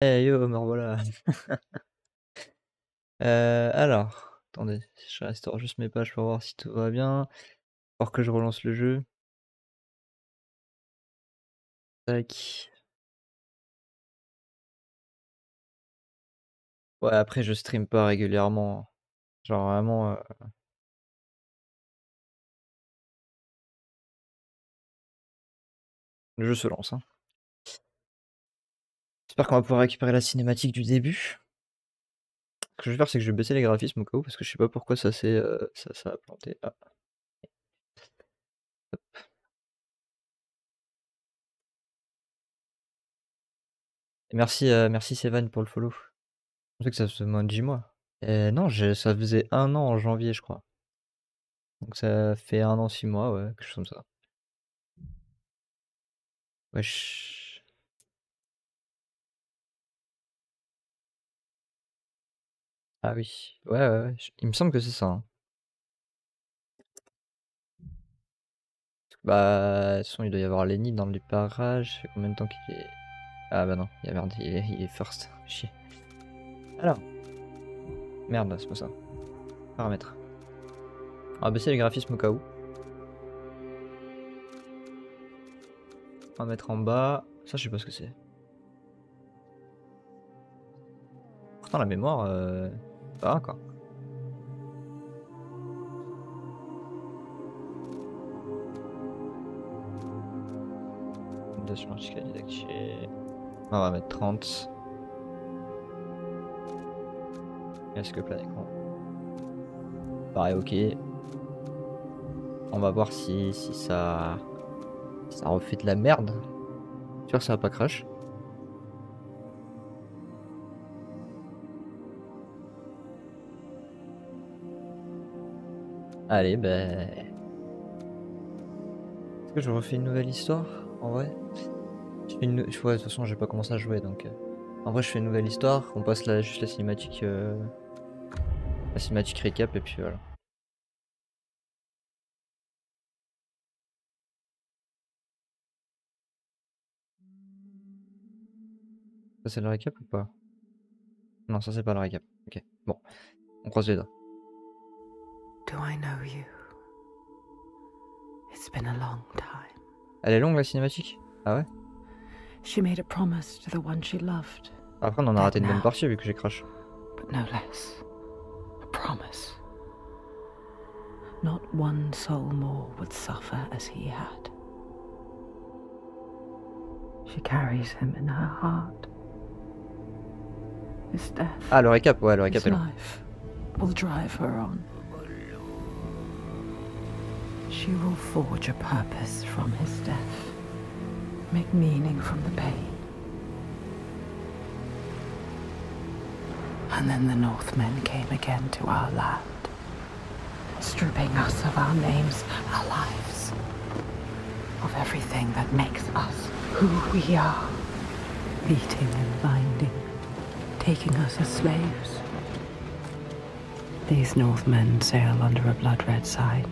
Eh yo, me revoilà. Heu, alors, attendez, je restaure juste mes pages pour voir si tout va bien. Voir que je relance le jeu. Tac. Ouais, après je stream pas régulièrement. Genre vraiment, heu Le jeu se lance, hein. J'espère qu'on va pouvoir récupérer la cinématique du début. Ce que je vais faire, c'est que je vais baisser les graphismes au cas où, parce que je sais pas pourquoi ça s'est, heu, ça ça a planté. Ah. Merci, heu, merci Sevan pour le follow. Je pensais que ça faisait moins de 10 mois. Et non, ça faisait 1 an en janvier, je crois. Donc ça fait 1 an, 6 mois, ouais, quelque chose comme ça. Wesh. Ah oui, ouais, ouais, ouais, il me semble que c'est ça, hein. Bah, de toute façon, il doit y avoir Lenny dans les parages. Ça fait combien de temps qu'il est ah bah non, il a merde, il est first, chier. Alors. Merde, c'est pas ça. Paramètres. On va baisser les graphismes au cas où. On va mettre en bas. Ça, je sais pas ce que c'est. Pourtant, la mémoire, euh... jusqu'à On va mettre 30. Est-ce que plein écran Pareil, ok. On va voir si, si ça ça refait de la merde. Sûr que ça va pas crash. Allez, ben... Est-ce que je refais une nouvelle histoire En vrai? Je fais une... Ouais, de toute façon, j'ai pas commencé à jouer, donc... Euh, en vrai, je fais une nouvelle histoire. On passe là juste la cinématique... Euh... La cinématique récap, et puis voilà. Ça c'est le récap ou pas? Non, ça c'est pas le récap. Ok, bon. On croise les doigts. Do I know you? It's been a long time. Elle est longue la cinématique Ah ouais She made a promise to the one she loved. Après on en a raté une bonne partie vu que j'ai crash. But no less. A promise. Not one soul more would suffer as he had. She carries him in her heart. His death. Ah, le récap, ouais, le récap est long. Will drive her on. She will forge a purpose from his death, make meaning from the pain. And then the Northmen came again to our land, stripping us of our names, our lives, of everything that makes us who we are, beating and binding taking us as slaves. These Northmen sail under a blood-red sign.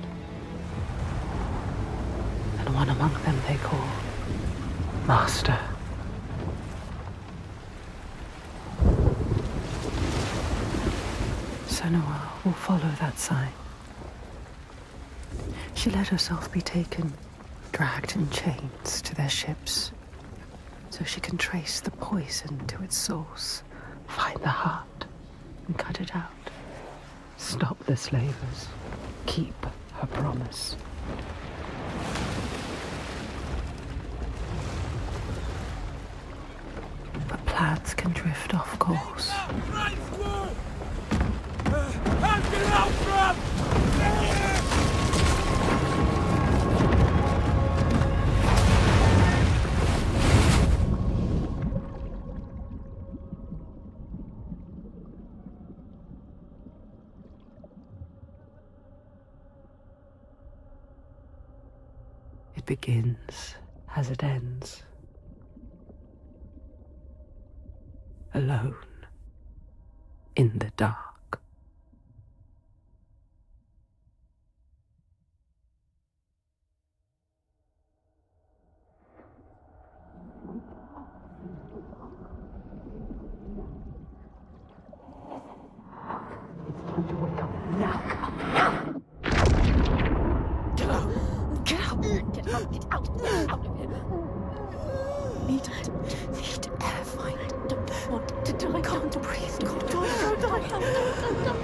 One among them they call Master. Senua will follow that sign. She let herself be taken, dragged in chains to their ships, so she can trace the poison to its source. Find the heart and cut it out. Stop the slavers. Keep her promise. Plans can drift off course. It begins as it ends. alone in the dark. Get out! Get out! Get out! Get out! I can't breathe. Don't, don't, don't, don't, don't, don't.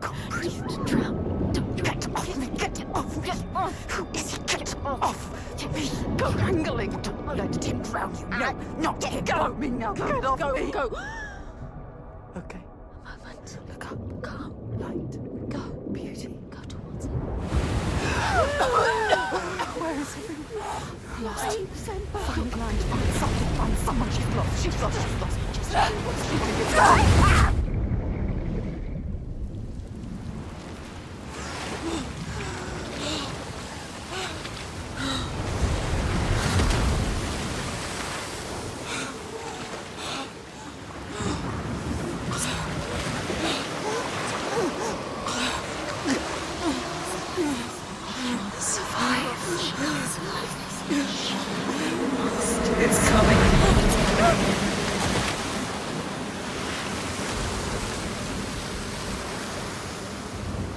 Can't breathe. Drown. Don't get off me. Get off. Get off. Who is he? Get off. Me. Go wrangling. Don't let him drown you. No, not get go. me now. Get off go, me. go. Okay. Moment. Look up. Calm. Light. Go. Beauty. Go towards it. Where is he? Lost. Send Find light. Find something. Find someone. She's lost. She's lost. She's lost. Just what's she gonna get? It's coming.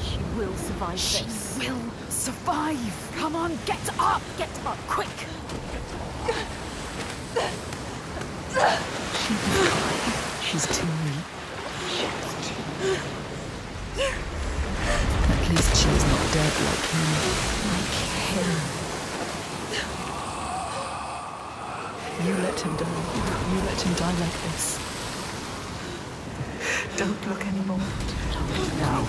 She will survive She this. will survive. Come on, get up. Get up, quick! She's too weak. At least she's not dead like him. Like him. You let him die. You let him die like this. Don't look anymore. Don't now.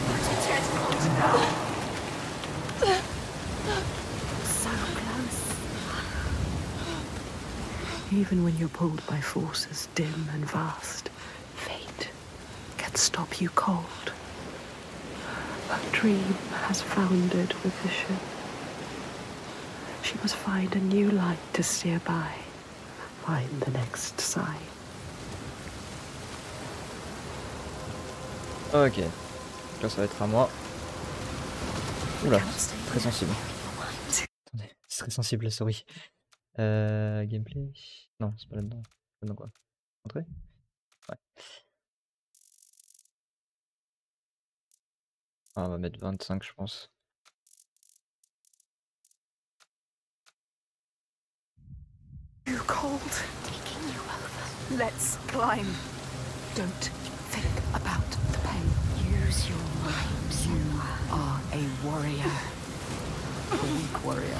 So close. Even you're pulled by forces dim and vast, fate can stop you cold. A dream has foundered with the ship. She must find a new light to steer by, find the next sign. Ok. Là, ça va être à moi. Oula, très sensible. Attendez, c'est très sensible la souris. Euh, gameplay? Non, c'est pas là-dedans. Là-dedans quoi? Entrée? Ouais. Ah, on va mettre 25, je pense. You cold? Taking you over. Let's climb. Don't think about the pain. Use your mind. You are a warrior. A weak warrior.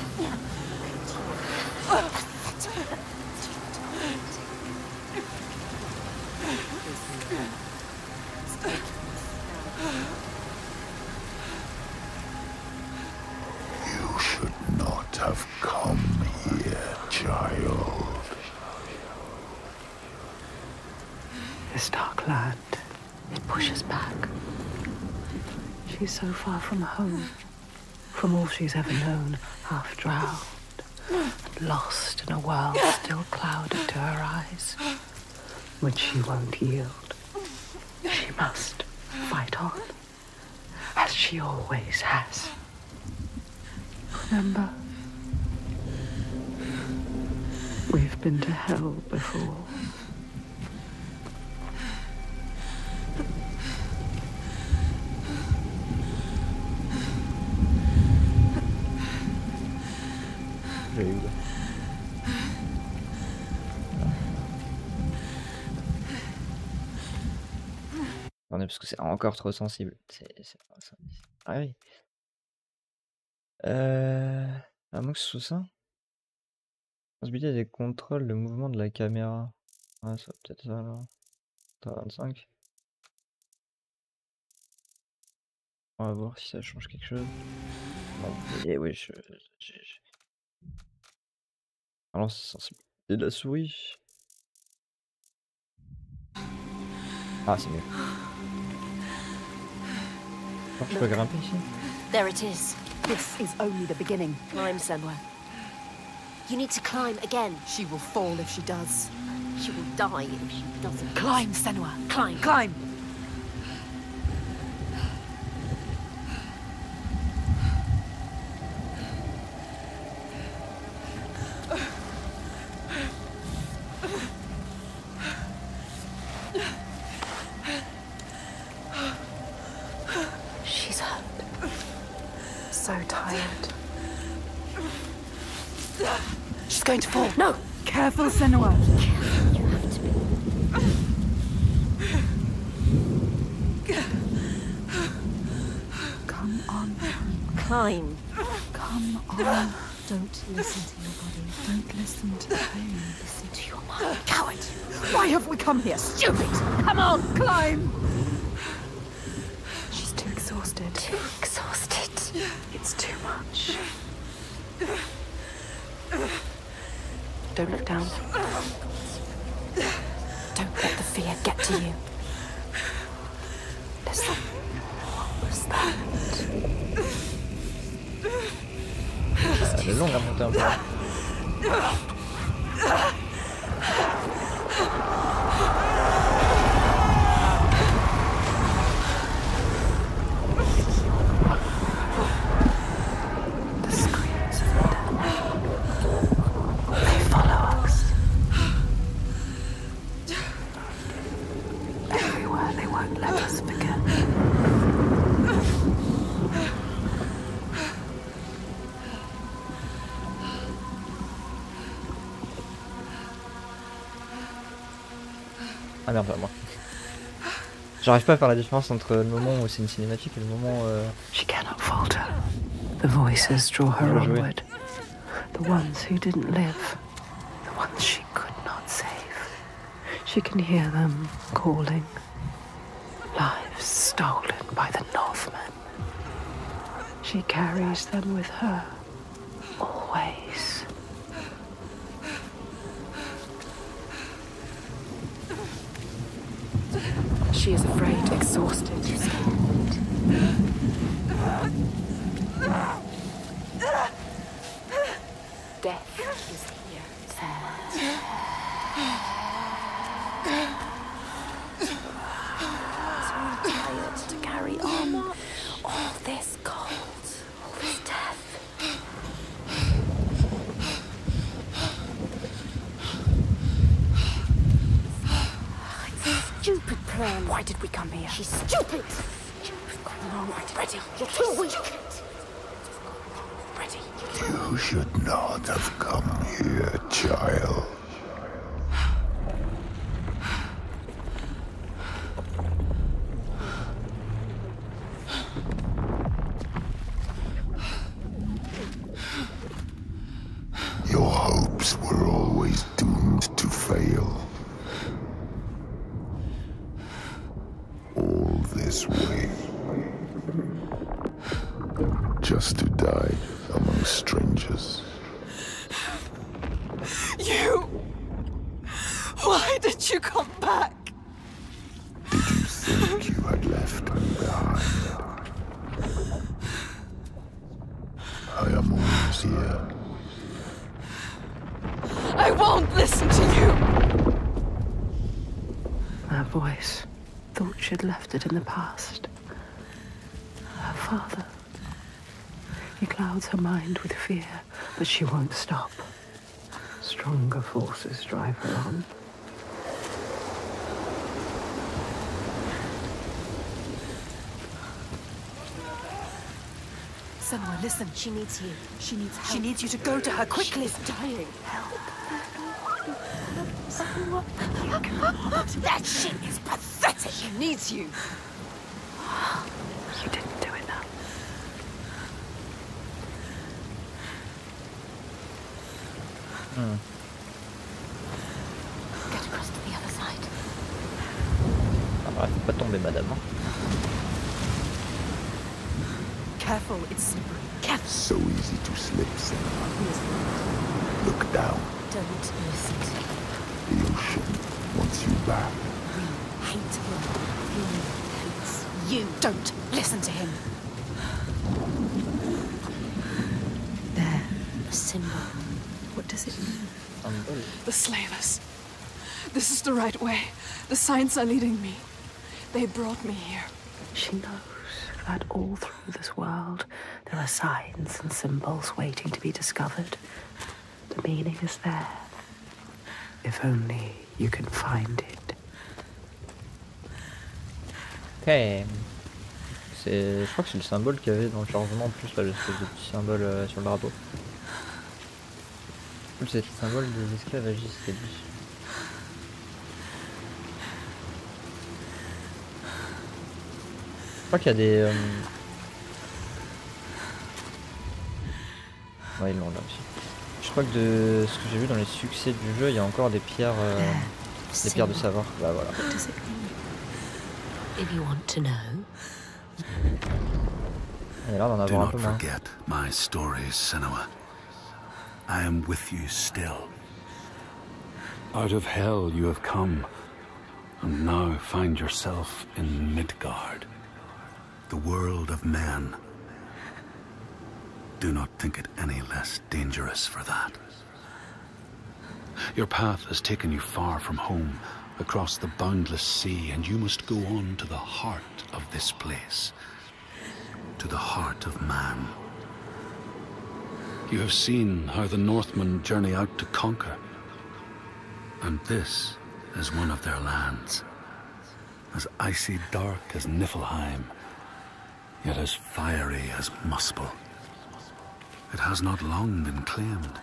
So far from home, from all she's ever known, half and lost in a world still clouded to her eyes. But she won't yield. She must fight on, as she always has. Remember, we've been to hell before. Là. Attendez, parce que c'est encore trop sensible. C'est. Ah oui. Euh. À moins que ce soit ça. Possibilité des contrôles de mouvement de la caméra. Ouais, ça peut-être ça alors. T'as 25. On va voir si ça change quelque chose. Mais oui, je. j'ai- j'ai- Alors, c'est sensibilité de la souris. Ah, c'est mieux. Oh, je peux grimper ici? There it is. This is only the beginning. Climb, Senwa. You need to climb again. She will fall if she does. She will die if she doesn't. Climb, Senua. Climb. Climb. Listen to the pain. Listen to your mind. Coward! Why have we come here? Stupid! Come on! Climb! She's too exhausted. Too exhausted. It's too much. Don't look down. Don't let the fear get to you. Merde, moi. J'arrive pas à faire la différence entre le moment où c'est une cinématique et le moment. Euh... She cannot falter. The voices draw her onward. The ones who didn't live. The ones she could not save. She can hear them calling. Lives stolen by the Northmen. She carries them with her. Always. She is afraid, exhausted. Death is here. Too tired to carry on. All this cold. All this death. It's a stupid plan. Why did we come here? She's stupid. Come on, ready. You're too weak. Ready. You should not have come here, child. Your hopes were always doomed to fail. All this way. Just to die among strangers. You! Why did you come back? Did you think you had left me behind? I am always here. I won't listen to you! That voice thought she'd left it in the past. Her father. He clouds her mind with fear, but she won't stop. Stronger forces drive her on. Senua, listen. She needs you. She needs help. She needs you to go to her quickly. She's dying. Help. That shit is pathetic. She needs you. You didn't do enough. Get across to the other side. Ah, bah, faut pas tomber, madame. hein. Careful, it's slippery. Careful. So easy to slip, Senua. Look down. Don't listen to. The ocean wants you back. We hate him. He hates you. Don't listen to him. There. A symbol. What does it mean? Symbole. The slavers. This is the right way. The signs are leading me. They brought me here. She knows that all through this world there are signs and symbols waiting to be discovered. The meaning is there. If only you can find it. Ok. C'est, je crois que c'est le symbole qu'il y avait dans le chargement en plus là, l'espèce de petit symbole euh, sur le drapeau. C'est le symbole des esclavagistes, dit. Je crois qu'il y a des. euh, Ouais, ils l'ont là aussi. Je crois que de ce que j'ai vu dans les succès du jeu, il y a encore des pierres, euh, des pierres de savoir. Bah voilà. What does it mean? If you want to know, Il a l'air d'en Do avoir un not peu moins. forget my stories, Senua. I am with you still. Out of hell you have come, and now find yourself in Midgard, the world of men. Do not think it any less dangerous for that. Your path has taken you far from home, across the boundless sea, and you must go on to the heart of this place to the heart of man. You have seen how the Northmen journey out to conquer, and this is one of their lands. As icy dark as Niflheim, yet as fiery as Muspel. It has not long been claimed,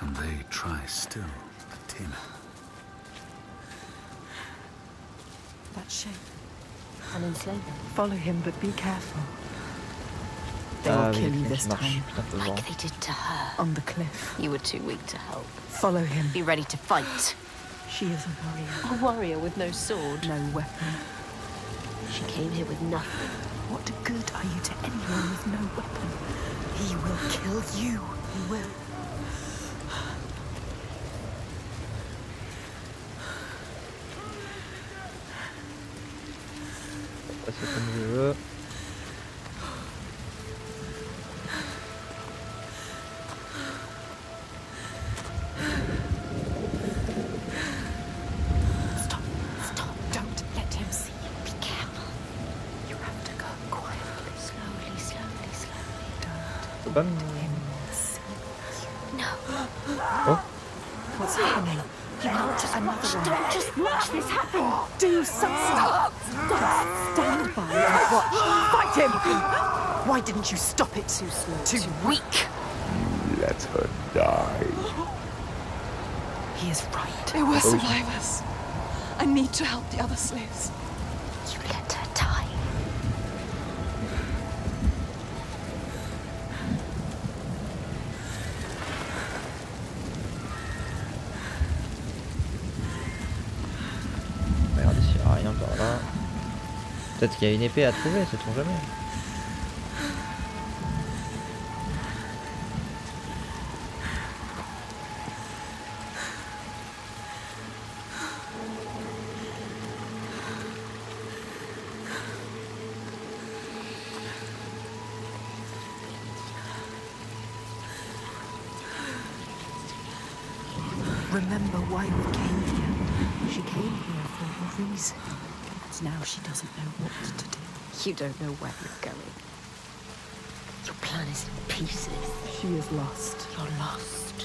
and they try still to tame it. That shape. an enslaver. Follow him, but be careful. They Ah will oui, kill you this time. Putain. Like they did to her. On the cliff. You were too weak to help. Follow him. Be ready to fight. She is a warrior. A warrior with no sword. No weapon. She came here with nothing. What good are you to anyone with no weapon? He will kill you. He will. comme je veux. Watch this happen. Do something. Stop. Stand by and watch. Fight him. Why didn't you stop it? Too slow. Too Weak. You Let her die. He is right. They were oh. survivors. I need to help the other slaves. Peut-être qu'il y a une épée à trouver, sait-on jamais. Don't know where you're going. Your plan is in pieces. She is lost. You're lost.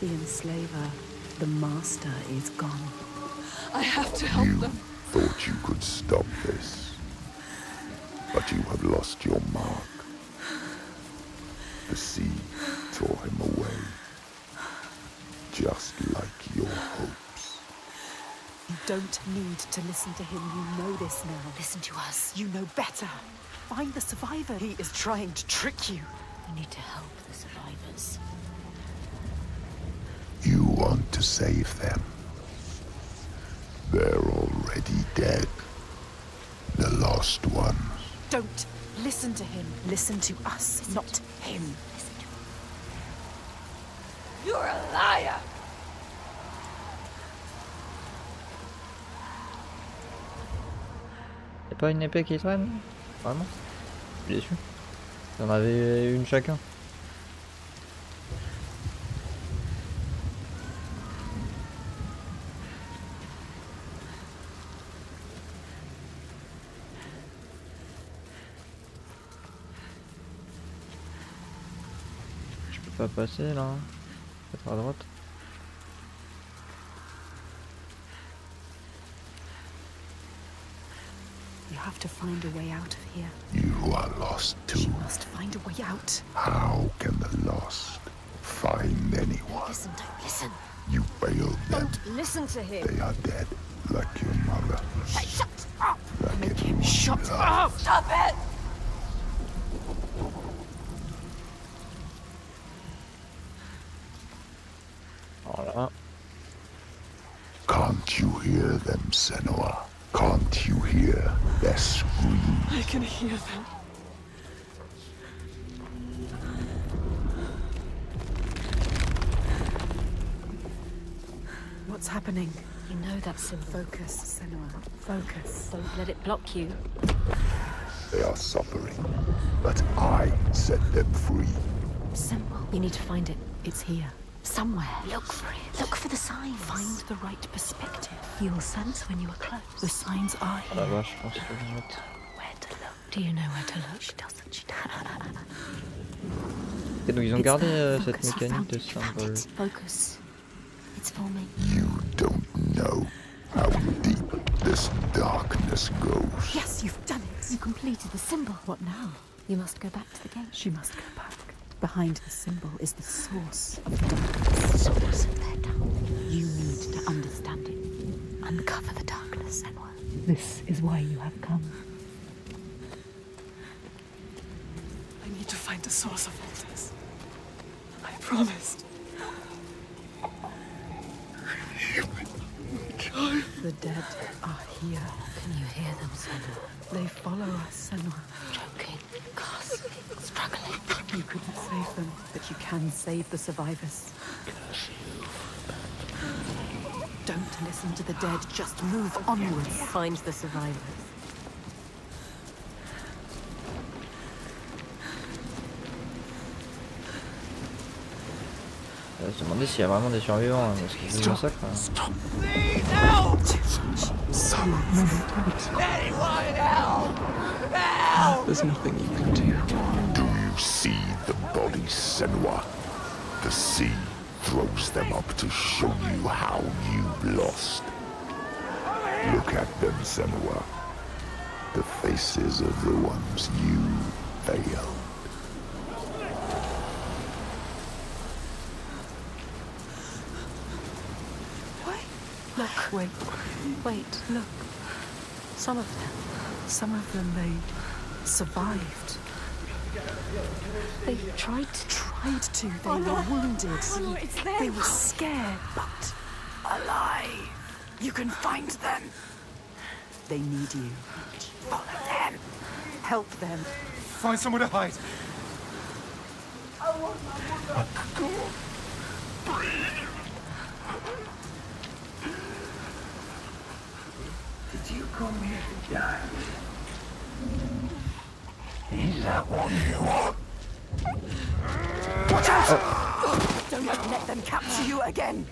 The enslaver, the master, is gone. I have to help You them. To listen to him. You know this now. Listen to us. You know better. Find the survivor. He is trying to trick you. We need to help the survivors. You want to save them. They're already dead. The lost ones. Don't listen to him. Listen to us, not him. You're a liar. Pas une épée qui traîne Vraiment Je suis déçu. Il y avait une chacun. Je peux pas passer là. Peut-être à droite. Have to find a way out of here. You are lost too. You must find a way out. How can the lost find anyone? listen don't listen. You failed them. Don't listen to him. They are dead, like your mother. Shut up! Like Him shut up! Stop it! Voilà. Can't you hear them, Senua? Can't you hear their scream? I can hear them. What's happening? You know that's in Focus, Senua. Focus. Don't let it block you. They are suffering, but I set them free. Simple. You need to find it. It's here. Somewhere. Look for it. Look for the signs. Find the right perspective. You will sense when you are close. The signs are here. vache, je pense que je. Where to look? Do you know where to look? She doesn't. She Ok, donc ils ont It's gardé there. euh, cette Focus, I mécanique found de it, you symbole. Focus. It's forming. You don't know how deep this darkness goes. Yes, you've done it. You completed the symbol. What now? You must go back to the gate. She must go back. Behind the symbol is the source of the darkness. Source of their darkness. You need to understand it. Uncover the darkness, Senua. This is why you have come. I need to find the source of all this. I promised. The dead are here. Can you hear them, Senua? They follow us, Senua. Choking, gasping, struggling. You couldn't save them, but you can save the survivors. Curse you. Don't listen to the dead, just move onwards. Find the survivors. On va se demander s'il y a vraiment des survivants hein, parce que c'est le massacre. hein. There's nothing you can do. Bodies, Senua? The sea throws them up to show you how you've lost. Look at them, Senua. The faces of the ones you failed. Look, wait, wait, look. Some of them, some of them, they survived. They tried to. Tried to, they oh, were wounded. Oh, they were scared, but alive. You can find them. They need you. Follow them. Help them. Find somewhere to hide. My God. Breathe. Did you come here to die? Is that what you want? Watch out! Don't let them capture you again.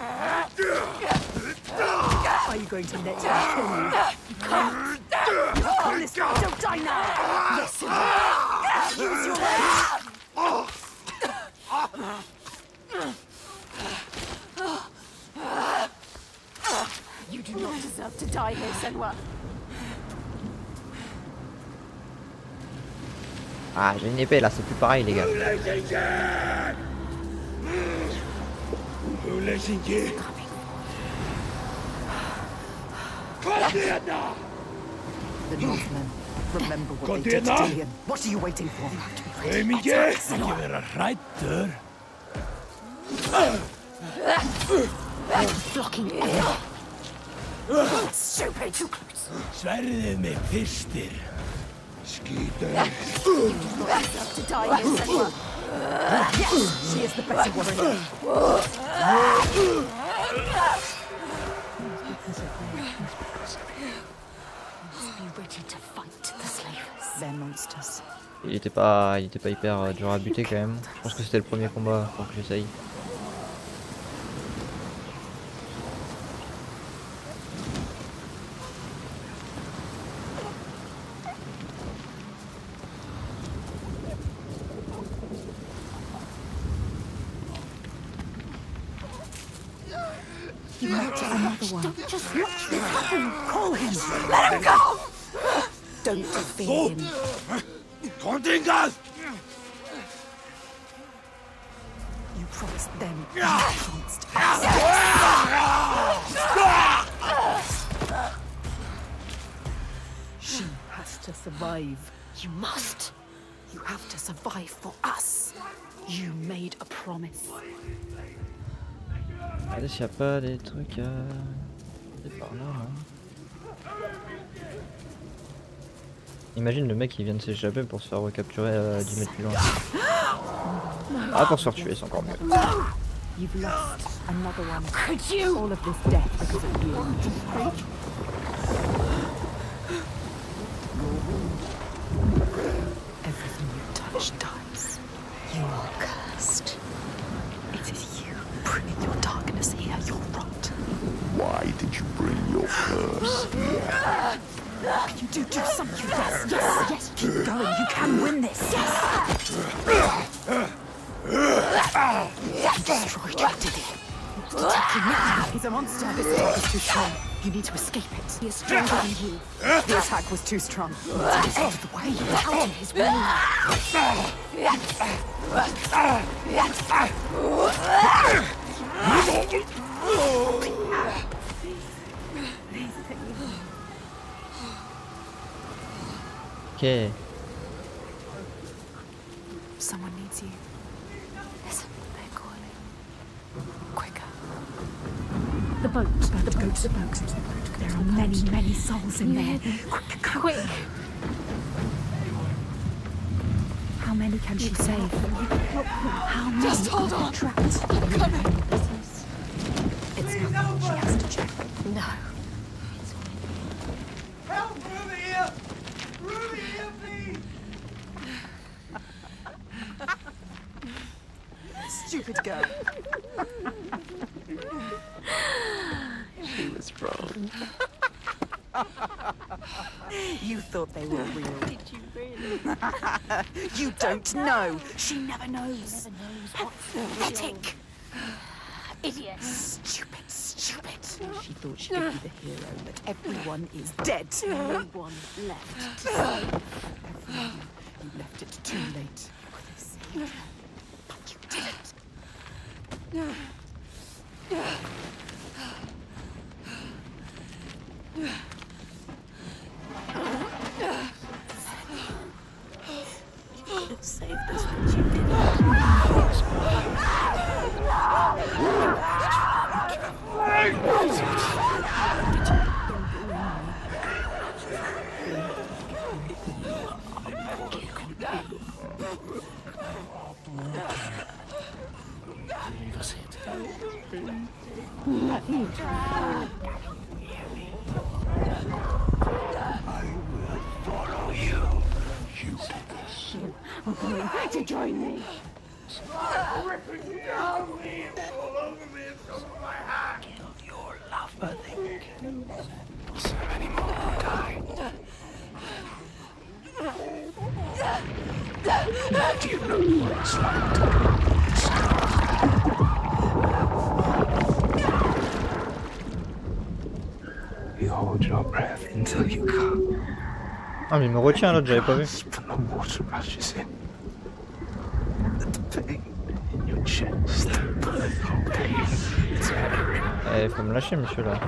Are you going to let them kill you? You can't. Don't die now. Listen. Use your. You do not deserve to die here, Senua. Ah, j'ai une épée là, c'est plus pareil les gars. The Northmen. Remember what they did to Dillion. What are you waiting for? Attack, Senua. Blocking air. Stupid. Too close. Sverðið mig fyrstir. Il était pas, il était pas hyper euh, dur à buter quand même. Je pense que c'était le premier combat pour que j'essaye. You might get another one. Just watch this happen. Call him. Let him go. Don't fear oh. him. Kontingas! You promised them. You promised us. She has to survive. You must. You have to survive for us. You made a promise. Regardez s'il n'y a pas des trucs à... C'est par là, non Imagine le mec qui vient de s'échapper pour se faire recapturer à 10 mètres plus loin. Ah, pour se faire tuer, c'est encore mieux. You've lost another one. Could you? All of this death because of you. Everything you touch dies. You are cursed. Curse here? You do do something. Yes, yes, yes. Keep going. You can win this. Yes. Destroyed your Dilly. To take him with. He's a monster. This attack is too strong. You need to escape it. He is stronger than you. The attack was too strong. Out of the way. Out of his way. Ok. Someone needs you. Listen, they're calling. Quicker. The boat. The boat. The boat. There are many, many souls in there. Quick, quick. How many can she save? How many Just hold are on. trapped? I'm coming. It's nothing. She has to check. No. Help, Ruby here! Ruby here, please! Stupid girl. She was wrong. You thought they were real. Did you really? you don't know. She never knows. never knows Pathetic. Idiot. Stupid, stupid. She thought she could be the hero, but everyone is dead. No one left. Everyone. You left it too late. You could have saved her, but you didn't. You saved us, but you. You did this. To join me. I'm me all over me and all my hand. Kill your lover, then kill. Will serve any more die. Do you Ah, mais il me retient l'autre, j'avais pas vu. When the water rushes in. The pain in your chest. Oh, pain. It's everywhere. Eh, faut me lâcher, monsieur là.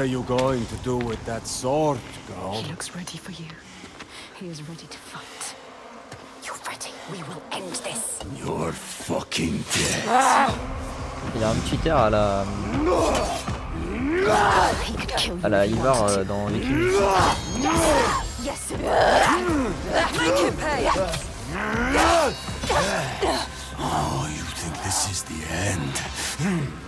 Are you going to do with that sword, girl? He looks ready for you. He is ready to fight. You're ready. We will end this. You're fucking dead. Il a un petit air à la, He could kill you. à la if he Ivar wanted. euh, dans Vikings. Yes. Make him pay. Oh, you think this is the end?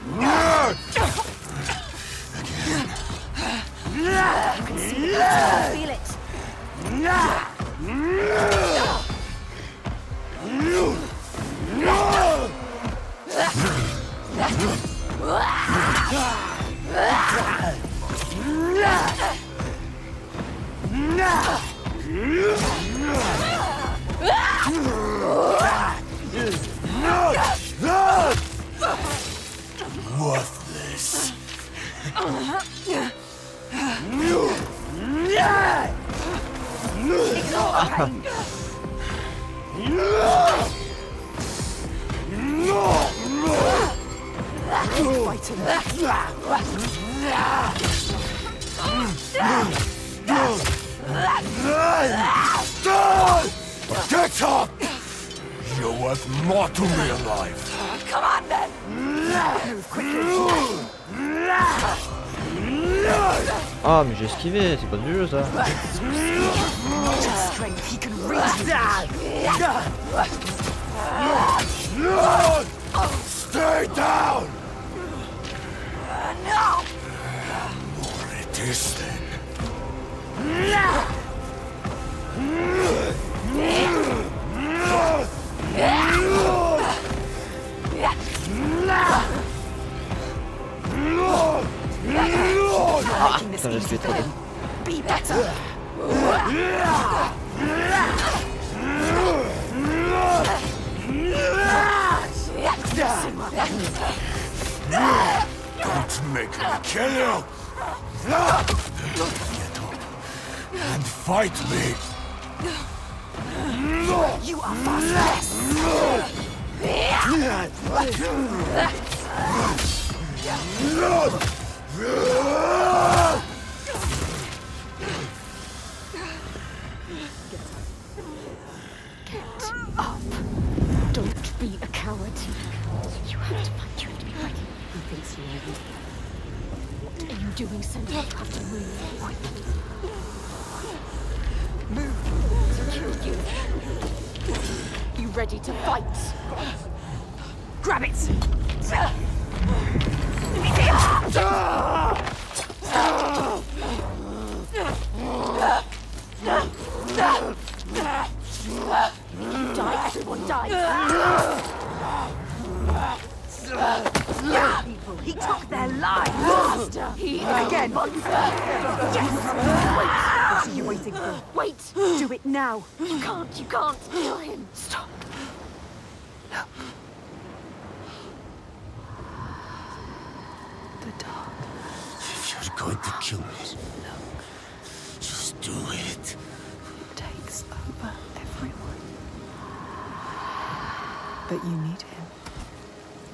Up. Don't be a coward. You have to fight. You have to be ready. He thinks you're ready. What are you doing, Sentry? You have to move. Move. To kill you. You ready to fight? Grab it! Let me see You die, everyone dies. People, he took their lives. Master, he again. Yes. Wait. What are you waiting for? Wait. Do it now. You can't. You can't kill him. Stop. The dark If you're going to kill me, just do it. But you need him.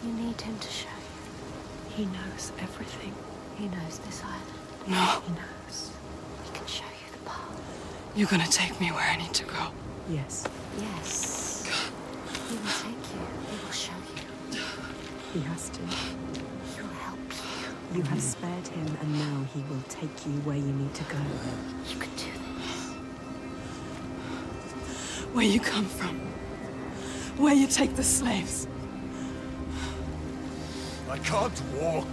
You need him to show you. He knows everything. He knows this island. No. He knows. He can show you the path. You're gonna take me where I need to go. Yes, Yes. He will take you. He will show you. he has to. He will help you. You have spared him, and now he will take you where you need to go. You can do this. Where you come from. Where you take the slaves. I can't walk.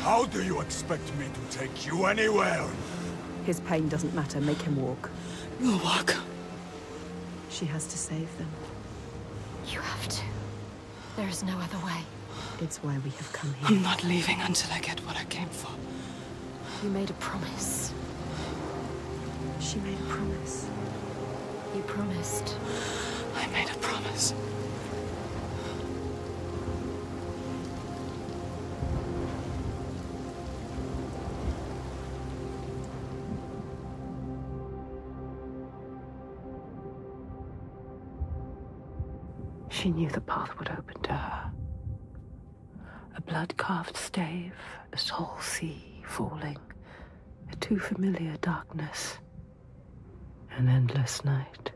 How do you expect me to take you anywhere? His pain doesn't matter. Make him walk. We'll walk. She has to save them. You have to. There is no other way. It's why we have come here. I'm not leaving until I get what I came for. You made a promise. She made a promise. You promised. I made a promise. She knew the path would open to her. A blood-carved stave, a soul sea falling, a too familiar darkness, an endless night.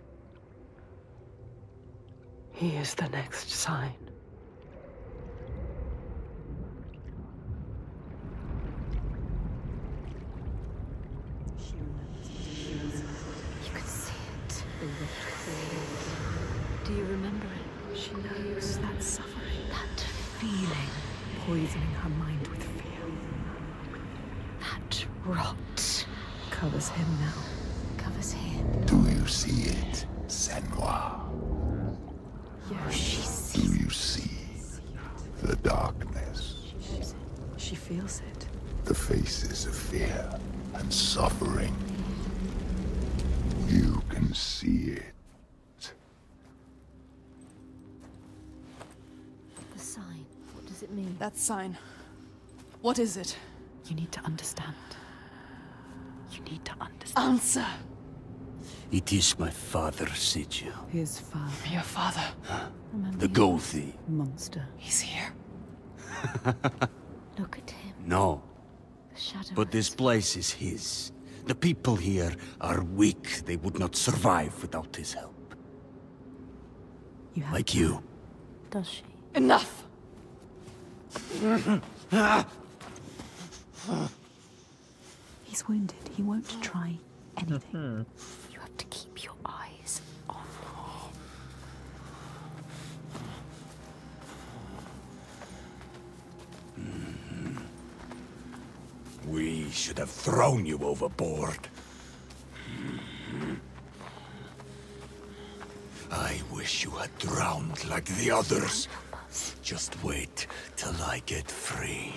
He is the next sign. You can see it. Do you remember it? She knows that suffering, That feeling, poisoning her mind with fear, that rot covers him now. covers him. Do you see it, Senua? Yes, Do you see the darkness? she feels it. The faces of fear and suffering. You can see it. the sign. What does it mean? That sign. What is it? You need to understand. You need to understand. Answer. It is my father, Sigil. His father, Your father. The Gothi. monster. He's here. Look at him. No, The shadow. but this place is his. The people here are weak. They would not survive without his help. You have Like you. Does she? Enough! He's wounded. He won't try anything. Hmm. Have to keep your eyes on him. Mm-hmm. We should have thrown you overboard. Mm-hmm. I wish you had drowned like the others. Just wait till I get free.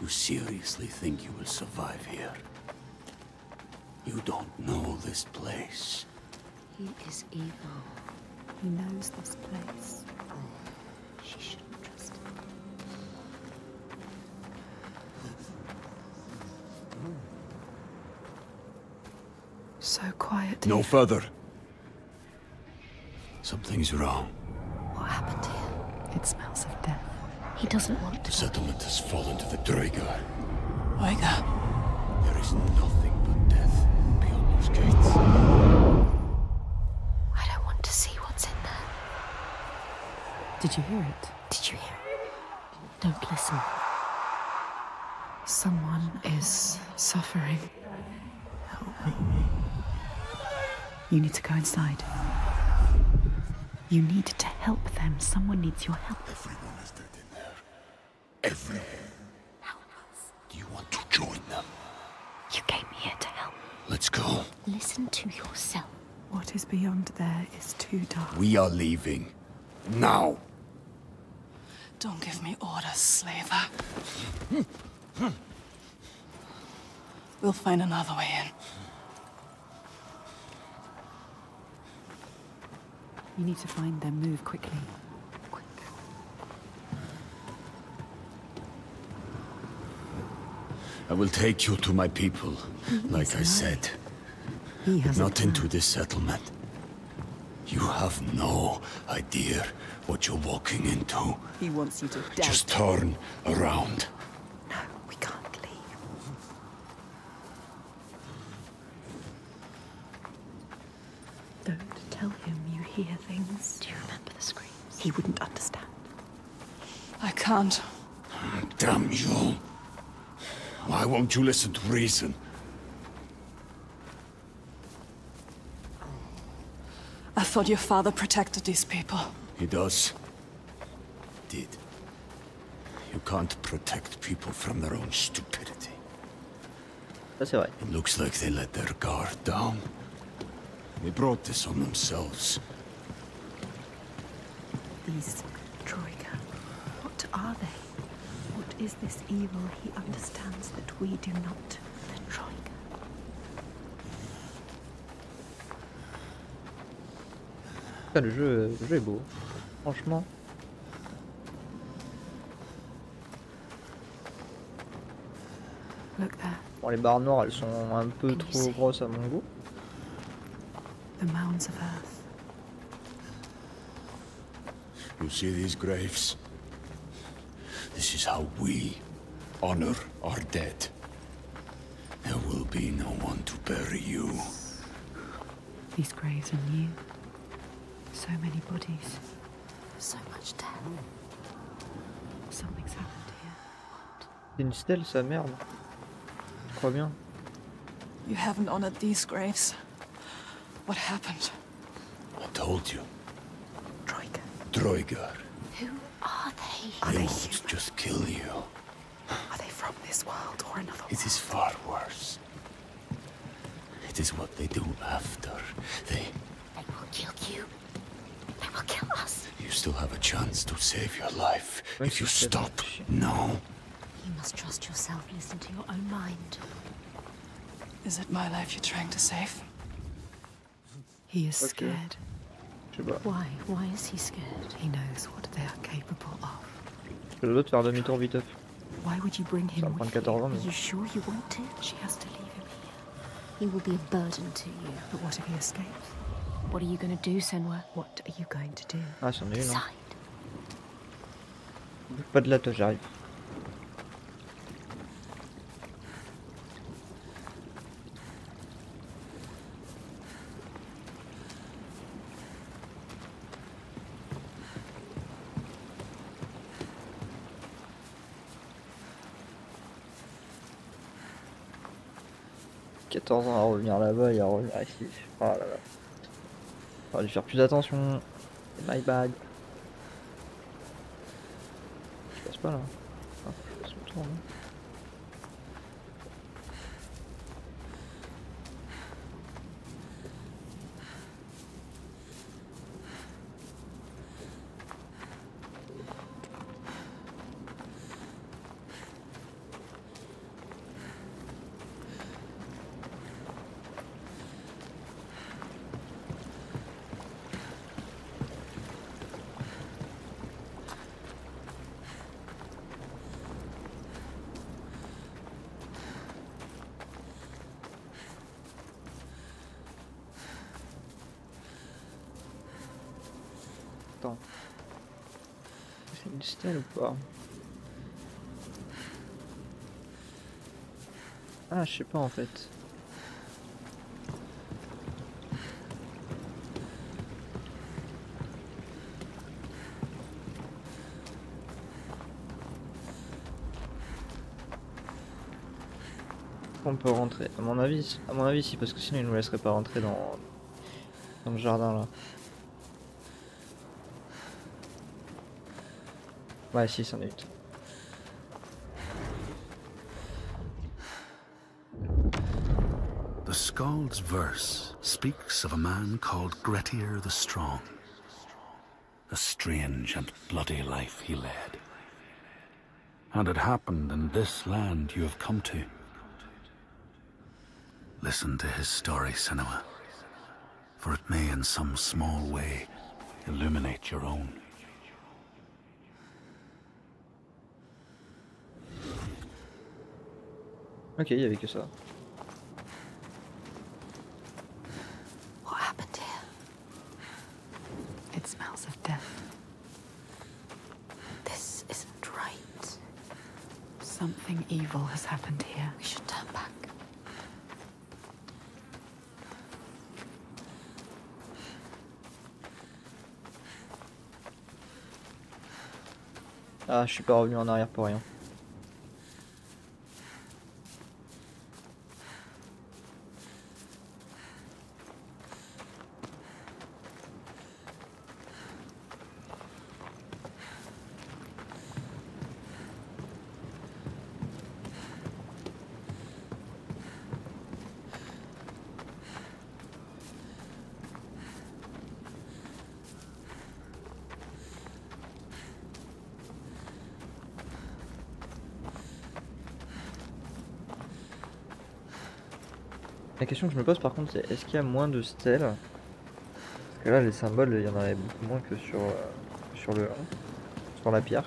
You seriously think you will survive here? You don't know this place. He is evil. He knows this place. Oh, she shouldn't trust him. So quiet. No here. further. Something's wrong. What happened to him? It smells of death. He doesn't want to. The settlement has fallen to the Draugar. Oiga. There is nothing but death beyond those gates. I don't want to see what's in there. Did you hear it? Did you hear it? Don't listen. Someone is suffering. Help me. You need to go inside. You need to help them. Someone needs your help. Everyone is dead in there. Everyone. Do you want to join them? You came here to help. Let's go. Listen to yourself. What is beyond there is too dark. We are leaving. Now. Don't give me orders, slaver. We'll find another way in. You need to find them. Move quickly. I will take you to my people, like I said. He has a Not plan. into this settlement. You have no idea what you're walking into. He wants you to doubt. Just turn around. No, we can't leave. Don't tell him you hear things. Do you remember the screams? He wouldn't understand. I can't. Damn you. Why won't you listen to reason? I thought your father protected these people. He does. Did. You can't protect people from their own stupidity. Ça c'est vrai. It looks like they let their guard down. They brought this on themselves. These Troika, what are they? Is this evil? He understands that we do not? The Troika. Ah, le, jeu, le jeu est beau. Franchement. Look there, Bon, les barres noires, elles sont un peu Can trop grosses à mon goût. the mounds of earth. You see these graves? This is how we honor our dead. There will be no one to bury you. These graves are new. So many bodies. So much death. Something's happened here. C'est une stèle, ça merde. Je crois bien. You haven't honored these graves. What happened? I told you. Troika. Draugar. Who are they? Are They they won't human? just kill you. Are they from this world or another It is far worse. It is what they do after. They... They will kill you. They will kill us. You still have a chance to save your life Ouais, if you stop chiant. now. You must trust yourself. Listen to your own mind. Is it my life you're trying to save? He is Ok. scared. Je sais pas. Why? Why is he scared? He knows what they are capable of. Te faire demi-tour vite. Why would you bring Ça va him prendre with 14 ans, Are mais... you sure you want to? She has to leave him here. He will be a burden to you. But what if he escapes? What are you going to do, Senwa? What are you going to do? Ah, c'en est une, hein. Pas de là, toi, j'arrive. « 14 ans à revenir là-bas et à revenir ici. Oh là là. Dû faire plus attention. My bad. Je passe pas là. Ah, je passe le tour là. Attends. C'est Ah, je sais pas en fait. On peut rentrer. À mon avis, à mon avis, si, parce que sinon ils nous laisseraient pas rentrer dans, dans le jardin là. The Skald's verse speaks of a man called Grettir the Strong. A strange and bloody life he led. And it happened in this land you have come to. Listen to his story, Senua, for it may in some small way illuminate your own. Ok, il y avait que ça. What happened here? It smells of death. This isn't right. Something evil has happened here. We should turn back. Ah, je suis pas revenu en arrière pour rien. La question que je me pose par contre c'est est-ce qu'il y a moins de stèles? Parce que là les symboles il y en avait beaucoup moins que sur, euh, sur le sur la pierre.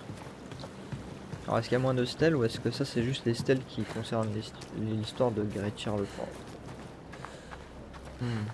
Alors est-ce qu'il y a moins de stèles ou est-ce que ça c'est juste les stèles qui concernent l'hist- l'histoire de Grettir le Fort? Hmm.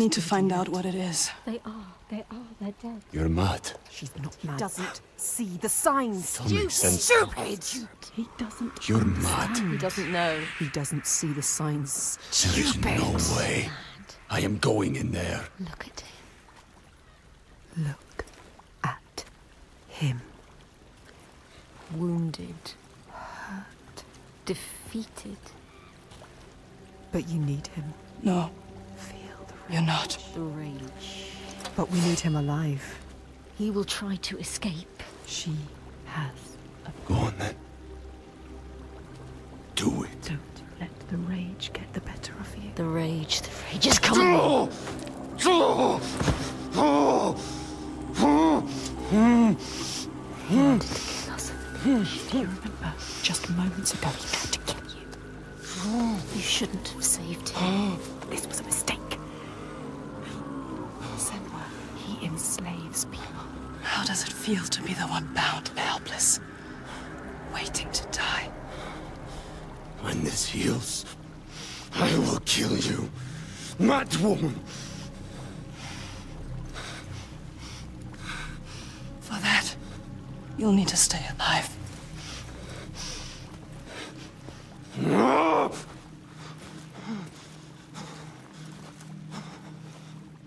Need to find out what it is. They are. They are. They're dead. You're mad. She's not mad. Doesn't see the signs. Tommy, you stupid! He doesn't. You're mad. He doesn't know. He doesn't see the signs. There is no way. I am going in there. Look at him. Look him alive. He will try to escape. She has. Go on then. Do it. Don't let the rage get the better of you. The rage. The rage is coming. He wanted to kill us. Do you remember? Just moments ago, he meant to kill you. You shouldn't have saved him. This was a mistake. Enslaves people. How does it feel to be the one bound and helpless? Waiting to die. When this heals, I will kill you. Mad woman. For that, you'll need to stay alive. Ah!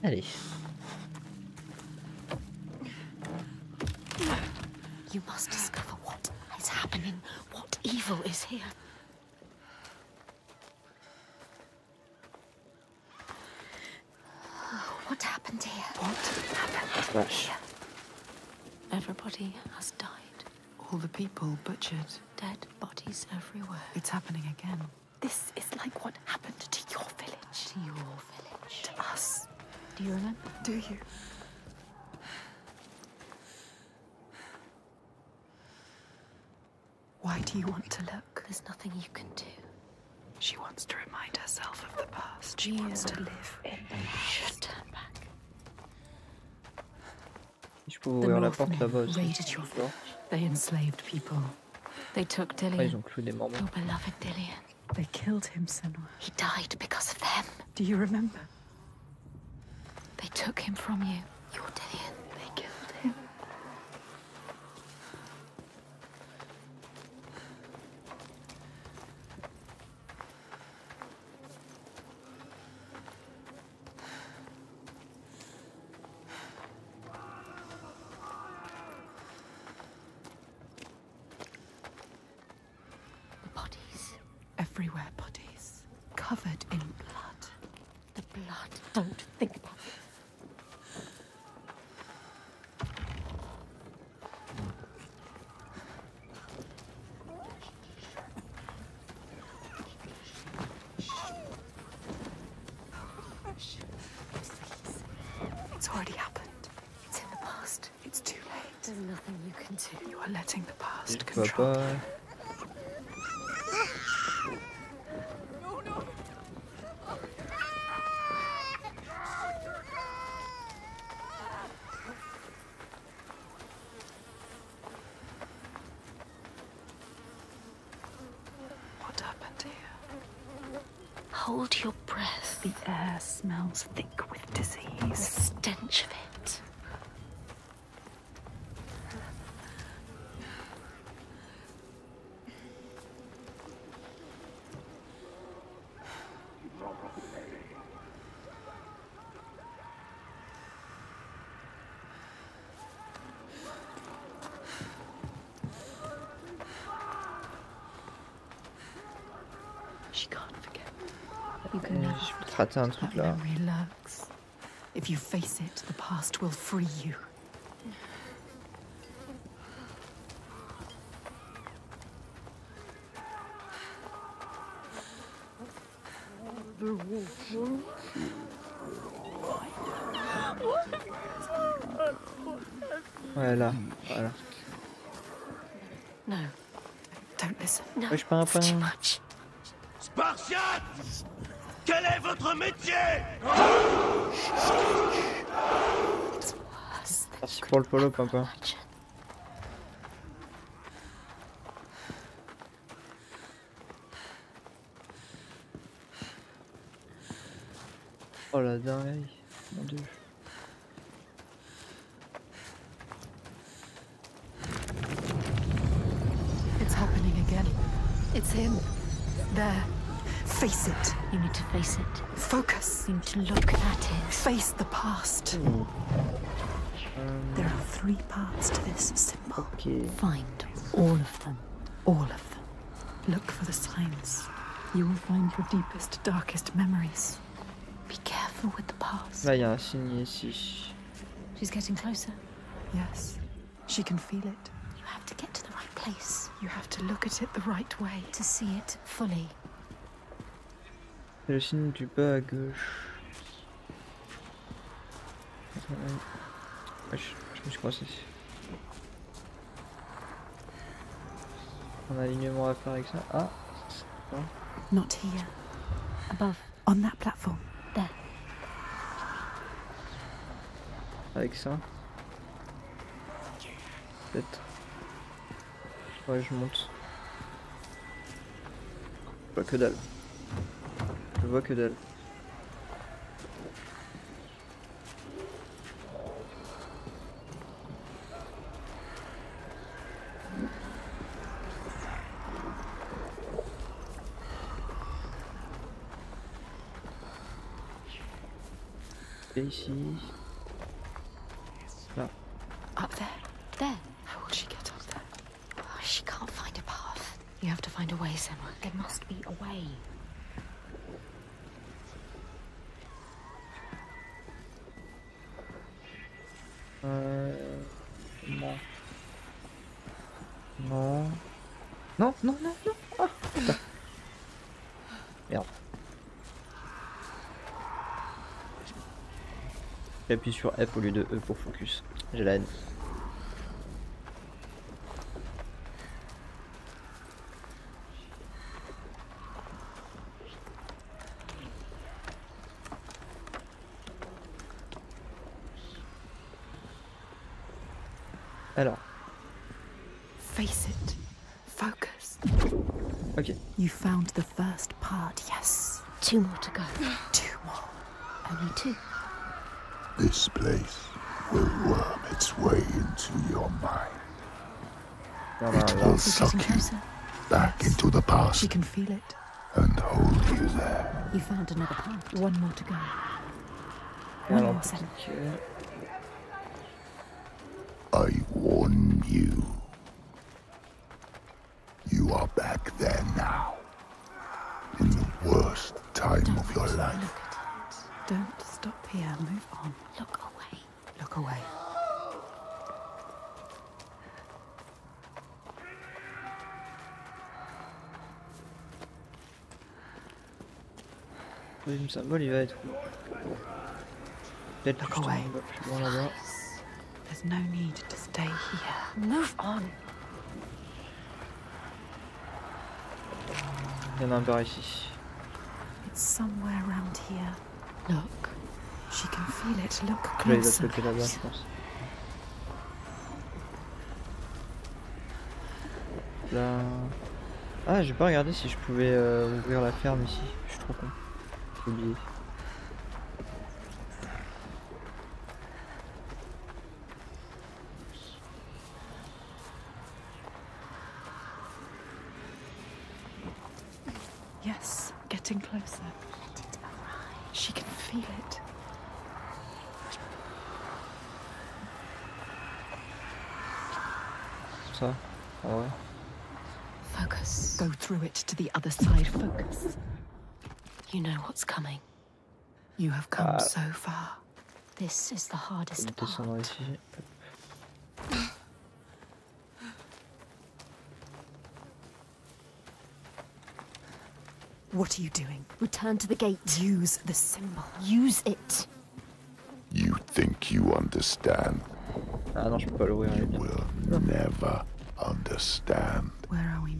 Allez. You must discover what is happening. What evil is here? What happened here? What happened? Vache. Everybody has died. All the people butchered. Dead bodies everywhere. It's happening again. This is like what happened to your village. To your village. To us. Do you remember? Do you? Why do you want to look? There's nothing you can do. She wants to remind herself of the past. She wants to live in Should turn back. Je peux ouvrir la porte là-bas Northmen raided your D'accord. They enslaved people. They took Après, Dillion. Ah, ils ont cloué des mormons. Your beloved Dillion. They killed him, Senua. He died because of them. Do you remember? They took him from you. Your Dillion. They killed him. The bodies. Everywhere bodies. Covered in blood. The blood. Don't think about it. It's already happened. It's in the past. It's too late. There's nothing you can do. You are letting the past control. pas. What happened here? Hold your breath. The air smells thick with The disease. stench of it. She can't forget. You can Euh, never Je peux te rater un truc That là. memory lurks. If you face it, the past will free you. Ouais, là. Voilà. No. Don't listen. No. Ouais, je prends un It's too much. Le follow, papa. Three parts to this symbol. Ok. Find all of them. All of them. Look for the signs. You will find your deepest, darkest memories. Be careful with the past. Là, il y a un signe ici. She's getting closer. Yes. She can feel it. You have to get to the right place You have to look at it the right way. to see it fully. C'est le signe du bas à gauche. Je, me suis coincé. Un alignement à faire avec ça. Ah. Not here. Above. On that platform. There. Avec ça. Peut-être. Ouais, je monte. Je vois que dalle. Je vois que dalle. Et ici. Là. Up there. There. How will she get up there? Oh, she can't find a path. You have to find a way, Senua. There must be a way. Euh... Non. Non. Non, non, non, non. Ah, putain. Merde. J'appuie sur F au lieu de E pour focus. J'ai la haine. Alors. Face it. Focus. Ok. You found the first part, yes. Two more to go. Two more. Only two. This place will worm its way into your mind. Non, non, It will suck you back into the She past can feel it. and hold you there. You found another part. One more to go. One more, Senua. I warn you. You are back there now. In the worst time of your life. Don't stop here. Move on. Look away. Look away. Le deuxième symbole, il va être Peut-être Look away. un peu plus loin là-bas. There's no need to stay here. Move on. Il y en a un par ici. It's somewhere around here. Look. She can feel it. Look closer. Là. Ah, j'ai pas regardé si je pouvais euh, ouvrir la ferme ici. Je suis trop con. J'ai oublié. Feel it. Ça ouais. Focus. Go through it to the other side. Focus. You know what's coming. You have come Ah. so far. This is the hardest part. What are you doing? Return to the gate. Use the symbol. Use it. You think you understand. Ah non, je peux pas l'ouvrir. elle est bien. Will never understand. Where are we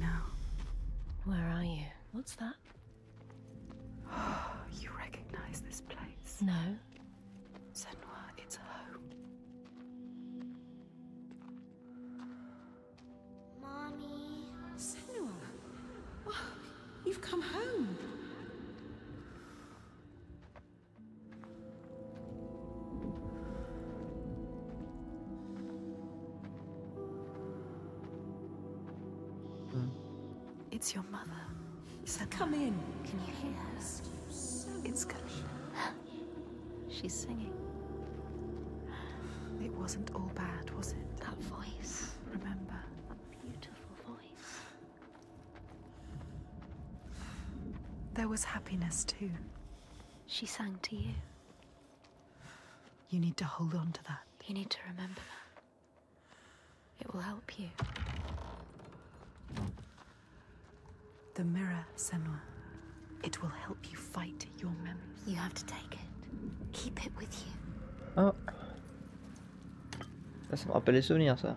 les souvenirs, ça.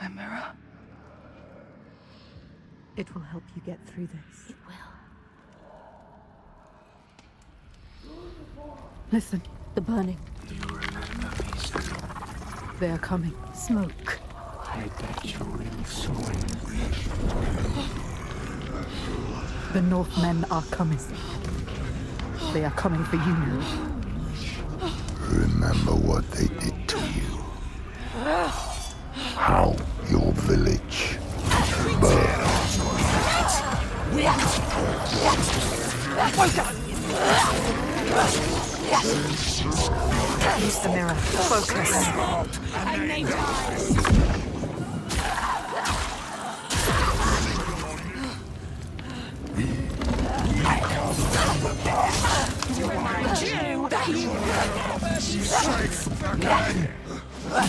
My mirror. It will help you get through this. It will. Listen, The burning. they are coming. Smoke. Hide that children soul. The Northmen are coming. They are coming for you now. Remember what they did to you. How your village burned. Use the mirror. Focus.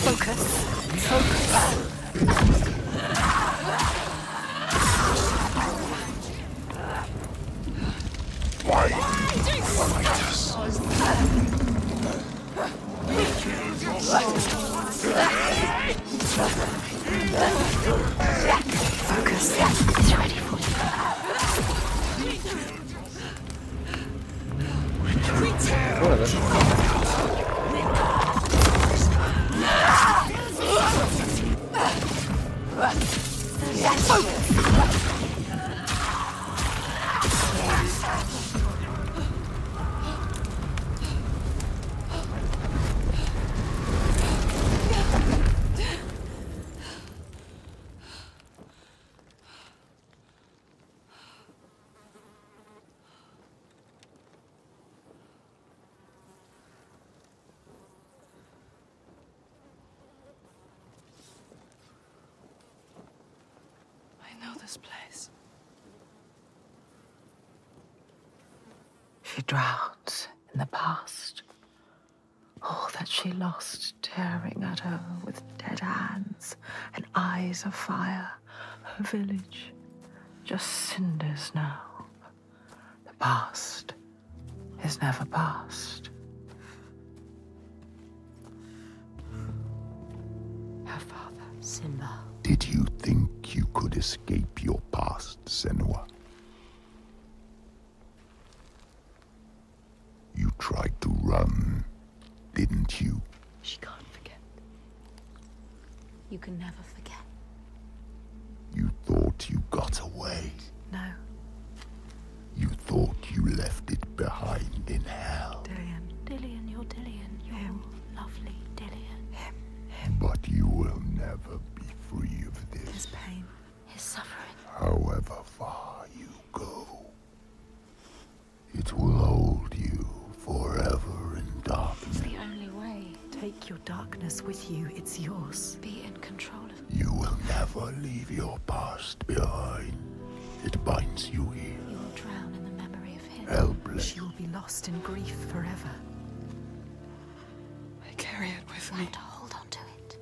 Focus. Focus. Of fire. Her village, with you. It's yours. Be in control of You will never leave your past behind. It binds you here, You will drown in the memory of him. helpless. She will be lost in grief forever. I carry it with me. Learn to hold on to it.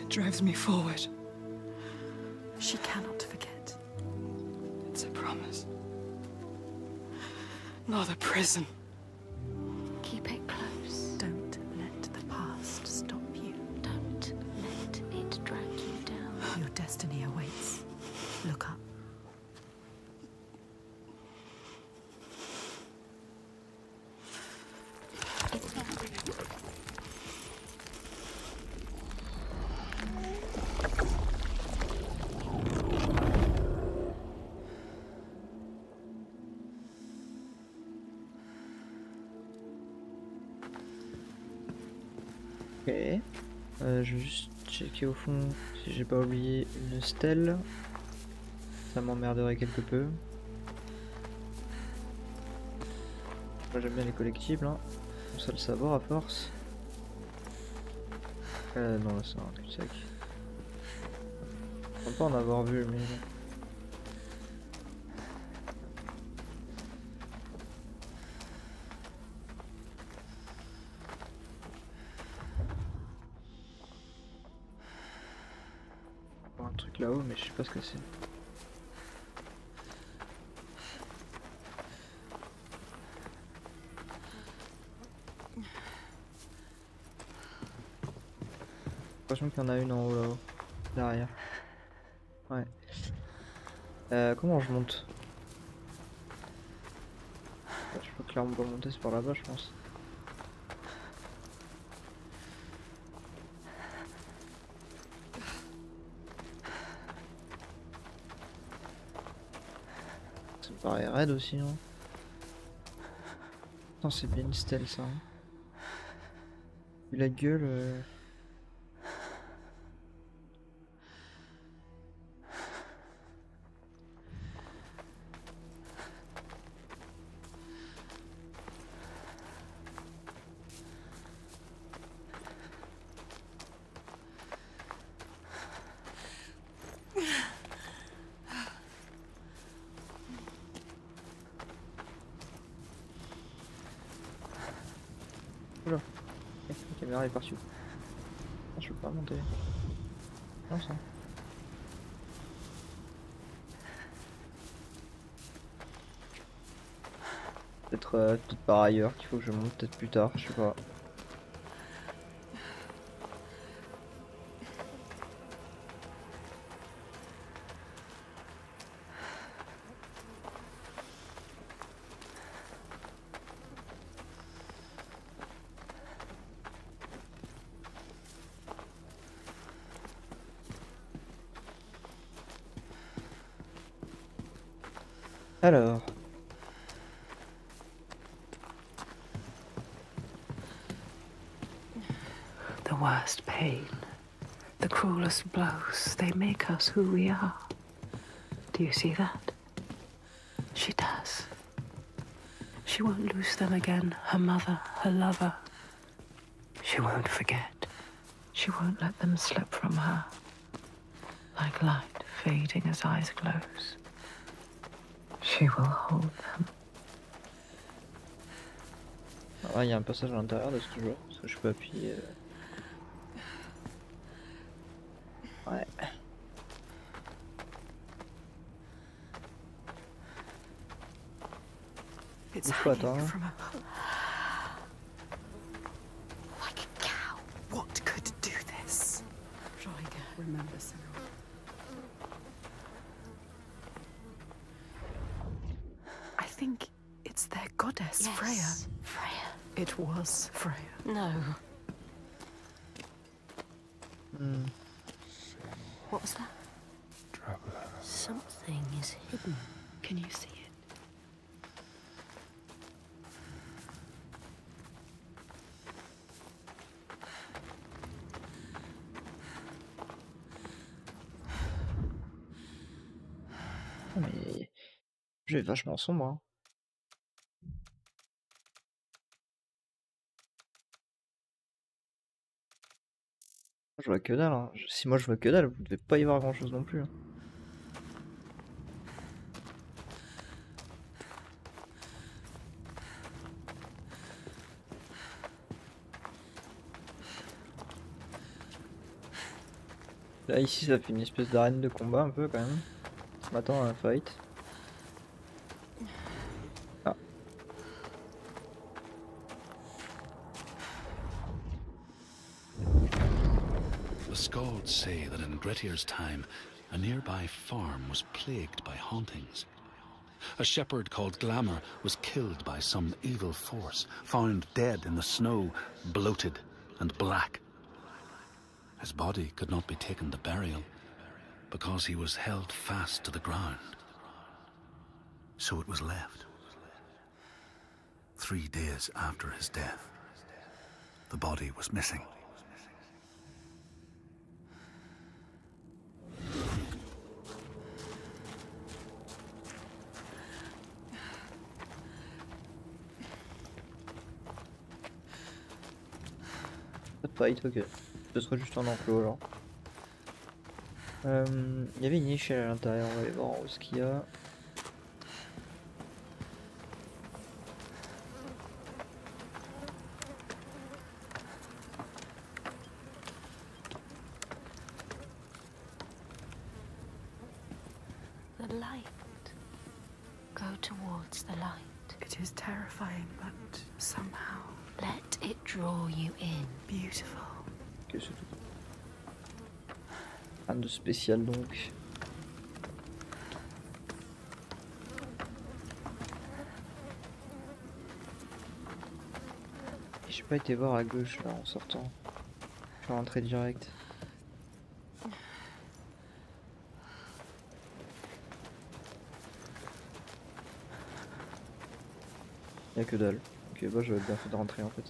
It drives me forward. She cannot forget. It's a promise. Not a prison. Euh, je vais juste checker au fond si j'ai pas oublié une stèle. Ça m'emmerderait quelque peu. Moi j'aime bien les collectibles, hein. Comme ça le savoir à force. Euh, non, là c'est un cul-de-sac. Crois pas en avoir vu, mais. Je sais pas ce que c'est. L'impression qu'il y en a une en haut là-haut. Derrière. Ouais. Euh, comment je monte? Je peux clairement pas monter, c'est par là-bas je pense. Aussi, hein. Attends, c'est bien une ça. hein. La gueule. euh, Je peux pas monter. Euh, peut-être par ailleurs qu'il faut que je monte peut-être plus tard, je sais pas. Who we are. Do you see that? She does. She won't lose them again, her mother, her lover. She won't forget. She won't let them slip from her. Like light fading as eyes close. She will hold them. Ah, il y a un passage à l'intérieur de ce jeu, parce que je peux appuyer. euh. Ouais. It's vachement sombre. Hein. Je vois que dalle. Hein. Si moi je vois que dalle, vous devez pas y voir grand chose non plus. hein. Là ici ça fait une espèce d'arène de combat un peu quand même. On m'attend à un fight. Grettir's time, a nearby farm was plagued by hauntings. A shepherd called Glámr was killed by some evil force, found dead in the snow, bloated and black. His body could not be taken to burial because he was held fast to the ground. So it was left. Three days after his death, the body was missing. Fight, ok. Ce sera juste un enclos alors. Euh, Il y avait une échelle à l'intérieur, on va aller voir haut ce qu'il y a. The light. Go towards the light. It is terrifying, but somehow it draw you in. beautiful. Ok, c'est tout. Rien de spécial donc. J'ai pas été voir à gauche là en sortant. Je vais rentrer direct. Y'a que dalle. Ok, bah j'avais bien fait de rentrer en fait.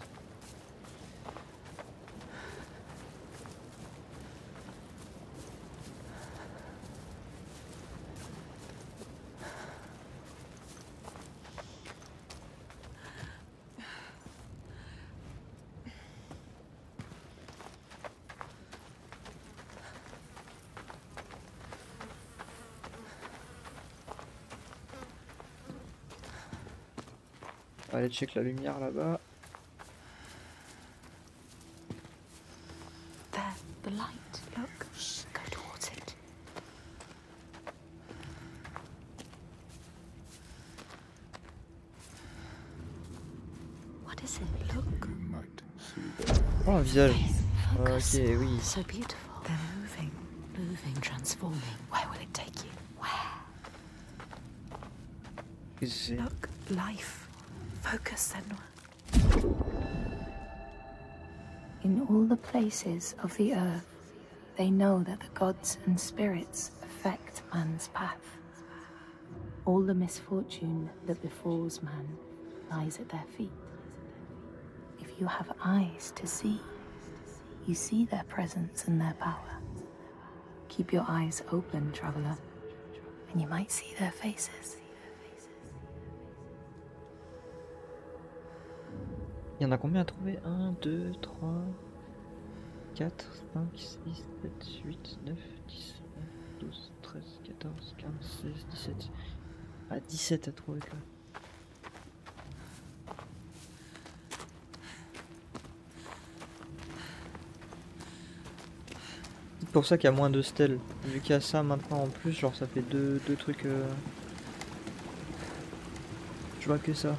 Aller check la lumière là-bas. There, the light. Look. Go towards it. What is it? Look. Oh, un visage. Focus. Ok, oui. So beautiful. They're moving. Moving, transforming. Where will it take you? Qu'est-ce que c'est? Look, life. In all the places of the earth, they know that the gods and spirits affect man's path. All the misfortune that befalls man lies at their feet. If you have eyes to see, you see their presence and their power. Keep your eyes open, traveler, and you might see their faces. Il y en a combien à trouver? 1, 2, 3, 4, 5, 6, 7, 8, 9, 10, 11, 12, 13, 14, 15, 16, 17. Ah, 17 à trouver là. C'est pour ça qu'il y a moins de stèles. Vu qu'il y a ça maintenant en plus, genre ça fait deux, deux trucs. euh, Je vois que ça.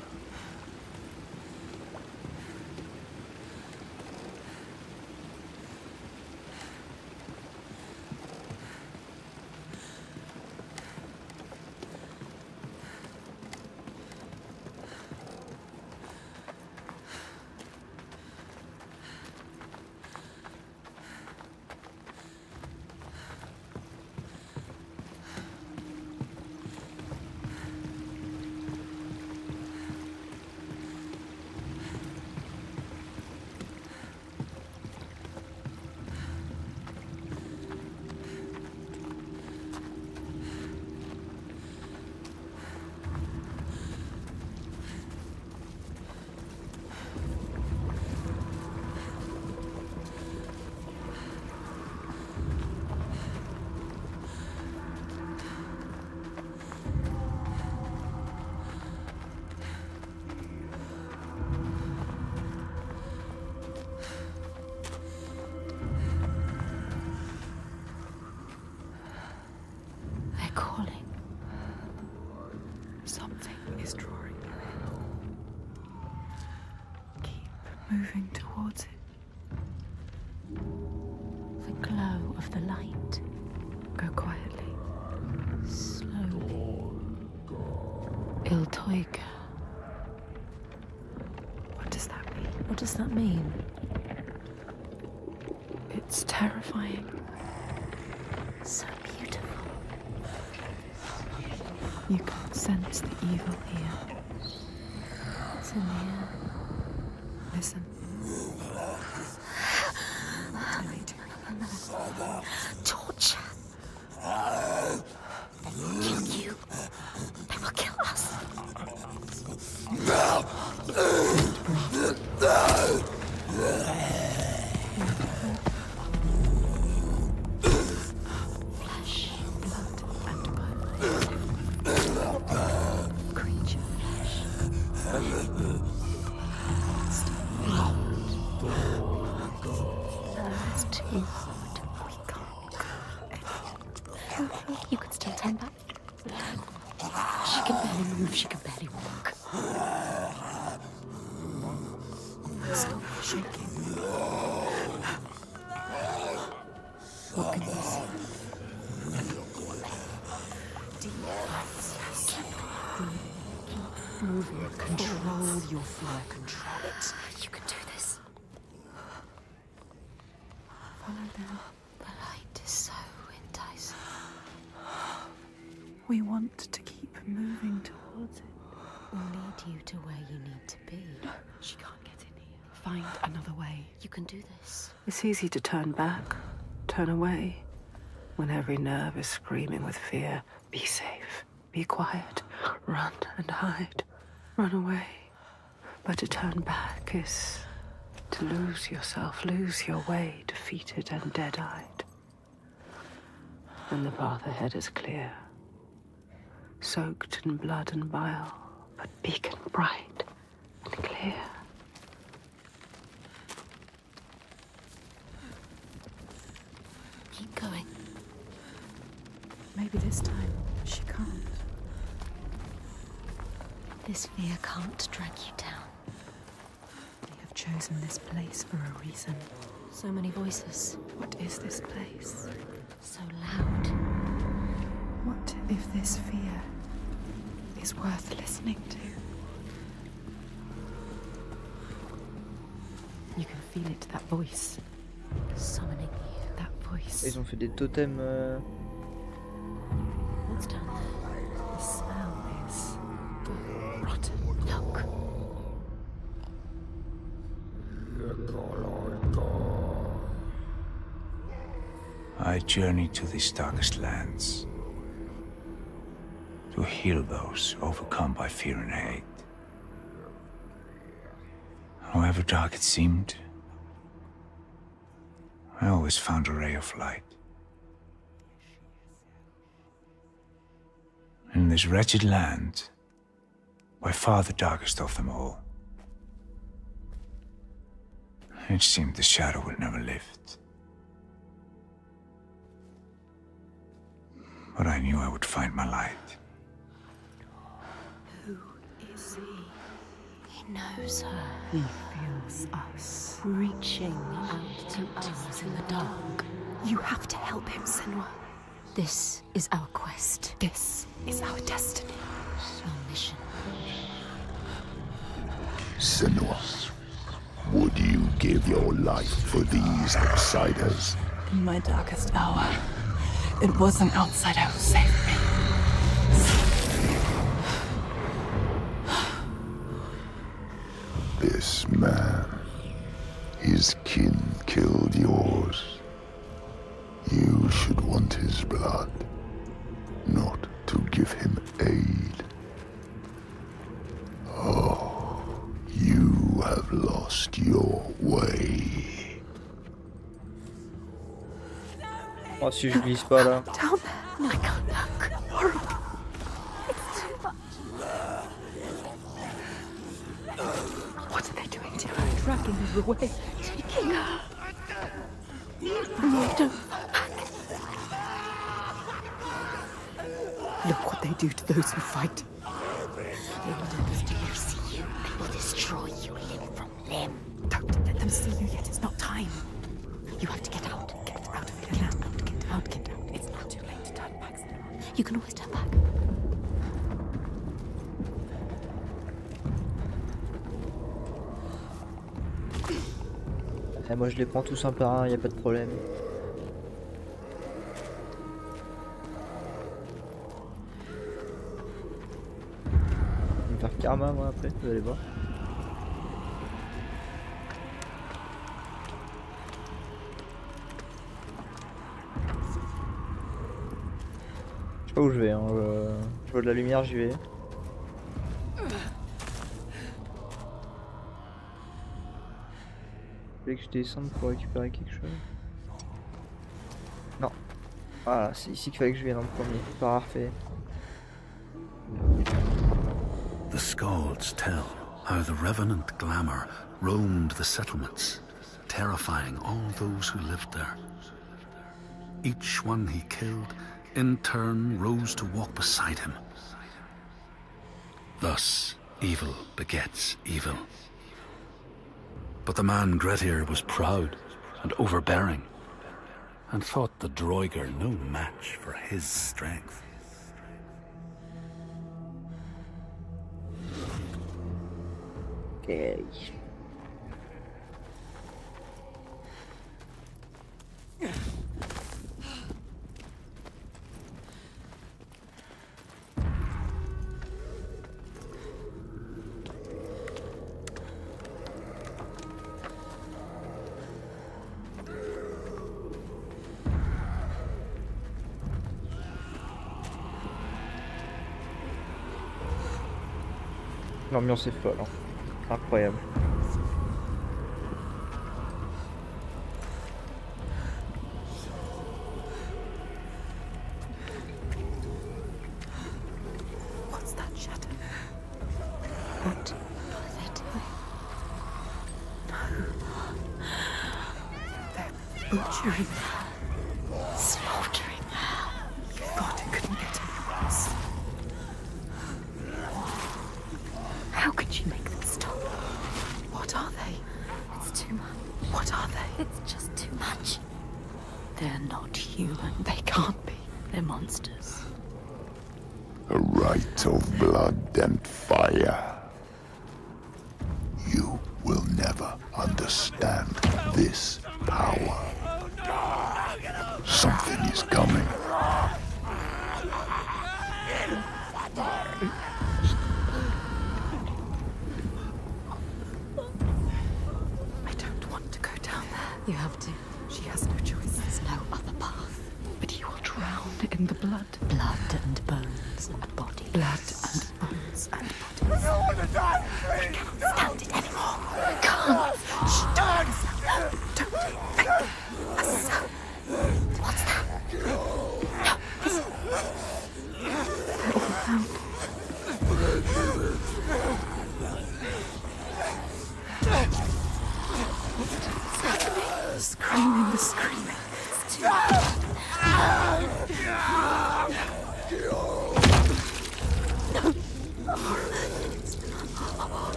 We want to keep moving towards it. We'll lead you to where you need to be. She can't get in here. Find another way. You can do this. It's easy to turn back, turn away, when every nerve is screaming with fear. Be safe, be quiet, run and hide, run away. But to turn back is to lose yourself, lose your way, defeated and dead eyed. And the path ahead is clear, soaked in blood and bile, but beacon bright and clear. Keep going. Maybe this time she can't. This fear can't drag you down. We have chosen this place for a reason. So many voices. What is this place? So loud. What if this fear is worth listening to. You can feel it, that voice. Summoning you. That voice. Ils ont fait des totems. Euh... What's? The smell is rotten. Look. I journeyed to these darkest lands heal those overcome by fear and hate. However dark it seemed, I always found a ray of light. In this wretched land, by far the darkest of them all, it seemed the shadow would never lift. But I knew I would find my light. Knows her. He feels us. Reaching out to us in the dark. You have to help him, Senua. This is our quest. This is our destiny. Our mission. Senua, would you give your life for these outsiders? In my darkest hour, it was an outsider who saved me. This man, his kin killed yours. You should want his blood, not to give him aid. Oh, you have lost your way. Oh, si je glisse pas là. Down there. I can't look. Horrible. It's too much. What are they doing to her? Dragging her away. Taking her. No, don't. Look what they do to those who fight. They will this to you, see you. They will destroy you limb from limb. Don't let them see you yet. It's not time. You have to get out. Get out of here now. Get out. Get out. It's not too late to turn back. You can always turn back. Eh, moi je les prends tous un par un, y a pas de problème. Je vais me faire karma moi après, vous allez voir. Je sais pas où je vais, hein. je vois de la lumière, j'y vais. Que je descende pour récupérer quelque chose Non. Voilà, c'est ici qu'il fallait que je vienne en premier. Parfait. The Skalds tell how the revenant Glámr roamed the settlements, terrifying all those who lived there. Each one he killed, in turn, rose to walk beside him. Thus, evil begets evil. But the man Grettir was proud and overbearing, and thought the draugr no match for his strength. Okay. L'ambiance est folle, hein. incroyable.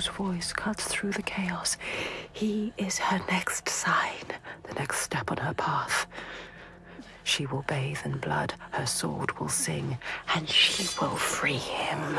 whose voice cuts through the chaos. He is her next sign, the next step on her path. She will bathe in blood, her sword will sing, and she will free him.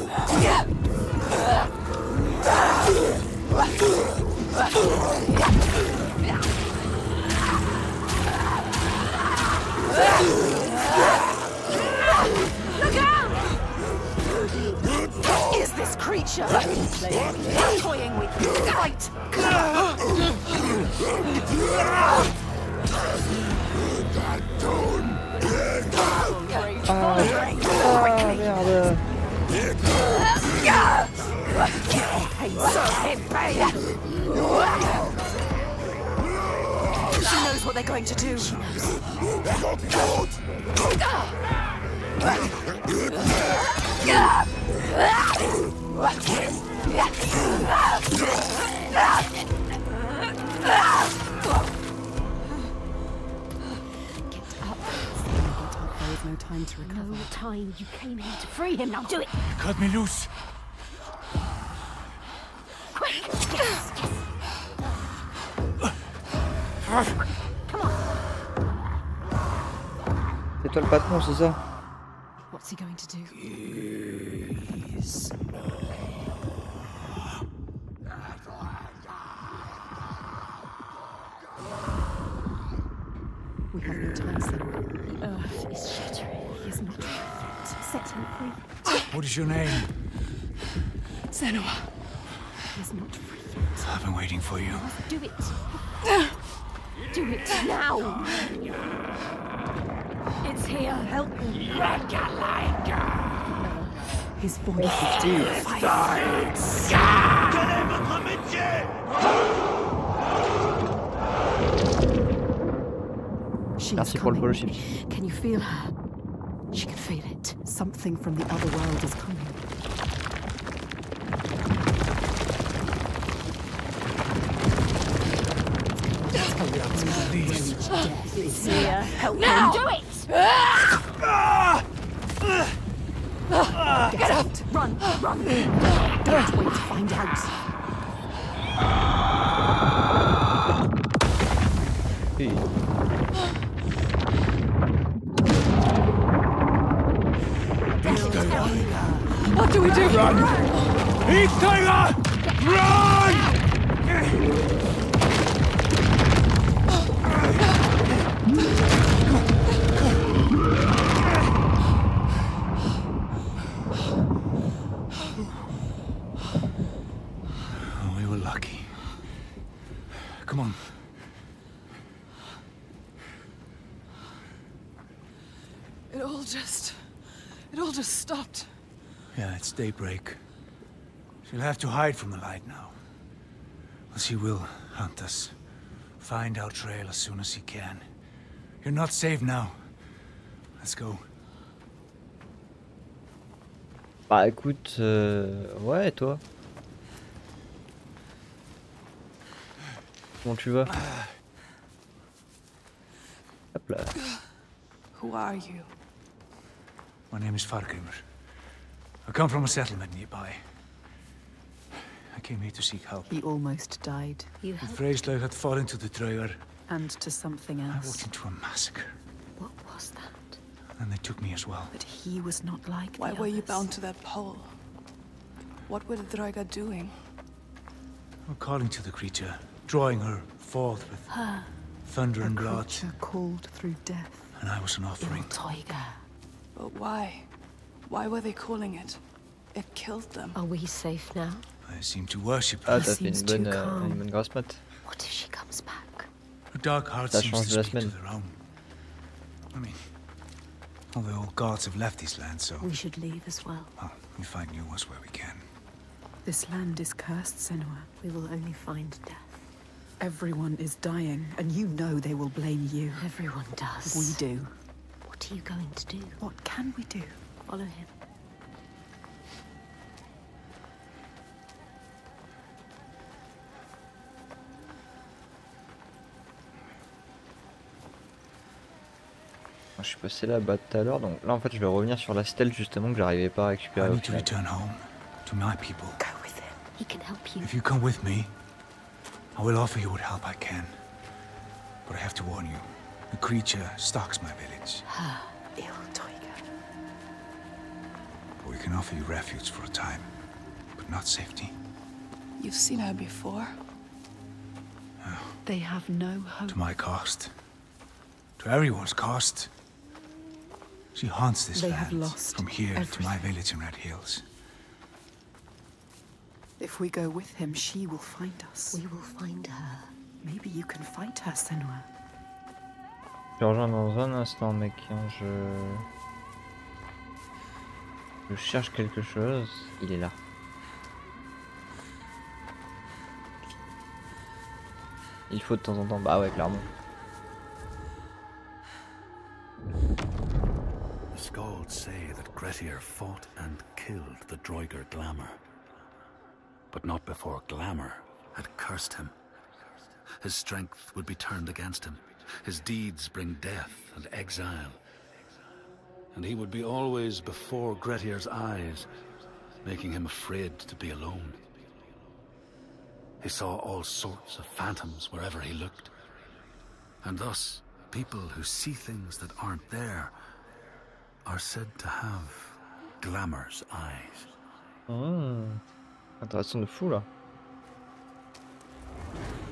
Ah, She knows what they're going to do. Is no time to recover. No time. You came here to free him. Now do it. Cut me loose. Quick. Yes, yes. C'est toi le patron, c'est ça What's he going to do? We have no time, Senua. The earth is shattering. He is not free. Set him free. What is your name? Senua. He is not free yet. I've been waiting for you. Do it. Do it now. It's here. Help me. His voice is She Merci pour le coming. follow shift. Can you feel her? She can feel it. Something from the other world is coming. It's. Help now. Do it. Get out! Run! Run! Don't wait to find out. Hey. Eat Tiger! Run! Oh, we were lucky. Come on. It all just. It all just stopped. Yeah, it's daybreak. She'll have to hide from the light now. But she will hunt us. Find our trail as soon as he can. You're not safe now. Let's go. Bah écoute, euh... ouais, et toi Comment tu vas Hop là. Who are you? My name is Fargrímr. I come from a settlement nearby. I came here to seek help. He almost died. You The Freyslaug had fallen to the Draugar. And to something else. I else. walked into a massacre, What was that? and they took me as well. But he was not like Why the were you bound to that pole? What were the Draugar doing? I'm calling to the creature, drawing her forth with Her, thunder a and blood, creature called through death. and I was an offering. Tiger. But why? Why were they calling it? It killed them. Are we safe now? I seem to worship Ah, her. t'as fait une seems too bonne, euh, calm. une bonne grasse mat. What if she comes back? Her dark heart Ça seems to speak to semaine. their own. I mean, all the old gods have left these lands, so We should leave as well. well, we find new ones where we can. This land is cursed, Senua. We will only find death. Everyone is dying, and you know they will blame you. Everyone does. We do. What are you going to do? What can we do? Follow him. Je suis passé là-bas tout à l'heure, donc là en fait je vais revenir sur la stèle justement que j'arrivais pas à récupérer. I au need to final. return home to my people. He can help you. If you come with me, I will offer you what help I can. But I have to warn you, the creature stalks my village. Il Tiger. We can offer you refuge for a time, but not safety. You've seen her before. Oh. They have no hope. To my cost. To everyone's cost. She haunts this They land have lost from here to my everything. village in Red Hills. If we go with him, she will find us. We will find her. Maybe you can fight her, Senua. Je rejoins dans un instant mec, je... Je cherche quelque chose, il est là. Il faut de temps en temps. Bah ouais, clairement. The Skalds say that Grettir fought and killed the draugr Glámr. But not before Glámr had cursed him. His strength would be turned against him. His deeds bring death and exile. And he would be always before Grettir's eyes, making him afraid to be alone. He saw all sorts of phantoms wherever he looked. And thus, people who see things that aren't there are said to have Glamour's eyes. Oh. Intéressant de fou là.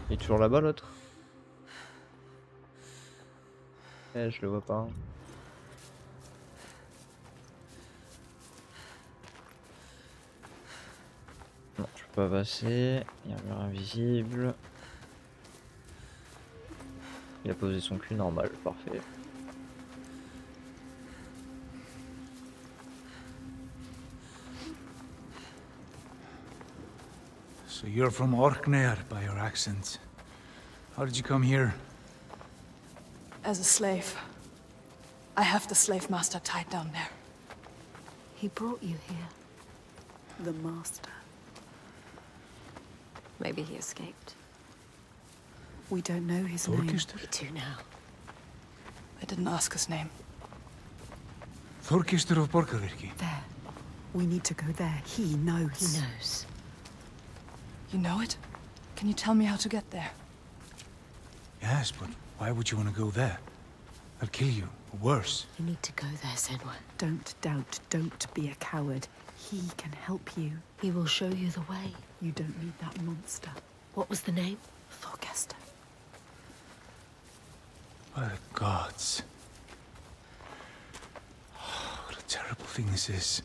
Il est toujours là-bas l'autre? Eh, je le vois pas. Non, je peux pas passer. Il y a un mur invisible. Il a posé son cul normal, parfait. So you're from Orkneyjar by your accent. How did you come here? As a slave. I have the slave master tied down there. He brought you here. The master. Maybe he escaped. We don't know his name. We do now. I didn't ask his name. Thorgestr of Borgarvirki. There. We need to go there. He knows. He knows. You know it? Can you tell me how to get there? Yes, but why would you want to go there? I'll kill you, or worse. You need to go there, Senua. Don't doubt. Don't be a coward. He can help you. He will show you the way. You don't need that monster. What was the name? Thorgestr. By the gods. what a terrible thing this is.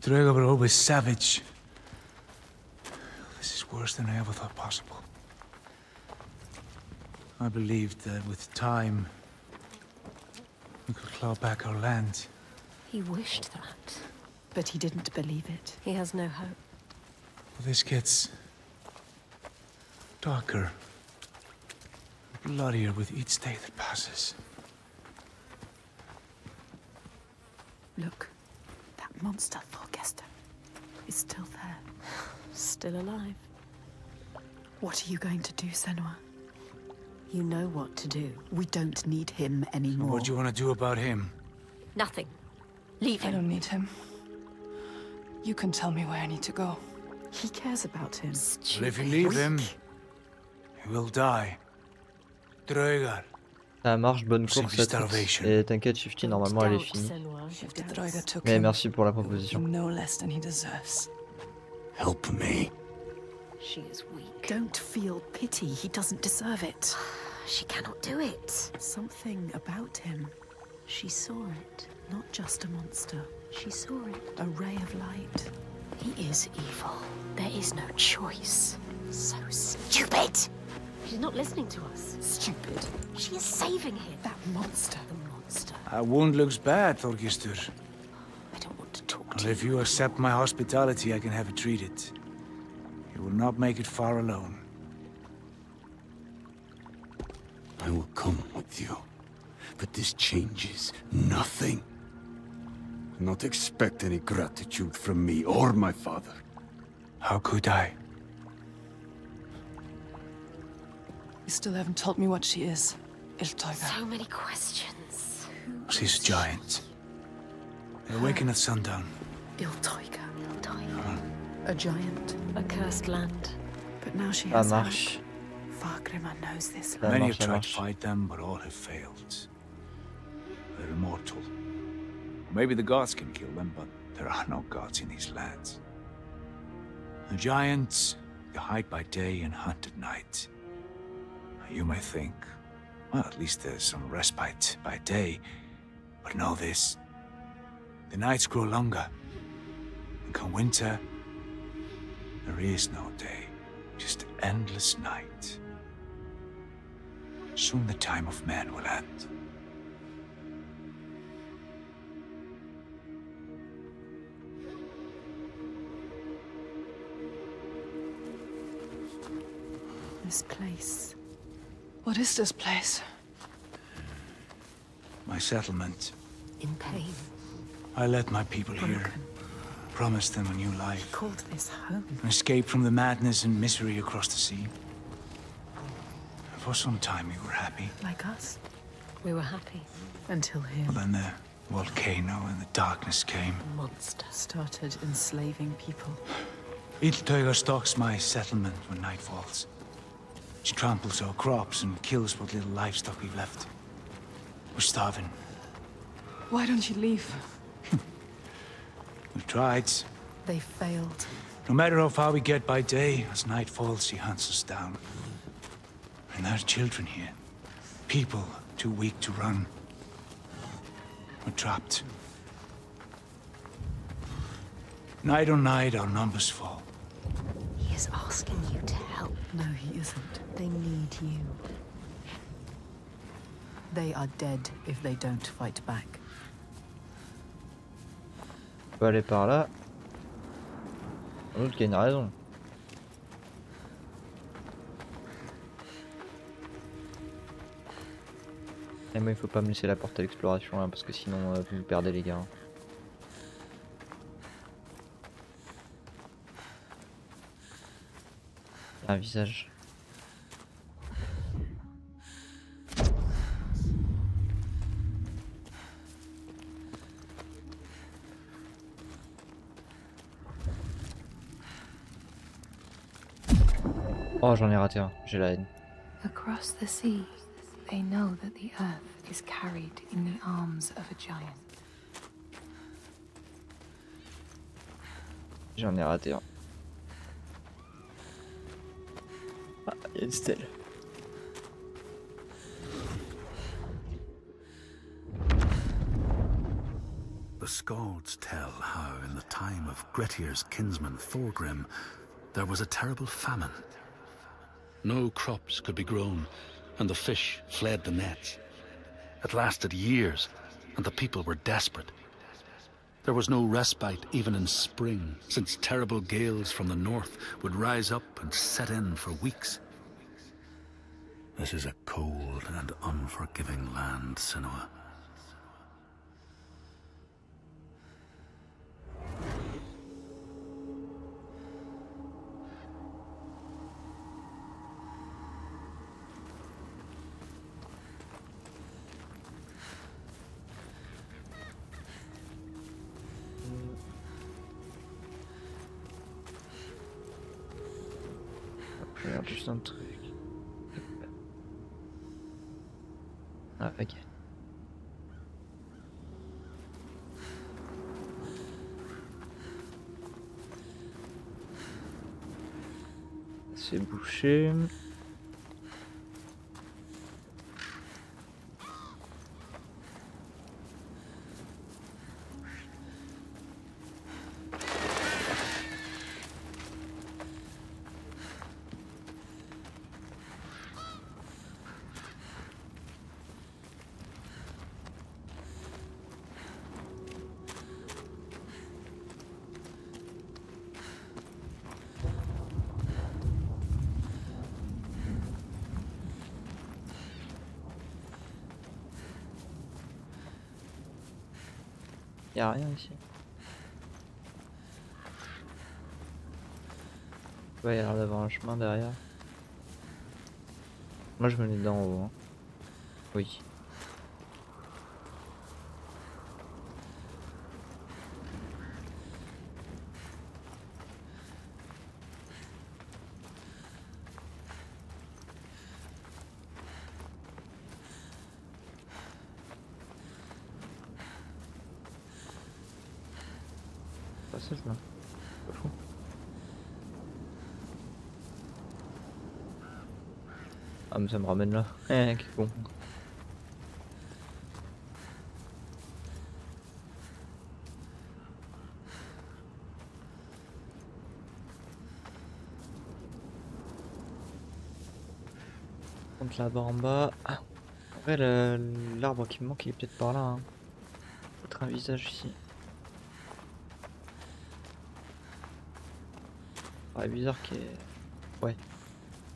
The Draugar were always savage. This is worse than I ever thought possible. I believed that with time, we could claw back our land. He wished that. But he didn't believe it. He has no hope. Well, this gets darker, bloodier with each day that passes. Look, that monster Thorgestr is still there. Still alive. What are you going to do, Senua? You know what to do. We don't need him anymore. What do you want to do about him? Nothing. Leave him. I don't need him. You can tell me where I need to go. He cares about him. Well, if you leave him, he will die. Draugar. Ça marche, bonne course à tous. Et t'inquiète, Shifty, normalement elle est finie. Senua. If the Draugar took Mais merci pour la proposition. be no less than he deserves. Help me. She is weak. Don't feel pity. He doesn't deserve it. She cannot do it. Something about him. She saw it. Not just a monster. She saw it. A ray of light. He is evil. There is no choice. So stupid! She's not listening to us. Stupid. She is saving him. That monster. The monster. That wound looks bad, Thorgestr. I don't want to talk Well, to if you accept my hospitality, I can have it treated. You will not make it far alone. I will come with you. But this changes nothing. Do Not expect any gratitude from me or my father. How could I? You still haven't told me what she is. Illtauga. So many questions. She's a giant. They awaken at sundown. Illtauga. Illtauga. Uh-huh. A giant. A cursed land. But now she has marche. hope. Knows this. Land. Many have tried to fight them, but all have failed. They're immortal. Maybe the gods can kill them, but there are no gods in these lands. The giants, they hide by day and hunt at night. You may think, well, at least there's some respite by day. But know this. The nights grow longer. And come winter, there is no day, just endless night. Soon the time of man will end. This place. What is this place? My settlement. In pain. I led my people Broken. here. Promised them a new life. Called this home. An escape from the madness and misery across the sea. For some time we were happy. Like us. We were happy. Until him. But then the volcano and the darkness came. monster started enslaving people. Illtauga stalks my settlement when night falls. She tramples our crops and kills what little livestock we've left. We're starving. Why don't you leave? We've tried. They failed. No matter how far we get by day, as night falls, she hunts us down. And there are children here. People too weak to run. We're trapped. Night on night, our numbers fall. He is asking you to help. No, he isn't. They need you. They are dead if they don't fight back. Peut aller par là. L'autre qui a une raison. Et moi il faut pas me laisser la porte à l'exploration là parce que sinon euh, vous perdez les gars. Un visage. Oh j'en ai raté un, j'ai la haine. Across the sea, they know that the earth is carried in the arms of a giant. J'en ai raté un. Ah, il y a une stèle. The Skalds tell how, in the time of Grettir's kinsman Thorgrim, there was a terrible famine. No crops could be grown, and the fish fled the nets. It lasted years, and the people were desperate. There was no respite even in spring, since terrible gales from the north would rise up and set in for weeks. This is a cold and unforgiving land, Senua. A rien ici. Ouais, il y a l'air d'avoir un chemin derrière. Moi je me mets d'en haut. hein. Oui. Passage là. Pas fou. Ah ça me ramène là. Eh, quel con. Contre là-bas en bas. Ah. En vrai, le- l'arbre qui me manque, il est peut-être par là. Hein. Peut-être un visage ici. Ah, bizarre qu'il y ait... Ouais.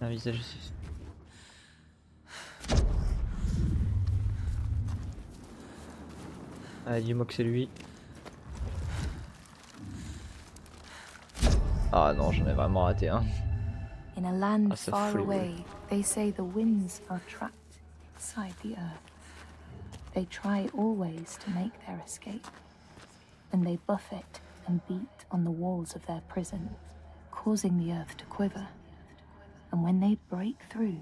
Un visage ici. Ah, dis-moi que c'est lui. Ah non, j'en ai vraiment raté un. In a land Ah, far free away, they say the winds are trapped inside the earth. They try always to make their escape, and they buffet and beat on the walls of their prison, causing the earth to quiver. And when they break through,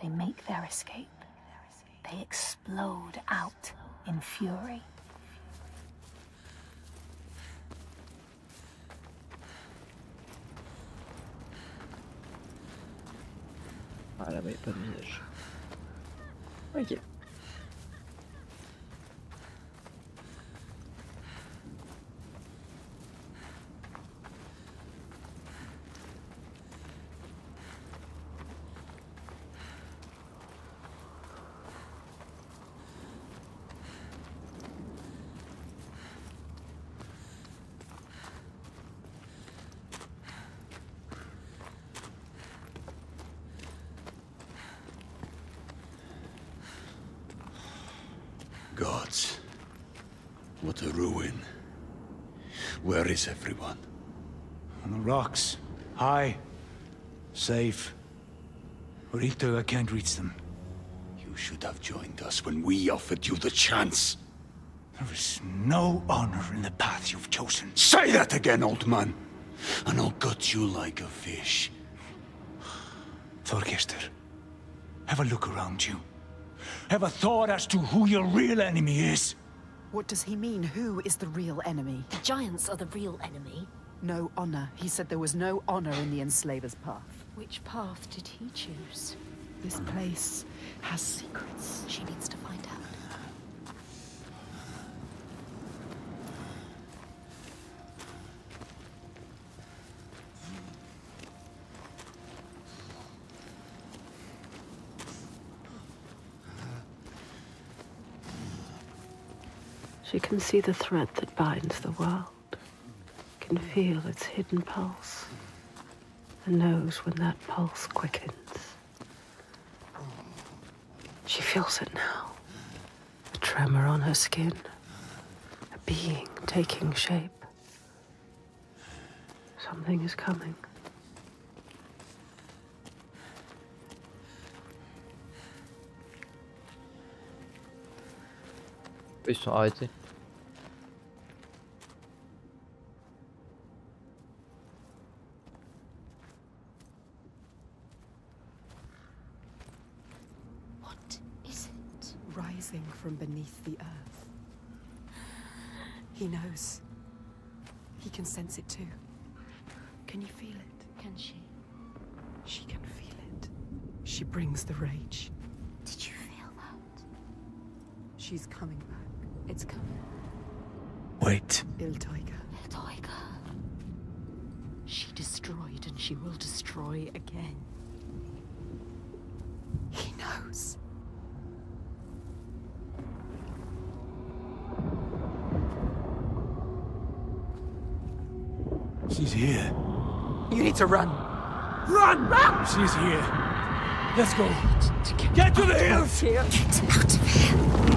they make their escape. They explode out in fury. Ah là-bas, y'a pas de visage. Ok. Gods. What a ruin. Where is everyone? On the rocks. High. Safe. Rito, I can't reach them. You should have joined us when we offered you the chance. There is no honor in the path you've chosen. Say that again, old man, and I'll gut you like a fish. Thorgestr, have a look around you. Have a thought as to who your real enemy is. What does he mean? Who is the real enemy? The giants are the real enemy. No honor. He said there was no honor in the enslaver's path. Which path did he choose? This place has secrets. She needs to find out. Can see the thread that binds the world, can feel its hidden pulse, and knows when that pulse quickens. She feels it now. A tremor on her skin, a being taking shape. Something is coming. Ils sont arrêtés. What is it? Rising from beneath the earth. He knows. He can sense it too. Can you feel it? Can she? She can feel it. She brings the rage. Did you feel that? She's coming back. It's coming. Wait. Il Tiger. Tiger. She destroyed and she will destroy again. He knows. Need to run. Run! Run! She's here. Let's go. Get to the hills! Get out of here.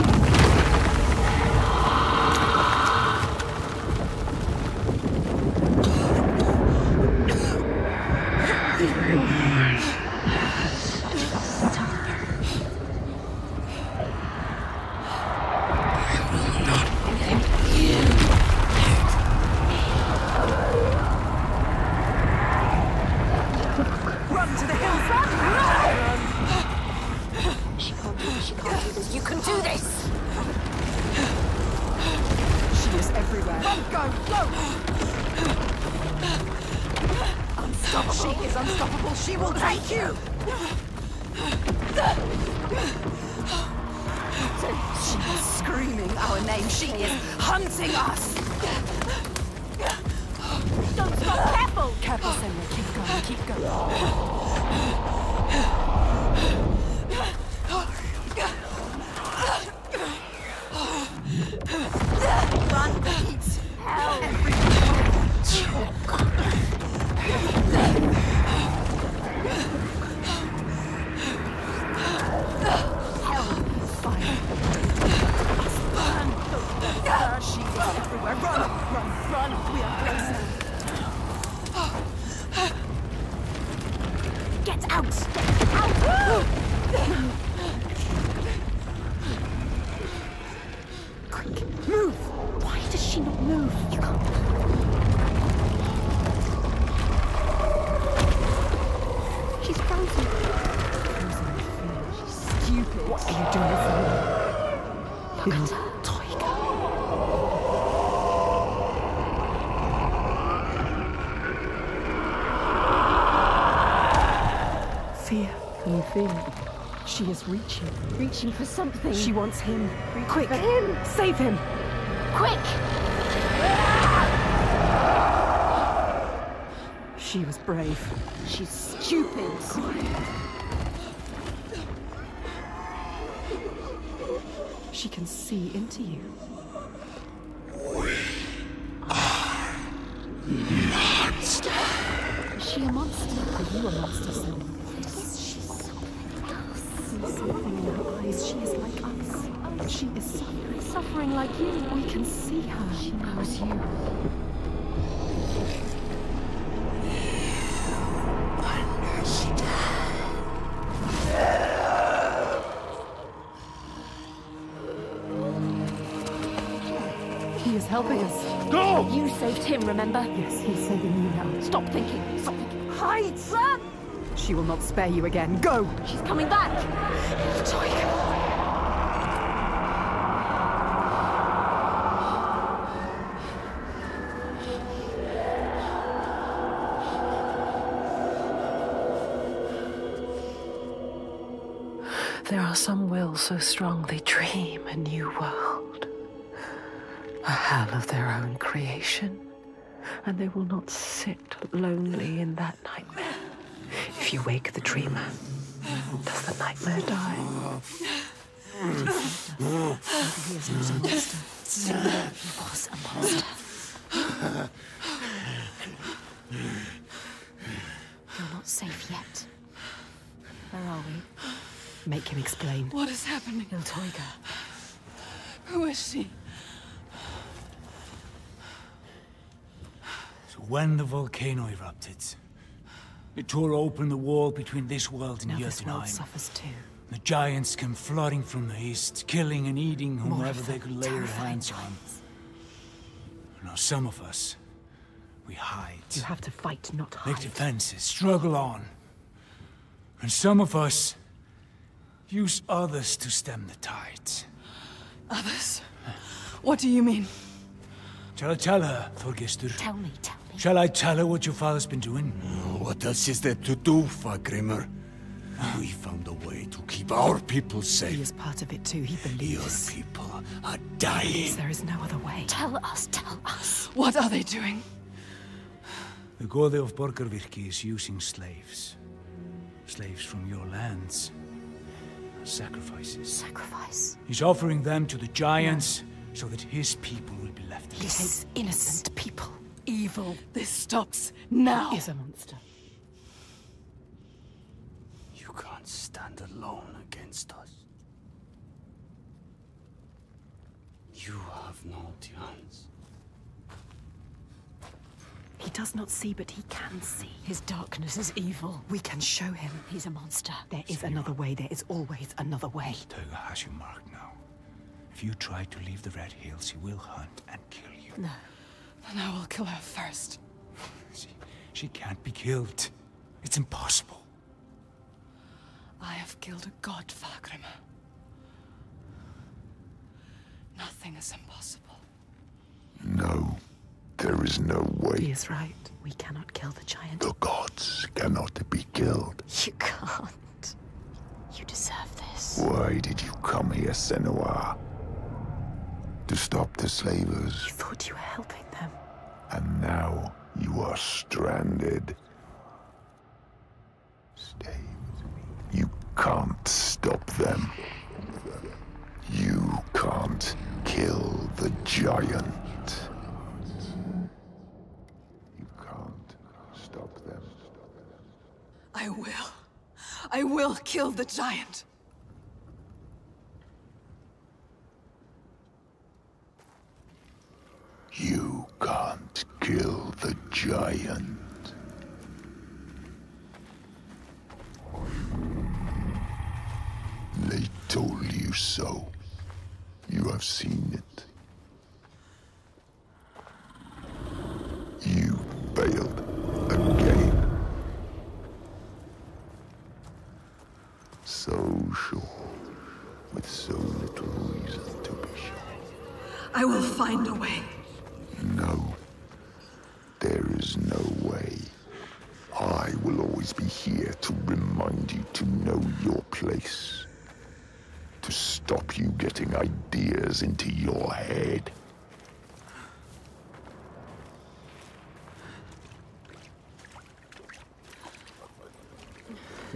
Reaching. Reaching for something. She wants him. Quick, for him. save him. Quick! She was brave. She's stupid. She can see into you. Monster. Is she a monster? Are you a monster, Selma? She is suffering. Suffering like you. We can see her. She knows you. He is helping us. Go! You saved him, remember? Yes, he's saving you now. Stop thinking. Stop thinking. Hide! Run! She will not spare you again. Go! She's coming back. There so strong they dream a new world. A hell of their own creation. And they will not sit lonely in that nightmare. If you wake the dreamer, does the nightmare die? You're not safe yet. Where are we? Make him explain. What is happening? Illtauga. Who is she? So when the volcano erupted, it tore open the wall between this world and Now this world suffers too. The giants came flooding from the east, killing and eating whomever they could lay their terrifying hands on. Now some of us, we hide. You have to fight, not hide. Make defenses, struggle on. And some of us use others to stem the tides. Others? What do you mean? Shall I tell her, Thorgestr? Tell me, tell me. Shall I tell her what your father's been doing? What else is there to do, Fargrímr? We found a way to keep our people safe. He is part of it too. He Your believes. people are dying. There is no other way. Tell us, tell us. What are they doing? The Gode of Borgarvirki is using slaves. Slaves from your lands. As Sacrifices. Sacrifice. He's offering them to the giants so that his people will be left He takes innocent people. Evil. This stops now. He Is a monster. You can't stand alone against us. You have no chance. He does not see, but he can see. His darkness is evil. We can show him. He's a monster. There is another way. There is always another way. Toga has you marked now. If you try to leave the Red Hills, he will hunt and kill you. No. Then I will kill her first. She, she can't be killed. It's impossible. I have killed a god, Fargrímr. Nothing is impossible. No, there is no way. He is right. We cannot kill the giant. The gods cannot be killed. You can't. You deserve this. Why did you come here, Senua? To stop the slavers, You thought you were helping them. and now you are stranded. Stay with me. You can't stop them. You can't kill the giant. You can't stop them. I will. I will kill the giant. You can't kill the giant. They told you so. You have seen it. You failed again. So sure, with so little reason to be sure. I will find a way. No, there is no way. I will always be here to remind you to know your place. To stop you getting ideas into your head.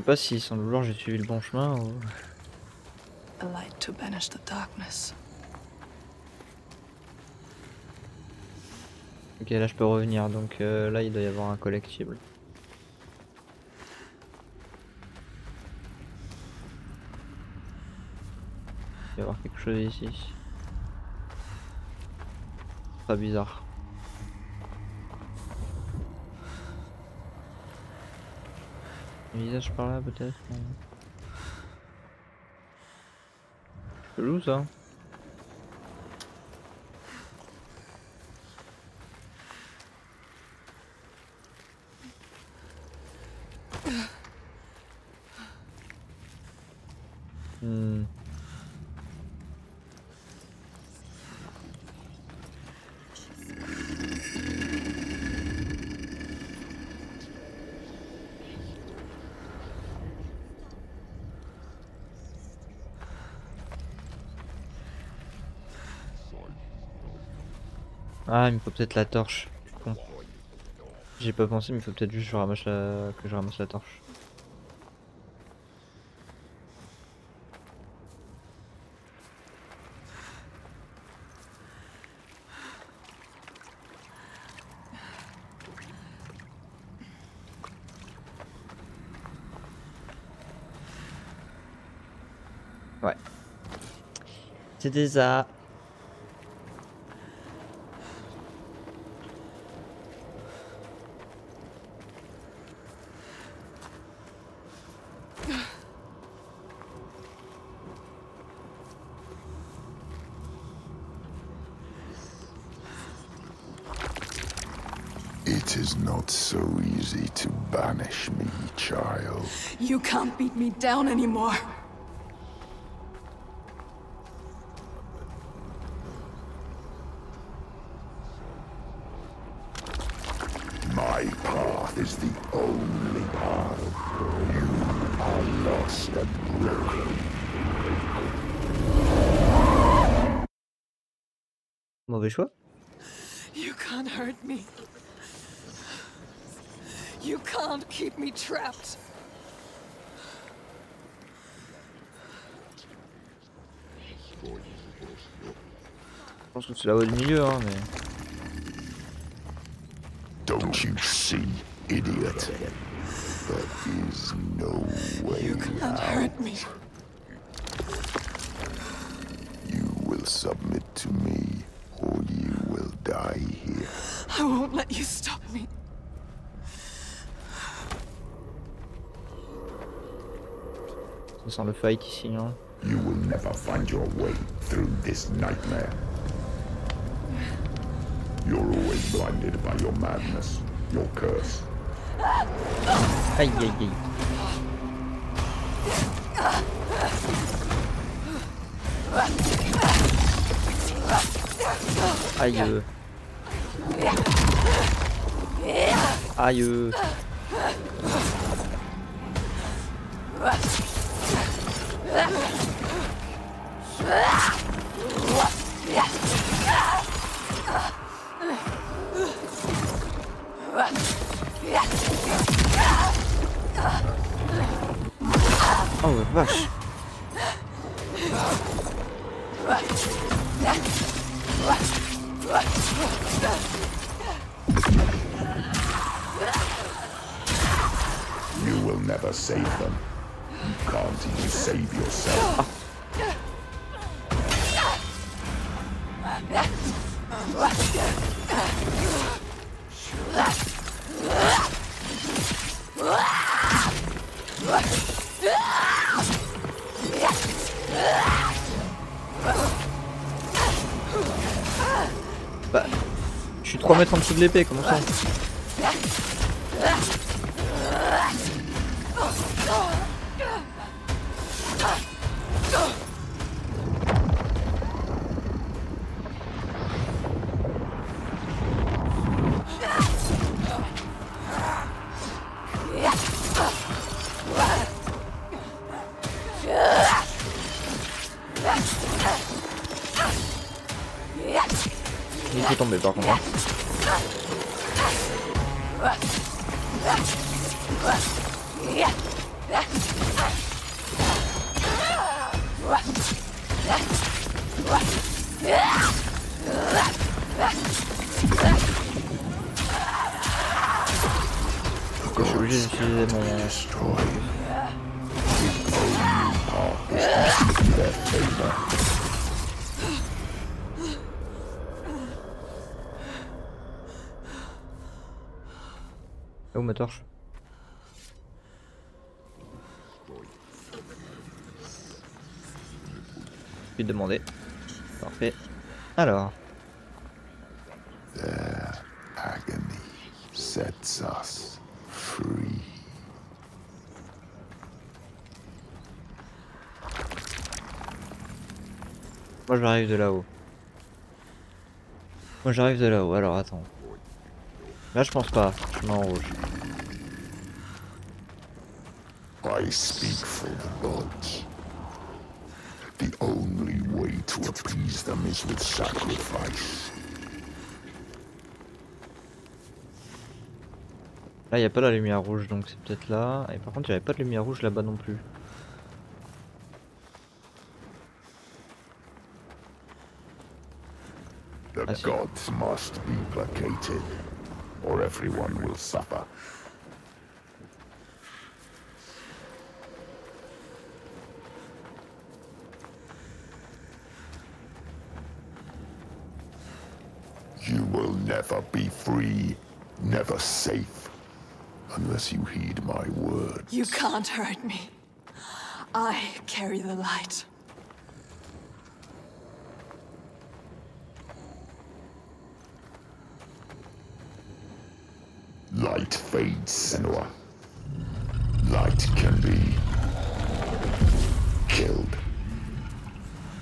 Sais pas si sans le vouloir j'ai suivi le bon chemin ou. A light to banish the darkness. Ok, là je peux revenir, donc euh, là il doit y avoir un collectible. Il doit y avoir quelque chose ici. Pas bizarre. Visage par là peut-être. Chelou ça. Hmm. Ah, il me faut peut-être la torche. J'ai pas pensé, mais il faut peut-être juste que je ramasse la... que je ramasse la torche. Ouais. C'était ça. Not so easy to banish me, child. You can't beat me down anymore. You can't keep me trapped. Je pense que c'est la voie du milieu, hein, mais. Don't you see, idiot? There is no way You can't out. hurt me. You will submit to me, or you will die here. I won't let you stop me. Ça sent le fight ici, hein. You will never find your way through this nightmare. You're always blinded by your madness, your curse. Aïe aïe aïe. Aïe. euh. Aïe. Oh la vache. You will never save them. You can't even save yourself. Bah, je suis 3 mètres en dessous de l'épée, comment ça j'arrive de là-haut. Moi j'arrive de là-haut, alors attends. Là je pense pas, chemin en rouge. I speak for the gods. The only way to appease them is with sacrifice. Là y a pas la lumière rouge donc c'est peut-être là. Et par contre il y avait pas de lumière rouge là-bas non plus. Gods must be placated, or everyone will suffer. You will never be free, never safe, unless you heed my word. You can't hurt me. I carry the light. Light fades, Senua. Light can be killed.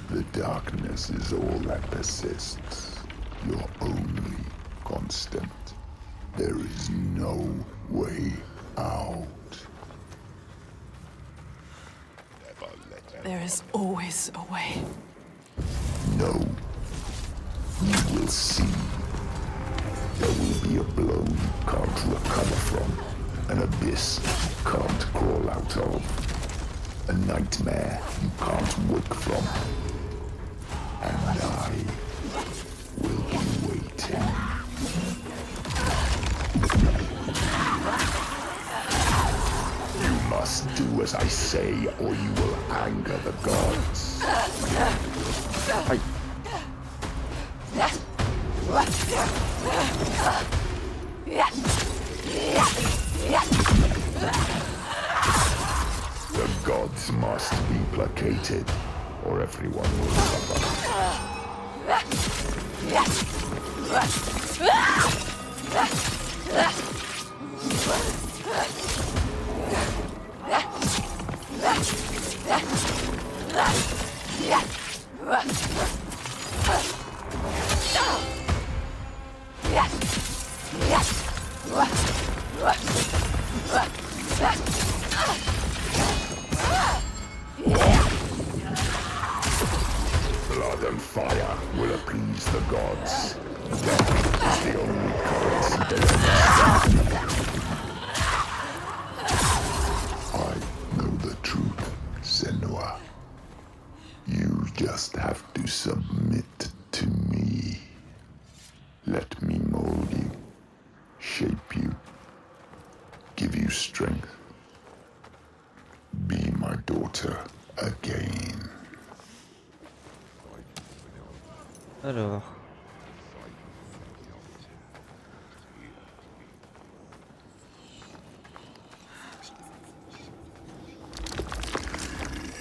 The darkness is all that persists. Your only constant. There is no way out. There is always a way. No. You will see. Be a blow you can't recover from. An abyss you can't crawl out of. A nightmare you can't wake from. And I will be waiting. You must do as I say, or you will anger the gods. Aïe. The gods must be placated, or everyone will suffer.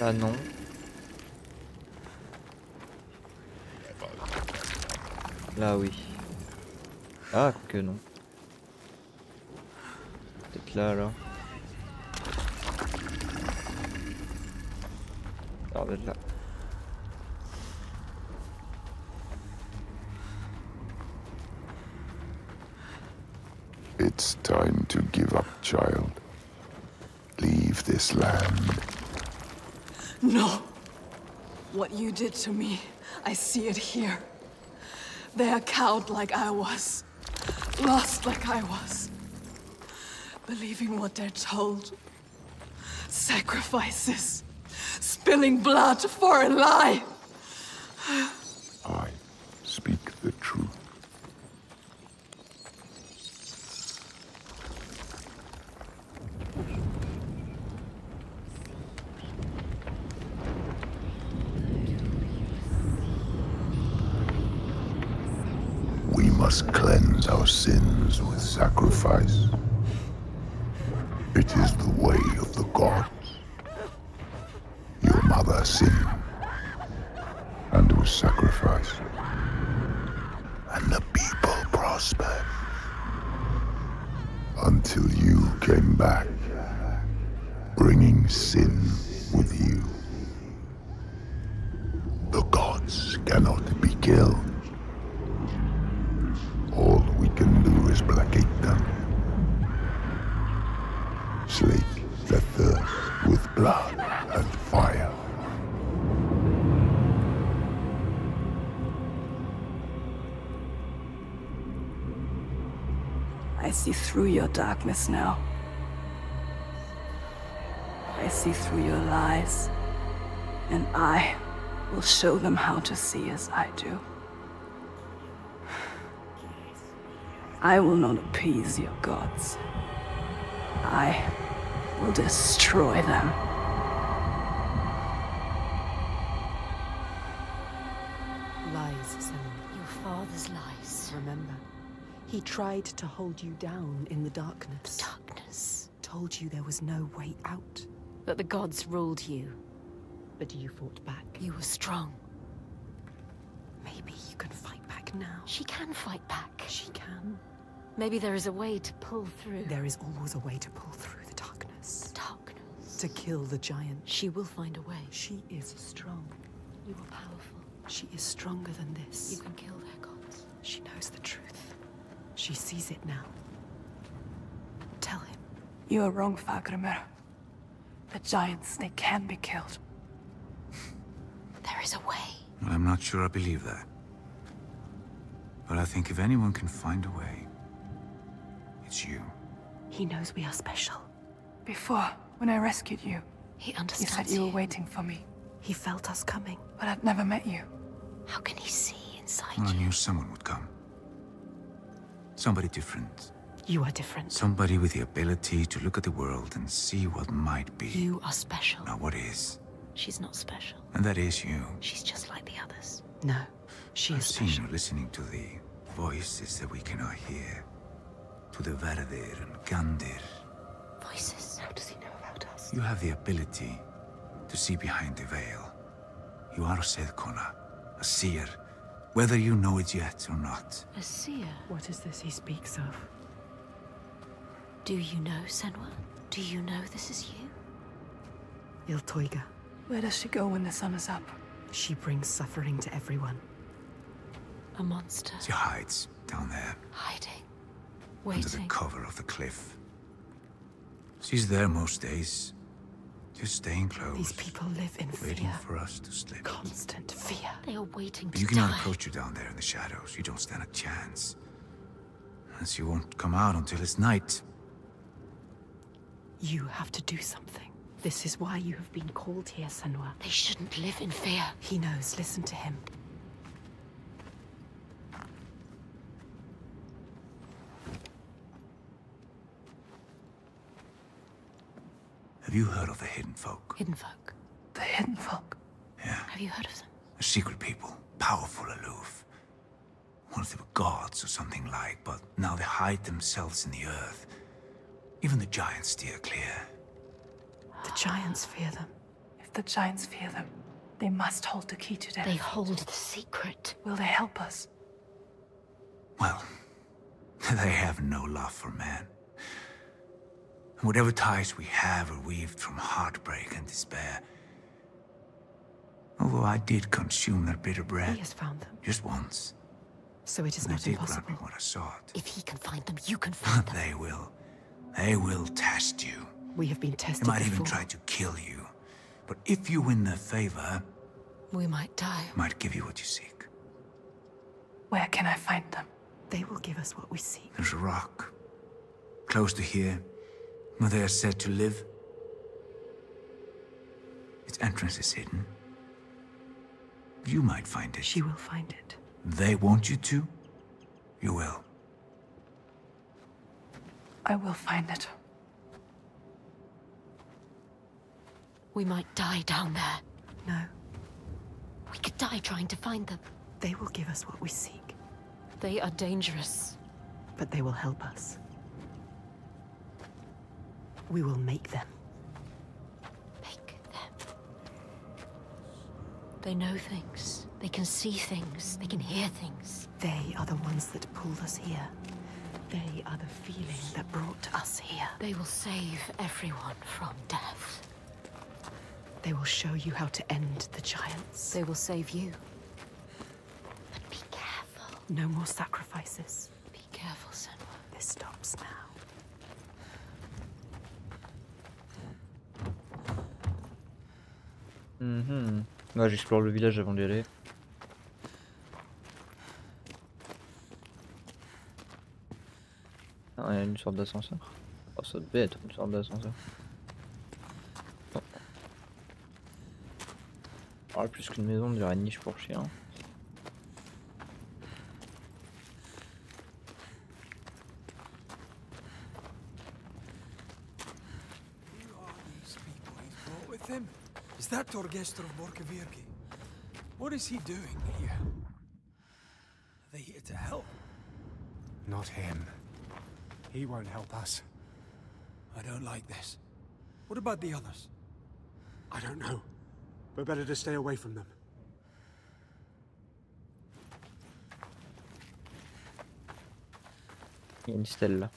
Ah non. Là oui. Ah que non. Peut-être là alors. Alors peut-être là. It's time to give up, child. Leave this land. No. What you did to me, I see it here. They are cowed like I was. Lost like I was. Believing what they're told. Sacrifices. Spilling blood for a lie. Through your darkness now. I see through your lies. And I will show them how to see as I do. I will not appease your gods. I will destroy them. He tried to hold you down in the darkness. Darkness. Told you there was no way out. That the gods ruled you. But you fought back. You were strong. Maybe you can fight back now. She can fight back. She can. Maybe there is a way to pull through. There is always a way to pull through the darkness. Darkness. To kill the giant. She will find a way. She is strong. You are powerful. She is stronger than this. You can kill their gods. She knows the truth. She sees it now. Tell him. You are wrong, Fargrímr. The giants, they can be killed. There is a way. Well, I'm not sure I believe that. But I think if anyone can find a way, it's you. He knows we are special. Before, when I rescued you, He you understands said you were waiting for me. He felt us coming. But I'd never met you. How can he see inside Well, I knew someone would come. Somebody different. You are different. Somebody with the ability to look at the world and see what might be, You are special. Now what is. She's not special. And that is you. She's just like the others. No, she I've is seen special. you listening to the voices that we cannot hear. To the Verdir and Gandir. Voices. How does he know about us? You have the ability to see behind the veil. You are a Sedkona, a seer, whether you know it yet or not. A seer. What is this he speaks of? Do you know, Senua? Do you know this is you? Illtauga. Where does she go when the sun is up? She brings suffering to everyone. A monster. She hides down there, Hiding. Waiting. Under the cover of the cliff. She's there most days, just staying close, These people live in waiting fear. for us to slip. Constant fear. They are waiting But to you cannot die. approach you down there in the shadows. You don't stand a chance. And you won't come out until it's night. You have to do something. This is why you have been called here, Senua. They shouldn't live in fear. He knows. Listen to him. Have you heard of the Hidden Folk? Hidden folk. The hidden folk. Yeah. Have you heard of them? A secret people, powerful, aloof. Once they were gods or something like, but now they hide themselves in the earth. Even the giants steer clear. The giants fear them. If If the giants fear them, they must hold the key to their They hold the secret. Will they help us? Well, they have no love for man. And whatever ties we have are weaved from heartbreak and despair. Although I did consume that bitter bread. He has found them. Just once. So it is And I not did impossible. grant me what I sought. If he can find them, you can find them. They will. They will test you. We have been tested They might before. even try to kill you. But if you win their favor, We might die. might give you what you seek. Where can I find them? They will give us what we seek. There's a rock. Close to here, where they are said to live. Its entrance is hidden. You might find it. She will find it. They want you to. You will. I will find it. We might die down there. No. We could die trying to find them. They will give us what we seek. They are dangerous. But they will help us. We will make them. They know things. They can see things. They can hear things. They are the ones that pulled us here. They are the feeling that brought us here. They will save everyone from death. They will show you how to end the giants. They will save you. But be careful. No more sacrifices. Be careful, Senua. This stops now. Mhm. Ouais, j'explore le village avant d'y aller. Ah, il y a une sorte d'ascenseur. Oh, ça devait être une sorte d'ascenseur. Oh. Ah, plus qu'une maison, une niche pour chien. That Thorgestr of Borgarvirki? What is he doing here? Are they here to help? Not him. He won't help us. I don't like this. What about the others? I don't know. We're better to stay away from them. Il y a une stèle là.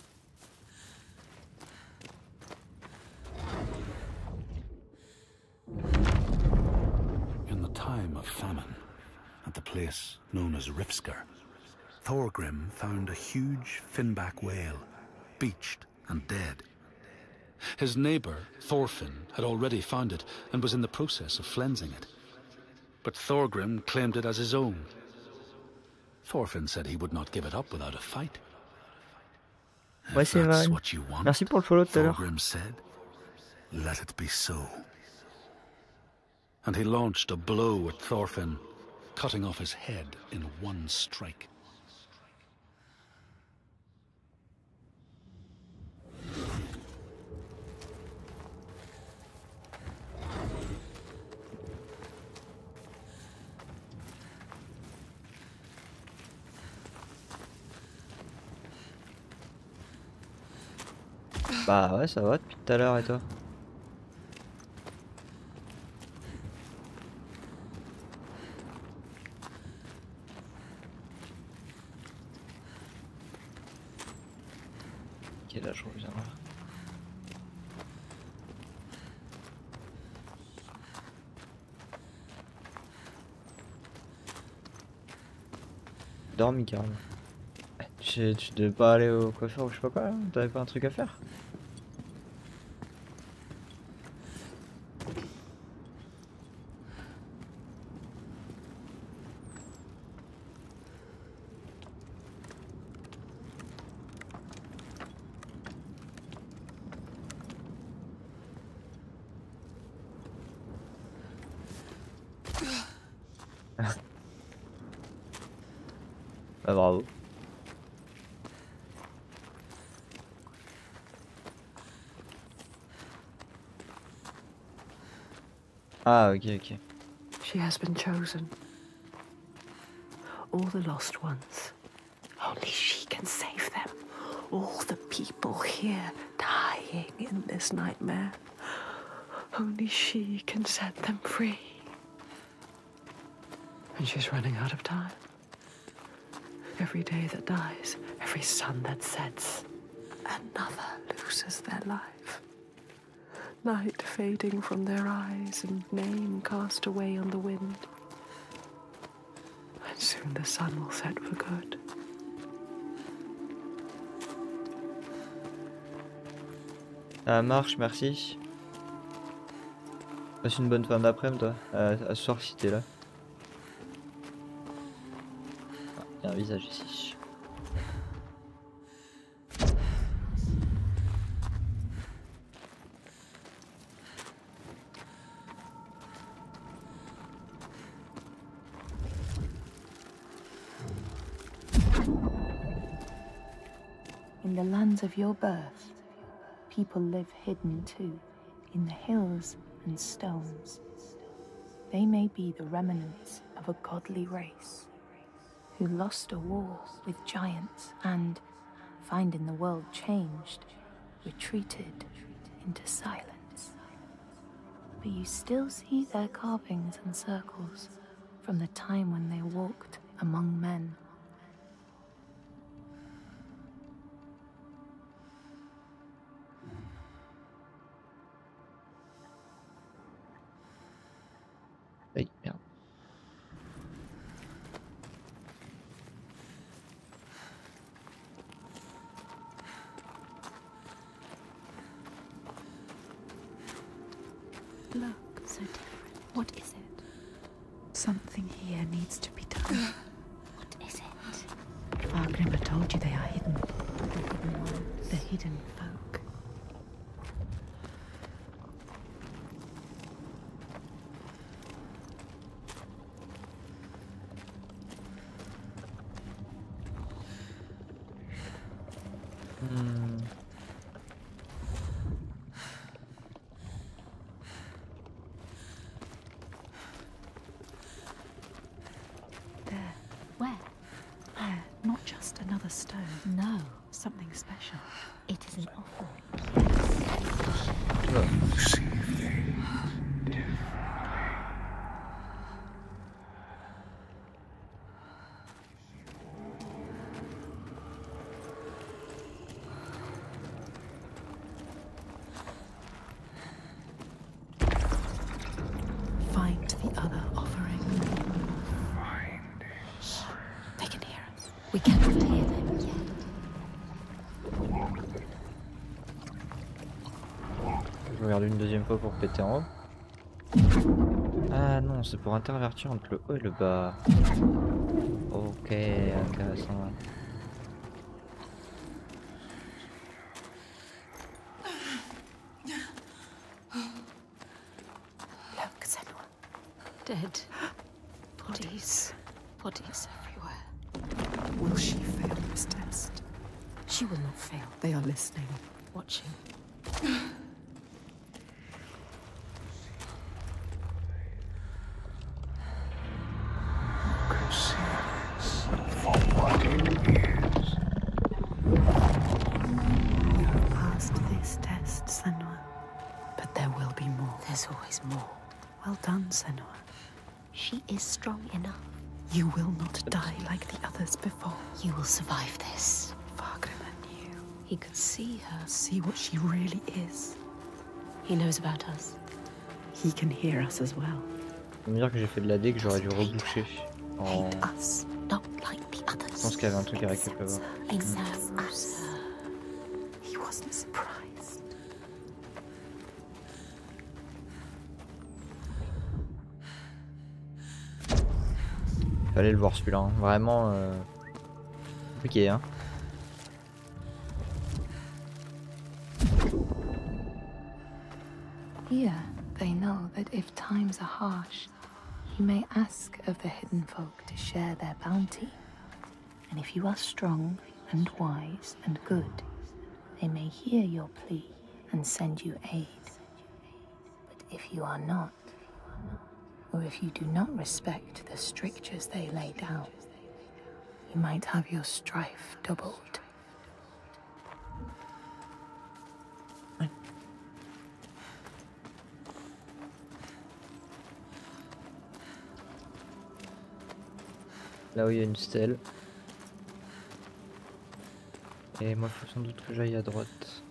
In the time of famine, at the place known as Rifsker, Thorgrim found a huge finback whale, beached and dead. His neighbour, Thorfinn, had already found it and was in the process of flensing it. But Thorgrim claimed it as his own. Thorfinn said he would not give it up without a fight. Ouais, c'est that's vrai. what you want, Merci pour le follow tout à l'heure. Thorgrim said, let it be so. And he launched a blow at Thorfinn, cutting off his head in one strike. Bah ouais, ça va depuis tout à l'heure et toi Dormi. Tu, tu devais pas aller au coiffeur ou je sais pas quoi T'avais pas un truc à faire? Ah ok ok. She has been chosen. All the lost ones. Only she can save them. All the people here dying in this nightmare. Only she can set them free. And she's running out of time. Every day that dies, every sun that sets, another loses their life. Night fading from their eyes and name cast away on the wind. And soon the sun will set for good. Ça marche, merci. Passe une bonne fin d'après-midi, toi. Euh, à ce soir, si t'es là. Ah, il y a un visage ici. Of your birth, people live hidden too, in the hills and stones. They may be the remnants of a godly race who lost a war with giants and, finding the world changed, retreated into silence. But you still see their carvings and circles from the time when they walked among men. Une pour péter en haut. Ah non, c'est pour intervertir entre le haut et le bas. Ok, intéressant. Her. See what she really is. He knows about us. He can hear us as well. Me dire que j'ai fait de la D que j'aurais dû reboucher. En... Je pense qu'il y avait un truc à récupérer. Fallait le voir celui-là, hein. vraiment euh... compliqué hein. Here, they know that if times are harsh, you may ask of the hidden folk to share their bounty. And if you are strong and wise and good, they may hear your plea and send you aid. But if you are not, or if you do not respect the strictures they lay down, you might have your strife doubled. Là où il y a une stèle. Et moi, il faut sans doute que j'aille à droite.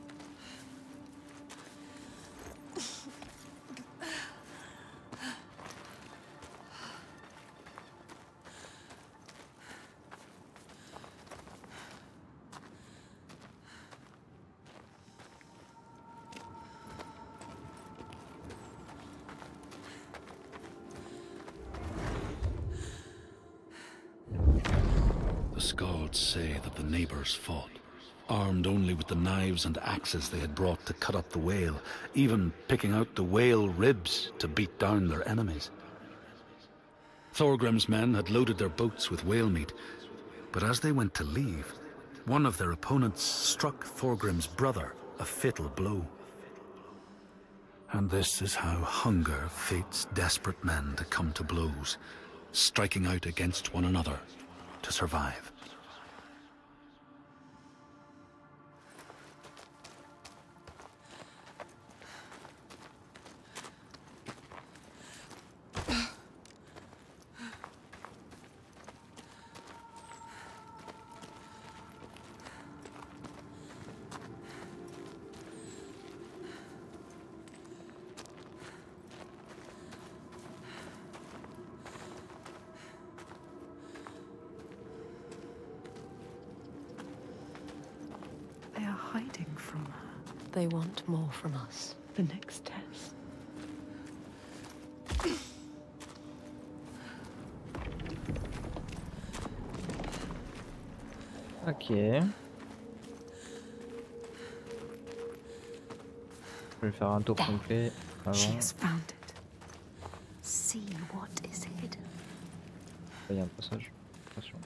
Knives and axes they had brought to cut up the whale, even picking out the whale ribs to beat down their enemies. Thorgrim's men had loaded their boats with whale meat, but as they went to leave, one of their opponents struck Thorgrim's brother a fatal blow. And this is how hunger fates desperate men to come to blows, striking out against one another to survive. They want more from us. The next test. Ok. Je vais faire un tour complet avant. She has found it. See what is hidden. Il y a un passage. Attention.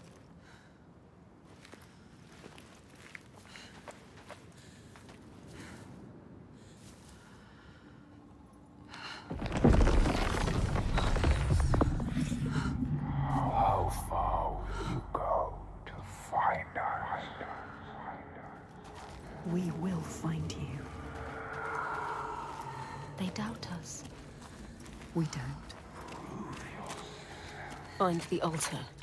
How far will you go to find us? We will find you. They doubt us. We don't. Find the altar.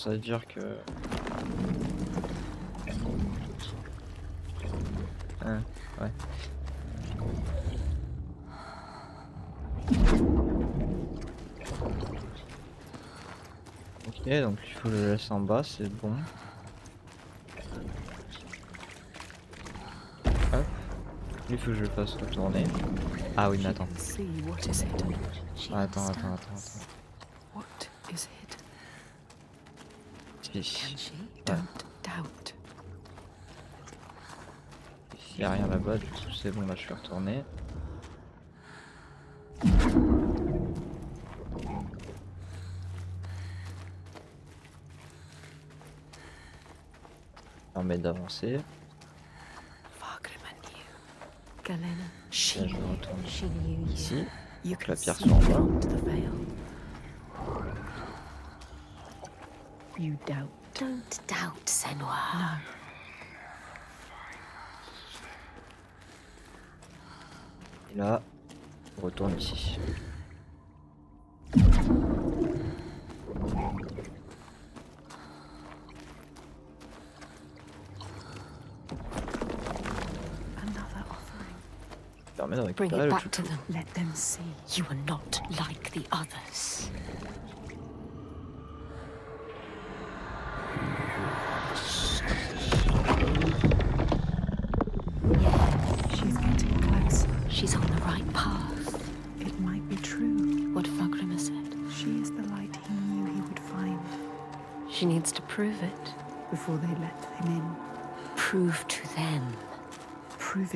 Tendance à dire que. Hein, ouais. Ok, donc il faut le laisser en bas, c'est bon. Hop. Il faut que je le fasse retourner. Ah oui, mais attends. Attends, attends, attends, attends. Si. Can she? Ouais. Don't doubt. Il y a rien là-bas, du coup c'est bon, là je suis retourné. Permet d'avancer. Galena, she Là je retourne She knew you. ici. You Donc la can pierre see soit en bas. beyond the veil. You doubt. Don't doubt, Senua. No. Et là, on retourne ici. Another offering. Permet Bring récupérer it back to them. Let them see. You are not like the others.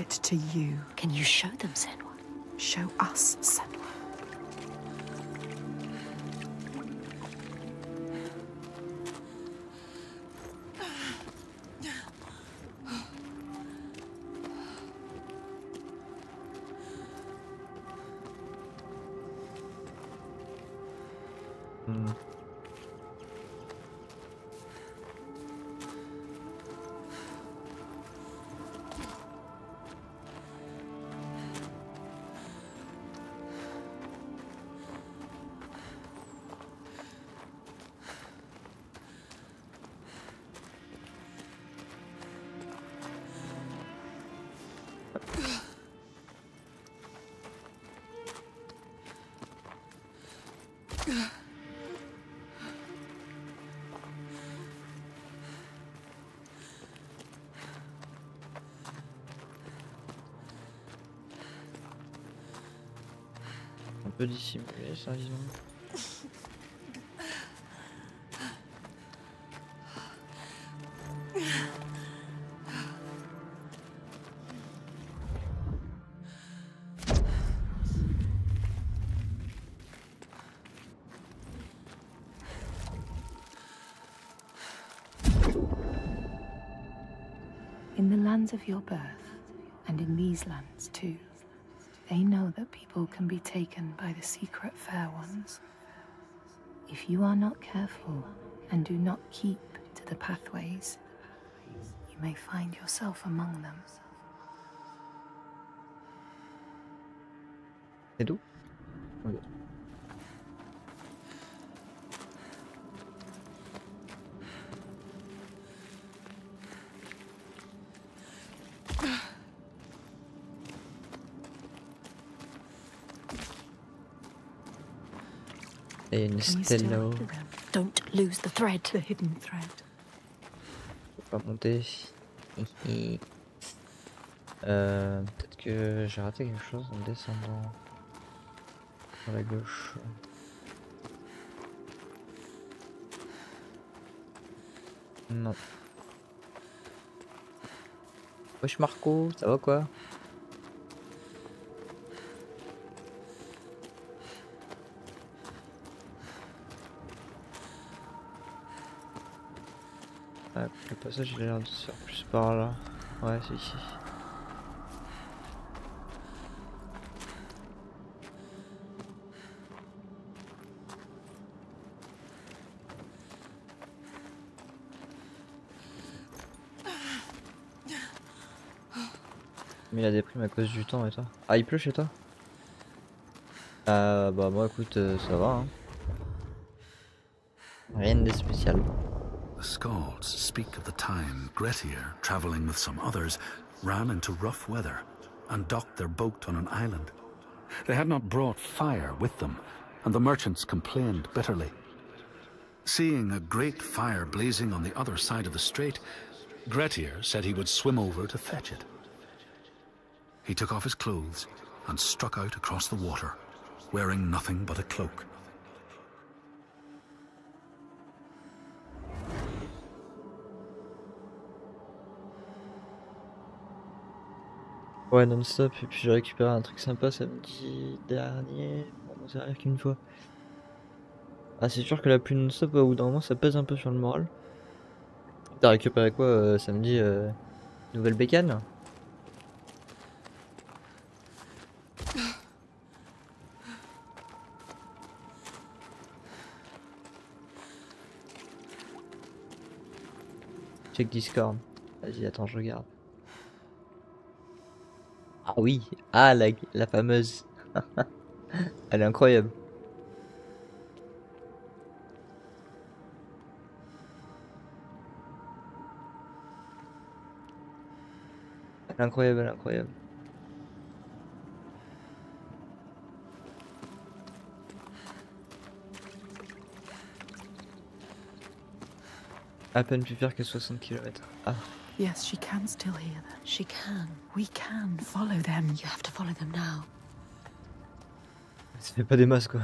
It to you. Can you show them, Senua? Show us, Senua. Peu dissimulé ça, disons. In the lands of your birth, and in these lands too, they know that people can be taken by the secret fair ones. If you are not careful and do not keep to the pathways, you may find yourself among them. C'est tout Et une them? Don't lose the thread. The hidden thread. Je peux pas monter. Euh, Peut-être que j'ai raté quelque chose en descendant sur la gauche. Non. Wesh Marco, ça va quoi? Le passage il a l'air de se faire plus par là. Ouais, c'est ici. Mais il a des primes à cause du temps et toi? Ah, il pleut chez toi? Ah, bah moi écoute, euh, ça va. Hein. Speak of the time Grettir, travelling with some others, ran into rough weather and docked their boat on an island. They had not brought fire with them, and the merchants complained bitterly. Seeing a great fire blazing on the other side of the strait, Grettir said he would swim over to fetch it. He took off his clothes and struck out across the water, wearing nothing but a cloak. Ouais, non-stop. Et puis j'ai récupéré un truc sympa samedi dernier. Bon, ça arrive qu'une fois. Ah, c'est sûr que la pluie non-stop, au bout d'un moment, ça pèse un peu sur le moral. T'as récupéré quoi euh, samedi euh, Nouvelle bécane? Check Discord. Vas-y, attends, je regarde. Oui, ah la, la fameuse. Elle est incroyable. Elle est incroyable, incroyable. À peine pu faire que 60 km. Ah. Yes, she can still hear them. She can. We can follow them. You have to follow them now. Ça fait pas des masses quoi.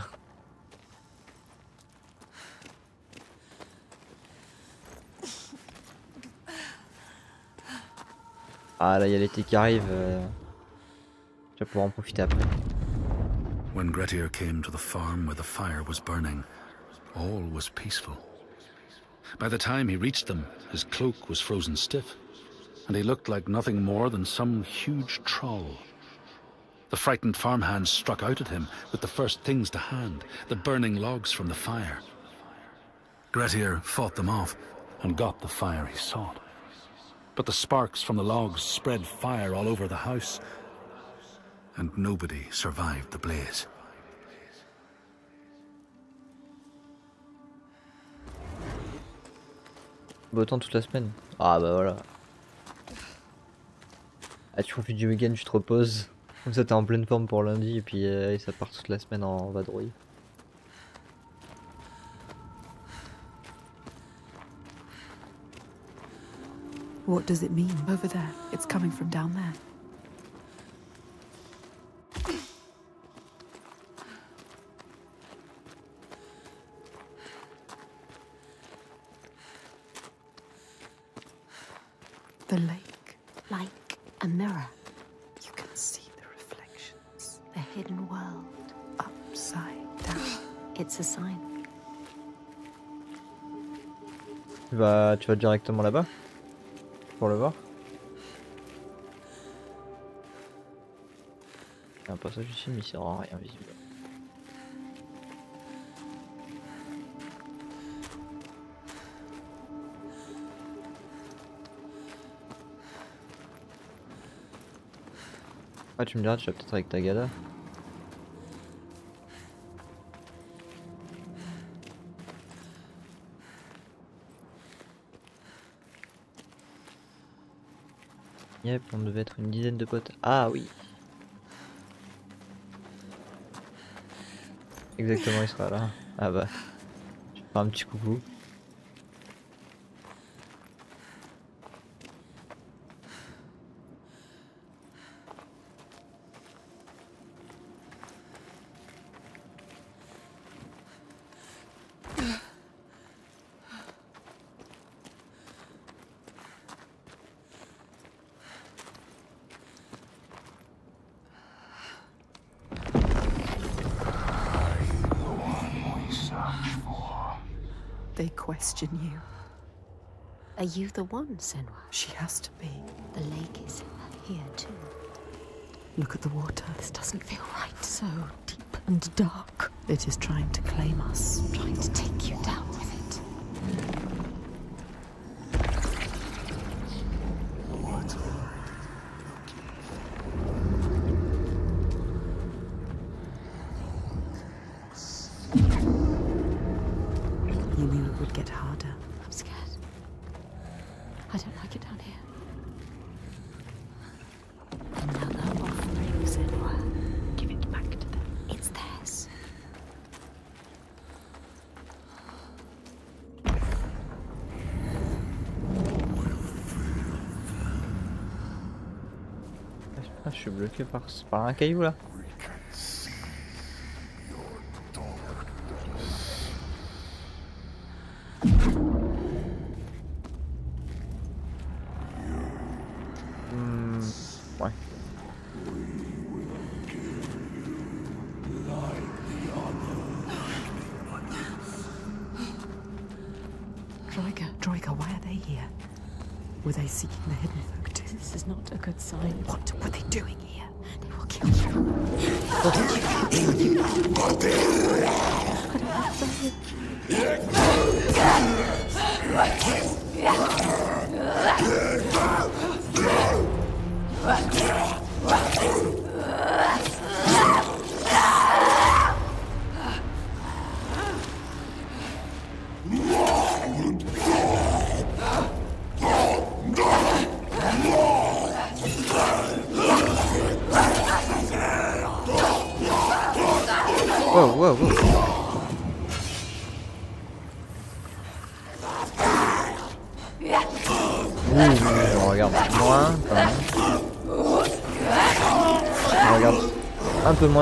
Ah là, il y a l'été qui arrive. Euh... Tu vas pouvoir en profiter après. When Grettir came to the farm where the fire was burning, all was peaceful. By the time he reached them, his cloak was frozen stiff, and he looked like nothing more than some huge troll. The frightened farmhands struck out at him with the first things to hand, the burning logs from the fire. Grettir fought them off and got the fire he sought. But the sparks from the logs spread fire all over the house, and nobody survived the blaze. Beau temps toute la semaine. Ah bah voilà. Ah tu profites du week-end, tu te reposes. Comme ça t'es en pleine forme pour lundi et puis euh, ça part toute la semaine en vadrouille. What does it mean? Over there. It's coming from down. Tu vas directement là-bas Pour le voir Il y a un passage ici mais il sert à rien visible. Ah tu me diras, tu vas peut-être avec ta gada. On devait être une dizaine de potes. Ah oui Exactement, il sera là. Ah bah, je vais faire un petit coucou. They question you. Are you the one, Senua? She has to be. The lake is here too. Look at the water. This doesn't feel right. So deep and dark. It is trying to claim us. Trying to take you down with it. You knew it would get harder. I'm scared. I don't like it down here. Another offering, Senua. Give it back to them. It's theirs. Ah, je suis bloqué par, par un caillou là.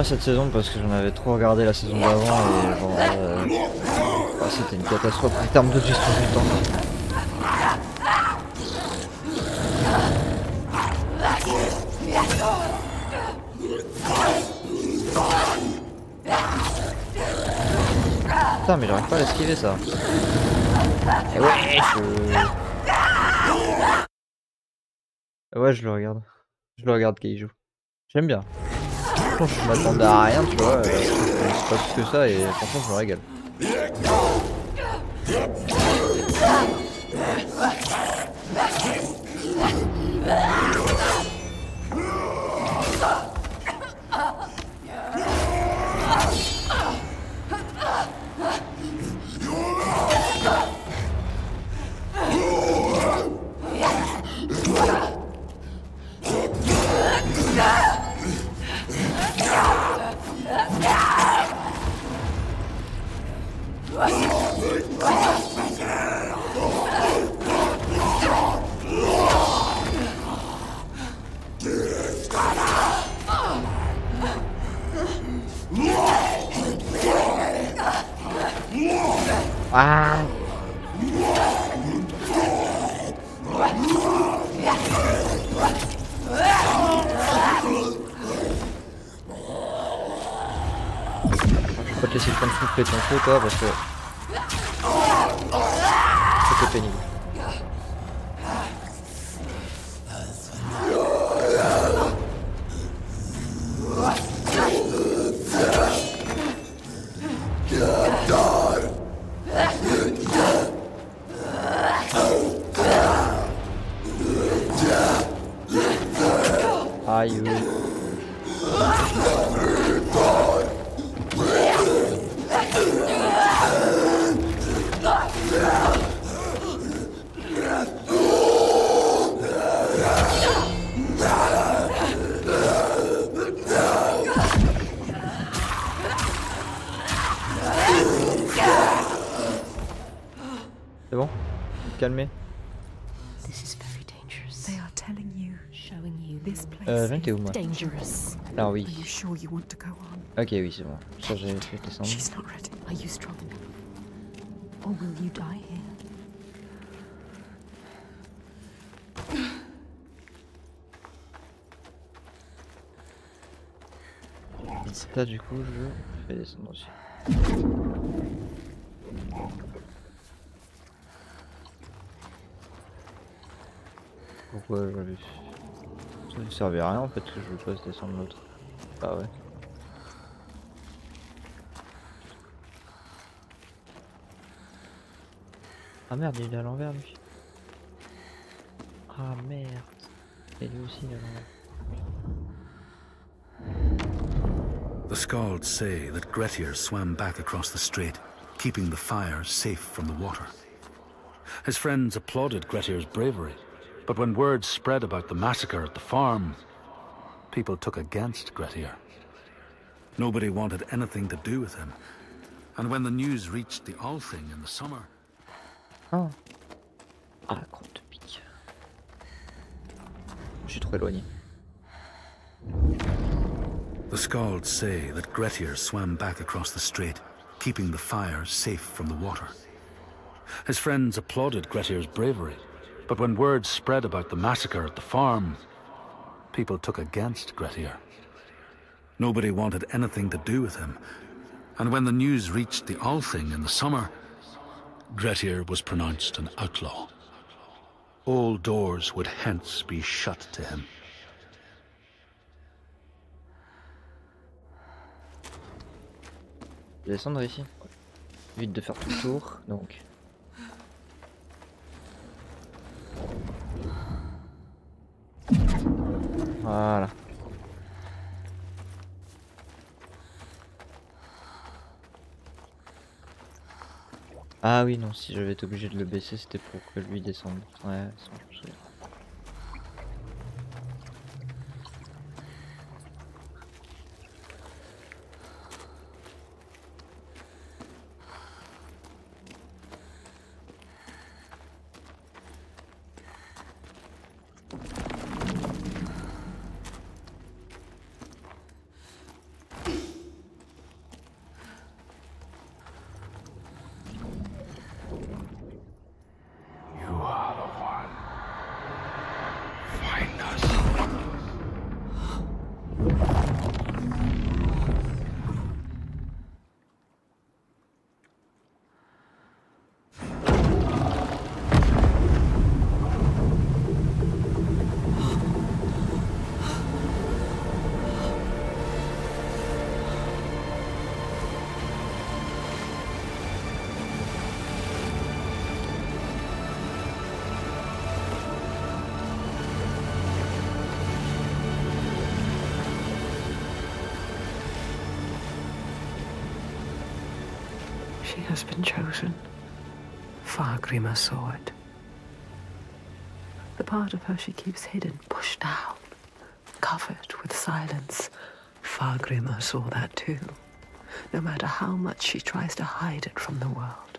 Cette saison parce que j'en avais trop regardé la saison d'avant et bon, euh, ah, c'était une catastrophe en termes de gestion du temps. Putain, mais j'arrive pas à l'esquiver ça. Eh ouais, je... Ouais, je le regarde. Je le regarde qu'il joue. J'aime bien. Je m'attendais à rien, tu vois. Euh, c'est pas plus que ça et franchement, je me régale. 就是。Ah oui. Are you sure you want to go on? Ok, oui, c'est bon. Ça, j'ai fait descendre. She's not ready. Are you strong enough? Or will you die here? Ça, du coup, je fais descendre aussi. Pourquoi j'avais... Ça ne servait à rien en fait que je fasse descendre l'autre. Bah ouais. Ah merde, il est à l'envers lui. Ah merde. Et lui aussi il est à l'envers. The Skalds say that Grettir swam back across the strait, keeping the fire safe from the water. His friends applauded Grettir's bravery, but when word spread about the massacre at the farm, people took against Grettir. Nobody wanted anything to do with him, and when the news reached the Althing in the summer, Ah. Ah, compte pique. Je suis trop éloigné. The Skalds say that Grettir swam back across the strait, keeping the fire safe from the water. His friends applauded Grettir's bravery, but when word spread about the massacre at the farm, people took against Grettir. Nobody wanted anything to do with him, and when the news reached the Althing in the summer, Grettir was pronounced an outlaw. All doors would hence be shut to him. Descendre ici. Vite de faire tout le tour, donc. Voilà. Ah oui, non, si j'avais été obligé de le baisser, c'était pour que lui descende. Ouais, part of her she keeps hidden, pushed down, covered with silence. Fargrímr saw that too, no matter how much she tries to hide it from the world.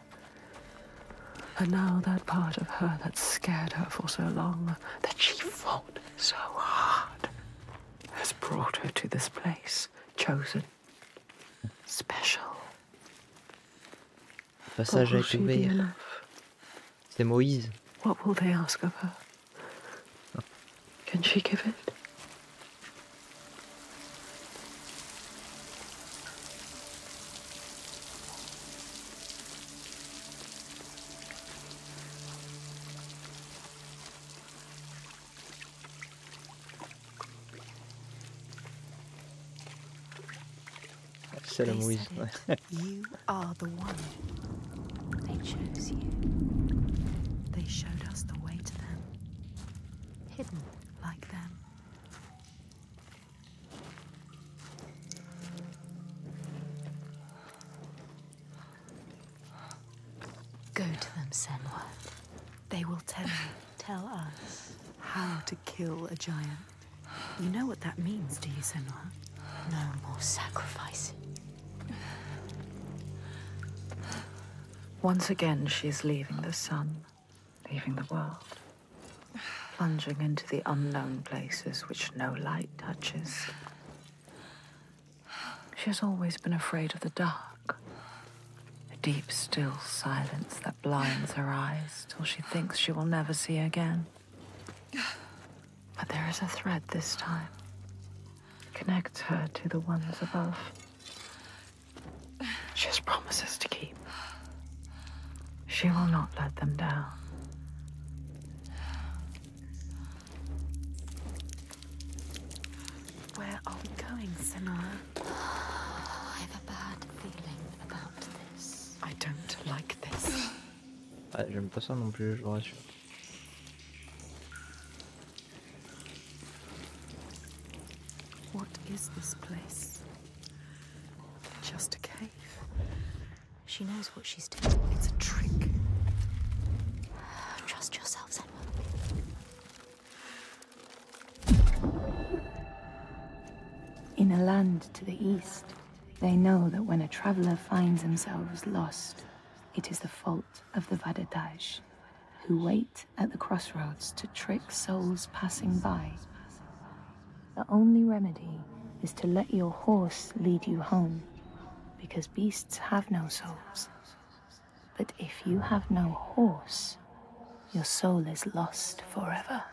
And now that part of her that scared her for so long, that she fought so hard, has brought her to this place, chosen, special. Passage a will été she be enough? C'est Moïse. What will they ask of her? Can she give it? C'est la They Moïse. said it. you are the one. They chose you. They showed us the way to them. Hidden Senua. They will tell you, tell us, how to kill a giant. You know what that means, do you, Senua? No more sacrifice. Once again, she is leaving the sun, leaving the world, plunging into the unknown places which no light touches. She has always been afraid of the dark, a deep, still silence that blinds her eyes till she thinks she will never see again. But there is a thread this time, connects her to the ones above. She has promises to keep. She will not let them down. Where are we going, Senua? I don't like this. Ouais, j'aime pas ça non plus, je vous rassure. What is this place? Just a cave. She knows what she's doing. It's a trick. Trust yourself, Senua. In a land to the east, they know that when a traveler finds themselves lost, it is the fault of the Vadataj, who wait at the crossroads to trick souls passing by. The only remedy is to let your horse lead you home, because beasts have no souls. But if you have no horse, your soul is lost forever.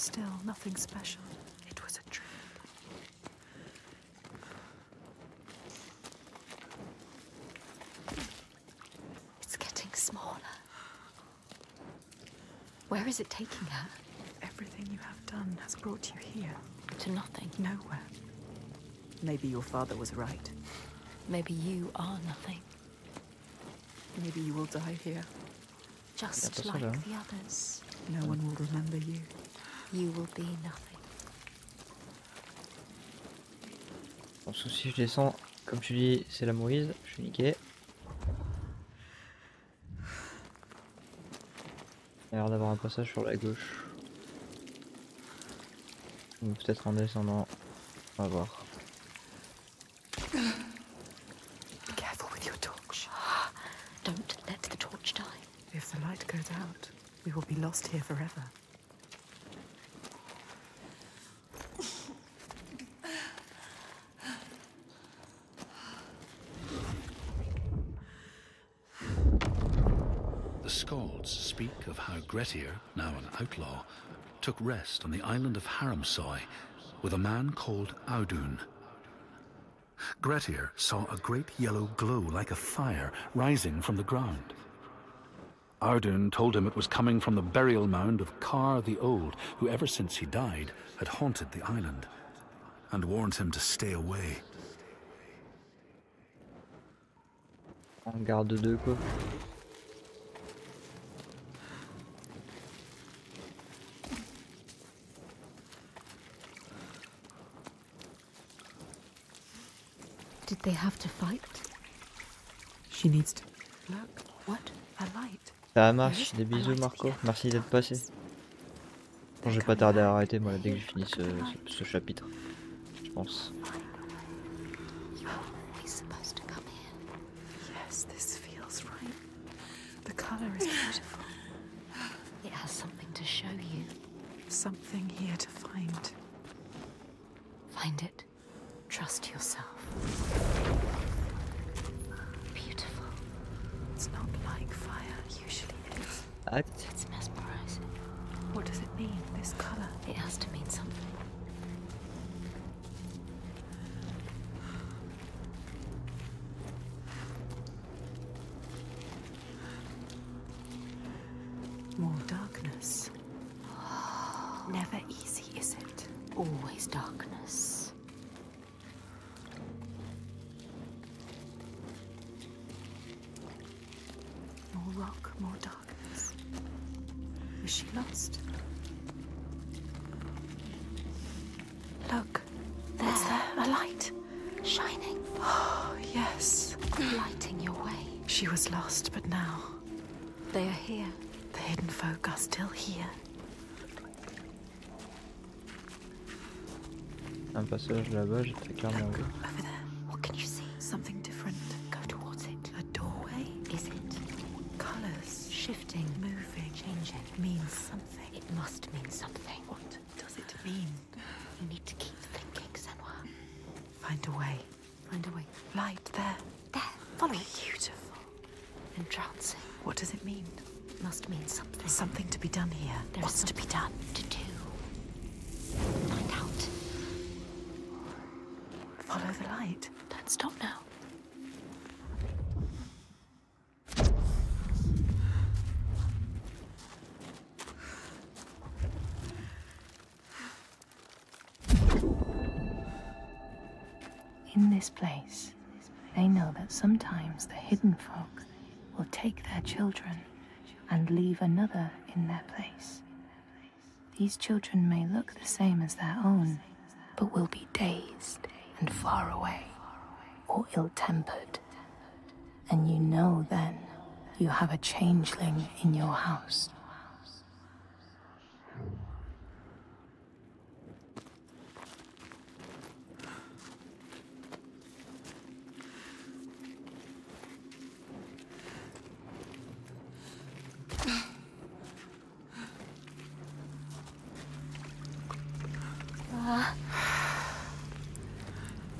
Still, nothing special. It was a dream. It's getting smaller. Where is it taking her? Everything you have done has brought you here. To nothing. Nowhere. Maybe your father was right. Maybe you are nothing. Maybe you will die here. Just like the others. No one will remember you. You will be nothing. Bon, sauf si je descends, comme tu dis, c'est la Moïse, je suis niqué. Il y a l'air d'avoir un passage sur la gauche. Ou peut-être en descendant. On va voir. Be careful with your torch. Don't let the torch die. If the light goes out, we will be lost here forever. Grettir, now an outlaw, took rest on the island of Haramsoy with a man called Audun. Grettir saw a great yellow glow like a fire rising from the ground. Audun told him it was coming from the burial mound of Kar the Old, who ever since he died had haunted the island, and warned him to stay away. En garde deux quoi. Did they have to fight? She needs to. Look, what? A light. Ça marche, des bisous Marco, merci d'être passé. Bon, je vais pas tarder à arrêter moi dès que j'ai fini ce, ce- ce chapitre, je pense. Passage là-bas, j'ai très clairement vu. Over there. What can you see? Something different. Go towards it. A doorway. Is it? Colors. Shifting. Moving. Changing. It means something. It must mean something. What does it mean? You need to keep thinking, Senua. Find a way. Find a way. Light there. There. Follow it. Beautiful. Entrancing. What does it mean? Must mean something. Something to be done here. There's What's to be done? In this place, they know that sometimes the hidden folk will take their children and leave another in their place. These children may look the same as their own, but will be dazed and far away, or ill tempered. And you know then you have a changeling in your house.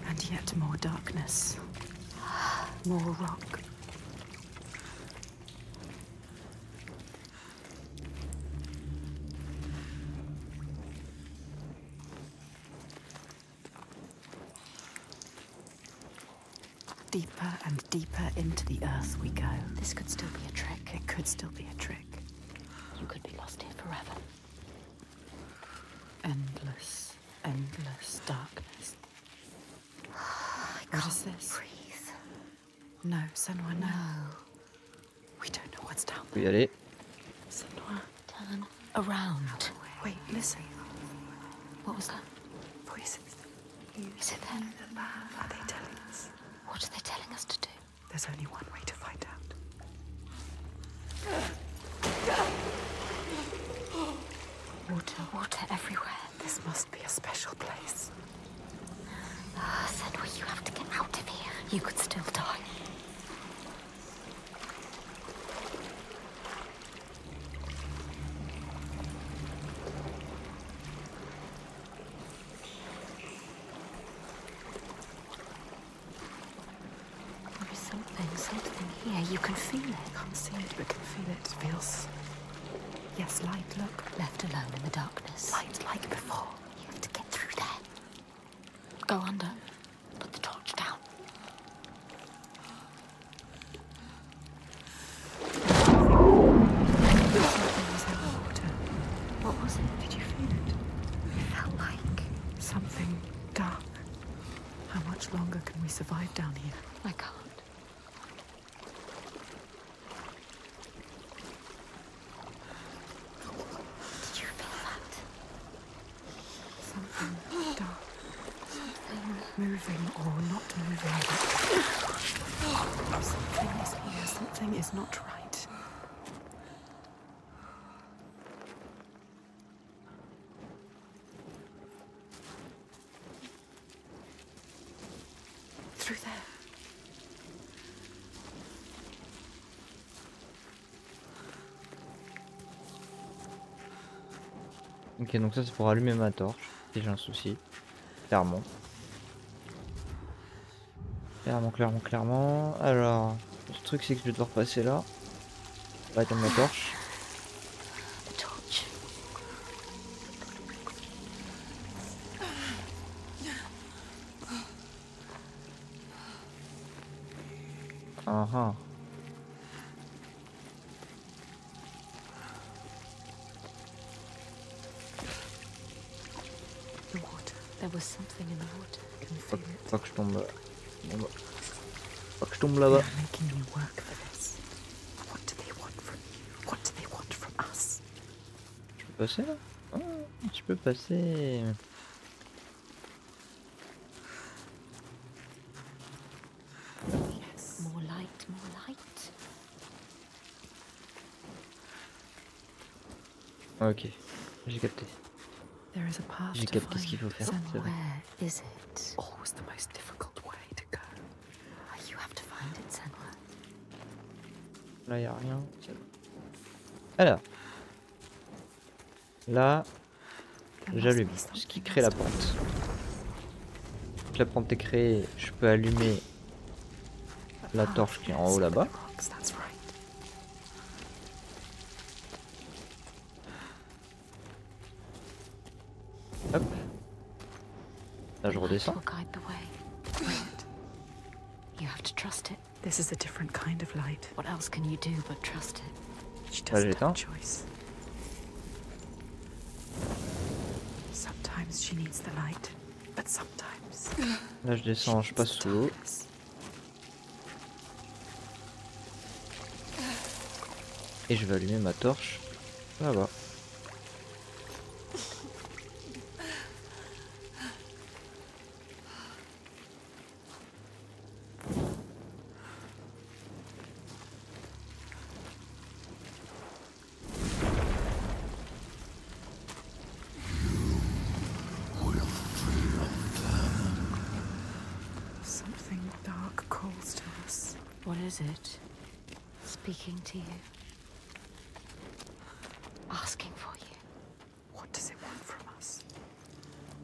And yet more darkness. More rock. Deeper and deeper into the earth we go. This could still be a trick. It could still be a trick. You could be lost here forever. Endless, endless darkness. I What can't is this? breathe. No, Senua, no. No. We don't know what's down Faut y aller. Senua. Turn around. Wait, listen. What was that? Voices. Is it them? Are they telling us? What are they telling us to do? There's only one way to find out. Water, water everywhere. This must be a special place. Ah, Senua, you have to get out of here. You could still die. There is something, something here. You can feel it. Can't see it, but can feel it. Feels. Yes, light, look. Left alone in the darkness. Light like before. You have to get through there. Go under. Ok, donc ça c'est pour allumer ma torche, si j'ai un souci. Clairement. Clairement, clairement, clairement. Alors, le truc c'est que je vais devoir passer là. On va éteindre ma torche. From us? Je peux passer là Ah, Je peux passer. Yes. More light, more light. Ok, j'ai capté. There is a path J'ai to capté ce qu'il find. faut faire. Then c'est vrai. where Là, y a rien. Alors. Là, j'allume. Ce qui crée la. Donc, la porte est créée, je peux allumer la torche qui est en haut là-bas. Hop. Là, je redescends. This is a different kind of light. What else can you do but trust it? She Là, doesn't have j'éteins. a choice. Sometimes she needs the light, but sometimes Là, je descends, je passe sous l'eau. Et je vais allumer ma torche là-bas. To you. Asking for you. What does it want from us?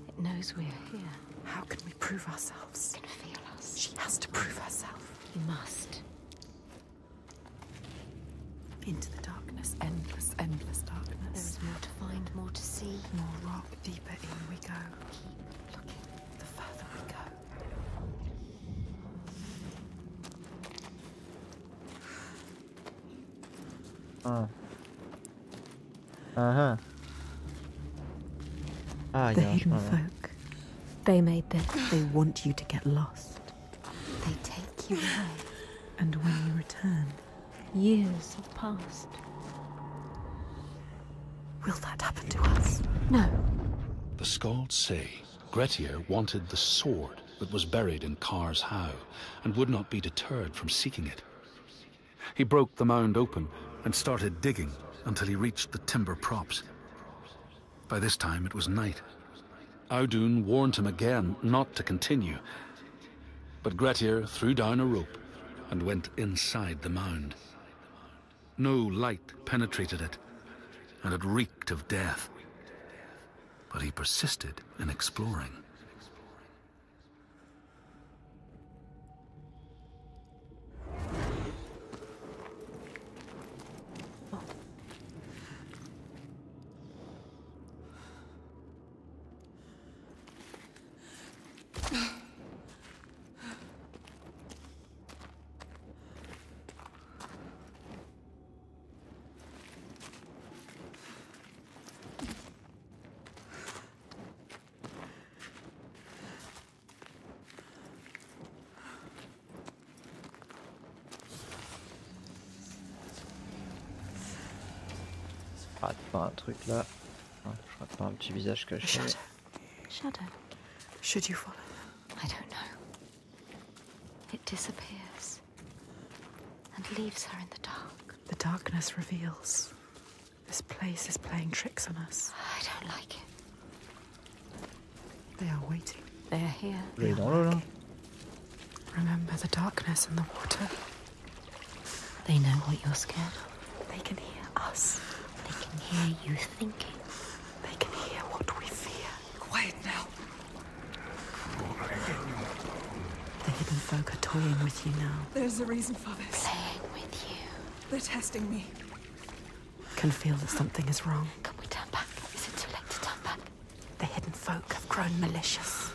It knows we are here. How can we prove ourselves? It can feel us. She has to prove herself. You must. Into the darkness, endless, endless darkness. There is more to find, more to see. More rock, deeper in we go. Keep looking, the further we go. Ah. Ah ah. The y a un hidden chemin là. folk. They made this. They want you to get lost. They take you away. And when you return, Years have passed. will that happen to us? No. The Skalds say Grettir wanted the sword that was buried in Kar's How and would not be deterred from seeking it. He broke the mound open and started digging until he reached the timber props. By this time it was night. Audun warned him again not to continue, but Grettir threw down a rope and went inside the mound. No light penetrated it, and it reeked of death but he persisted in exploring. Je rate pas un truc là. Je rate pas un petit visage A caché. shadow. Shadow. Should you follow? I don't know. It disappears and leaves her in the dark. The darkness reveals. This place is playing tricks on us. I don't like it. They are waiting. They are here. Vous allez dans l'eau là Remember the darkness and the water. They know what you're scared of. They can hear us. They can hear you thinking. They can hear what we fear. Quiet now. The hidden folk are toying with you now. There's a reason for this. Playing with you. They're testing me. Can feel that something is wrong. Can we turn back? Is it too late to turn back? The hidden folk have grown malicious.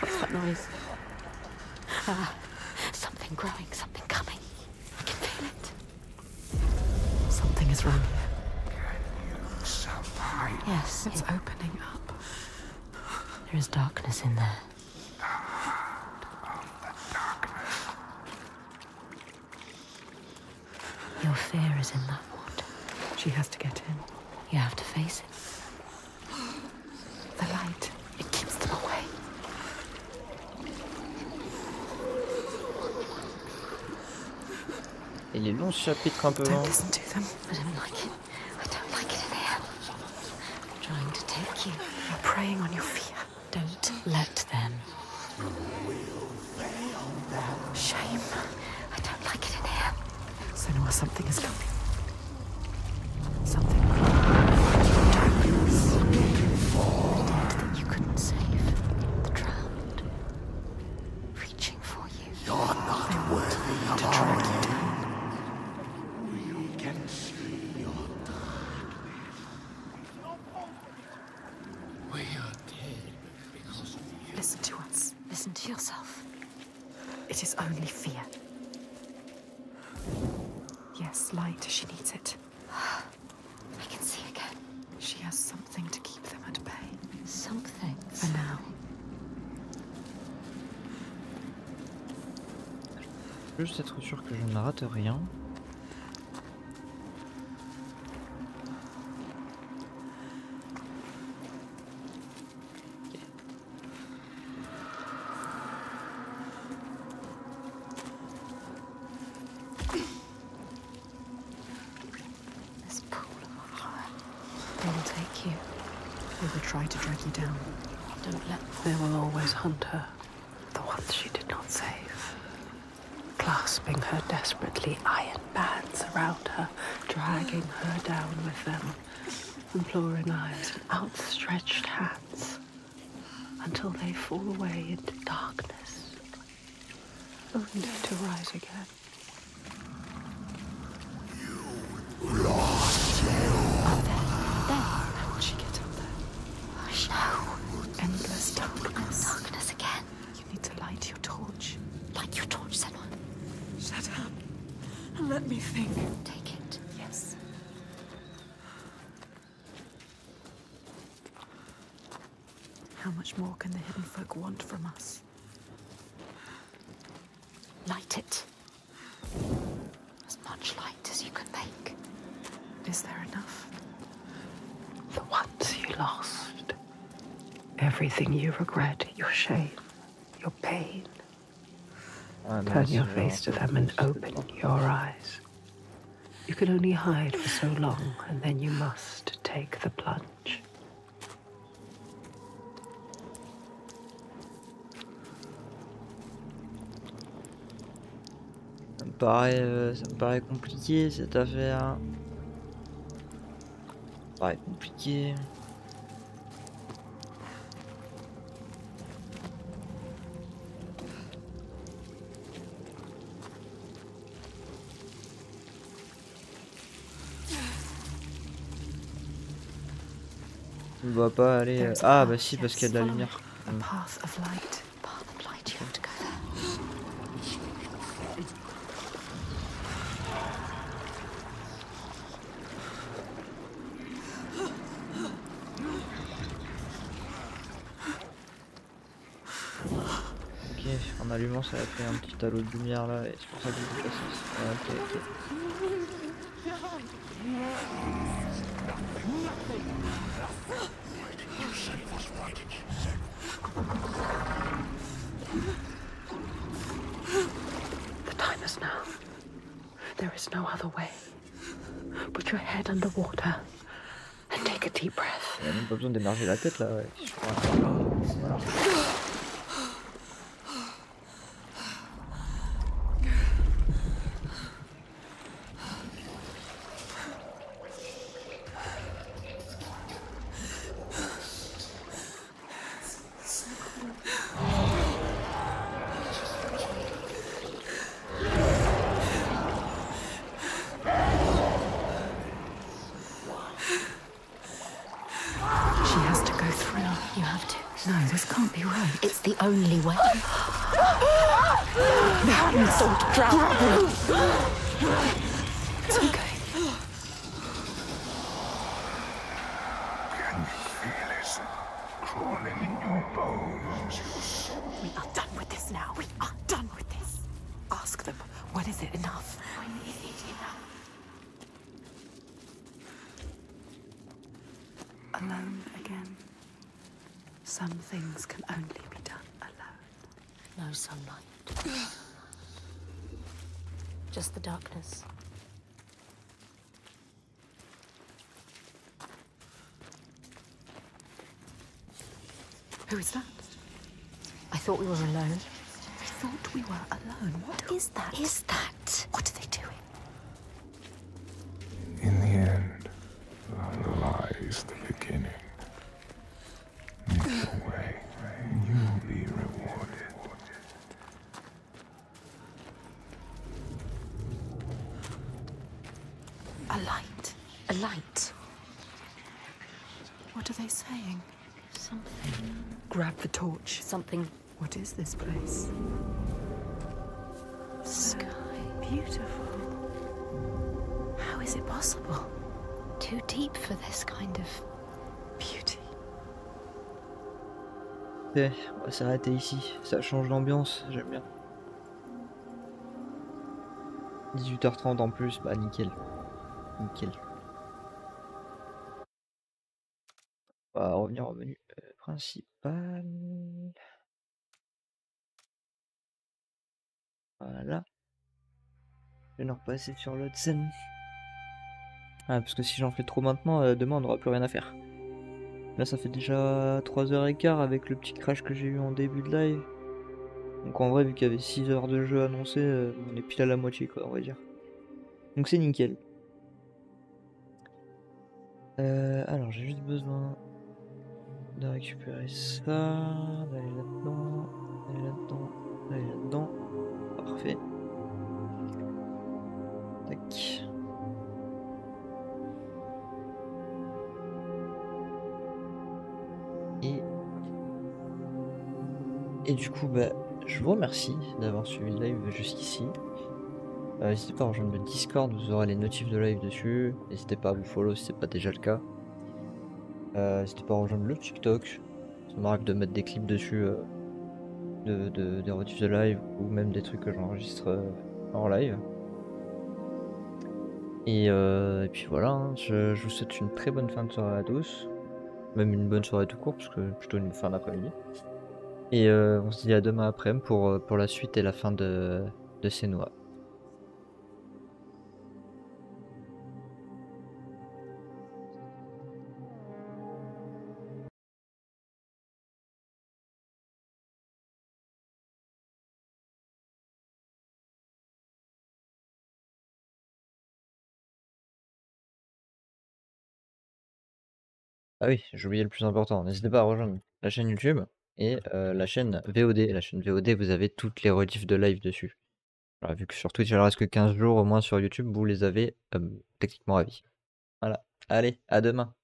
What's that noise? Ah, something growing, something coming. I can feel it. Something is wrong here. Yes, It's it- opening up. there is darkness in there. Your fear is in that water. She has to get in. You have to face it. The light. It keeps them away. Et les longs chapitres un peu lents. Don't listen to them. Rien. From us? Light it. As much light as you can make. Is there enough? The ones you lost. Everything you regret, your shame, your pain. Turn your face to them and open your eyes. You can only hide for so long, and then you must take the plunge. Paraît, euh, ça me paraît compliqué cette affaire. Ça me paraît compliqué. Ne vois pas aller. euh, Ah bah si parce qu'il y a de la lumière. ça a fait un petit halo de lumière là, et c'est pour ça que j'ai déplacé. Ah, ok, ok. The time is now. There is no other way. Put your head underwater and take a deep breath. Il a même pas besoin d'émerger la tête là, ouais. Hands don't drown. It's okay. Can you feel it crawling in your bones? We are done with this now. We are done with this. Ask them, when is it enough? When is it enough? Alone again. Some things can only be done alone. No sunlight. Just the darkness. Who is that? I thought we were alone. I thought we were alone. What Is that? Is that? What are they doing? In the end, lies the beginning. Make your way, and you'll be rewarded. A light. A light. What are they saying? Something. Grab the torch. Something. What is this place? Sky. Beautiful. How is it possible? Too deep for this kind of beauty. Ok, on va s'arrêter ici. Ça change d'ambiance, j'aime bien. 18h30 en plus, bah nickel. Nickel. On va revenir au menu euh, principal. Voilà. Repasser sur l'autre scène. Ah, parce que si j'en fais trop maintenant, euh, demain on n'aura plus rien à faire. Là, ça fait déjà 3h15 avec le petit crash que j'ai eu en début de live. Donc en vrai, vu qu'il y avait 6 heures de jeu annoncé, euh, on est pile à la moitié, quoi, on va dire. Donc c'est nickel. Euh, alors, j'ai juste besoin de récupérer ça, d'aller là-dedans, d'aller là-dedans, d'aller là-dedans. Parfait. Et du coup, bah, je vous remercie d'avoir suivi le live jusqu'ici. Euh, N'hésitez pas à rejoindre le Discord, vous aurez les notifs de live dessus. N'hésitez pas à vous follow si c'est pas déjà le cas. Euh, N'hésitez pas à rejoindre le TikTok. Ça m'arrive de mettre des clips dessus euh, de, de- des notifs de live ou même des trucs que j'enregistre en live. Et, et puis voilà, hein, je, je vous souhaite une très bonne fin de soirée à tous. Même une bonne soirée tout court, parce que plutôt une fin d'après-midi. Et euh, on se dit à demain après pour, euh, pour la suite et la fin de, de Senua. Ah oui, j'ai oublié le plus important. N'hésitez pas à rejoindre la chaîne YouTube et la chaîne VOD. La chaîne VOD, vous avez toutes les rediffs de live dessus. Voilà, vu que sur Twitch, il reste que 15 jours au moins sur YouTube, vous les avez techniquement à vie. Voilà. Allez, à demain.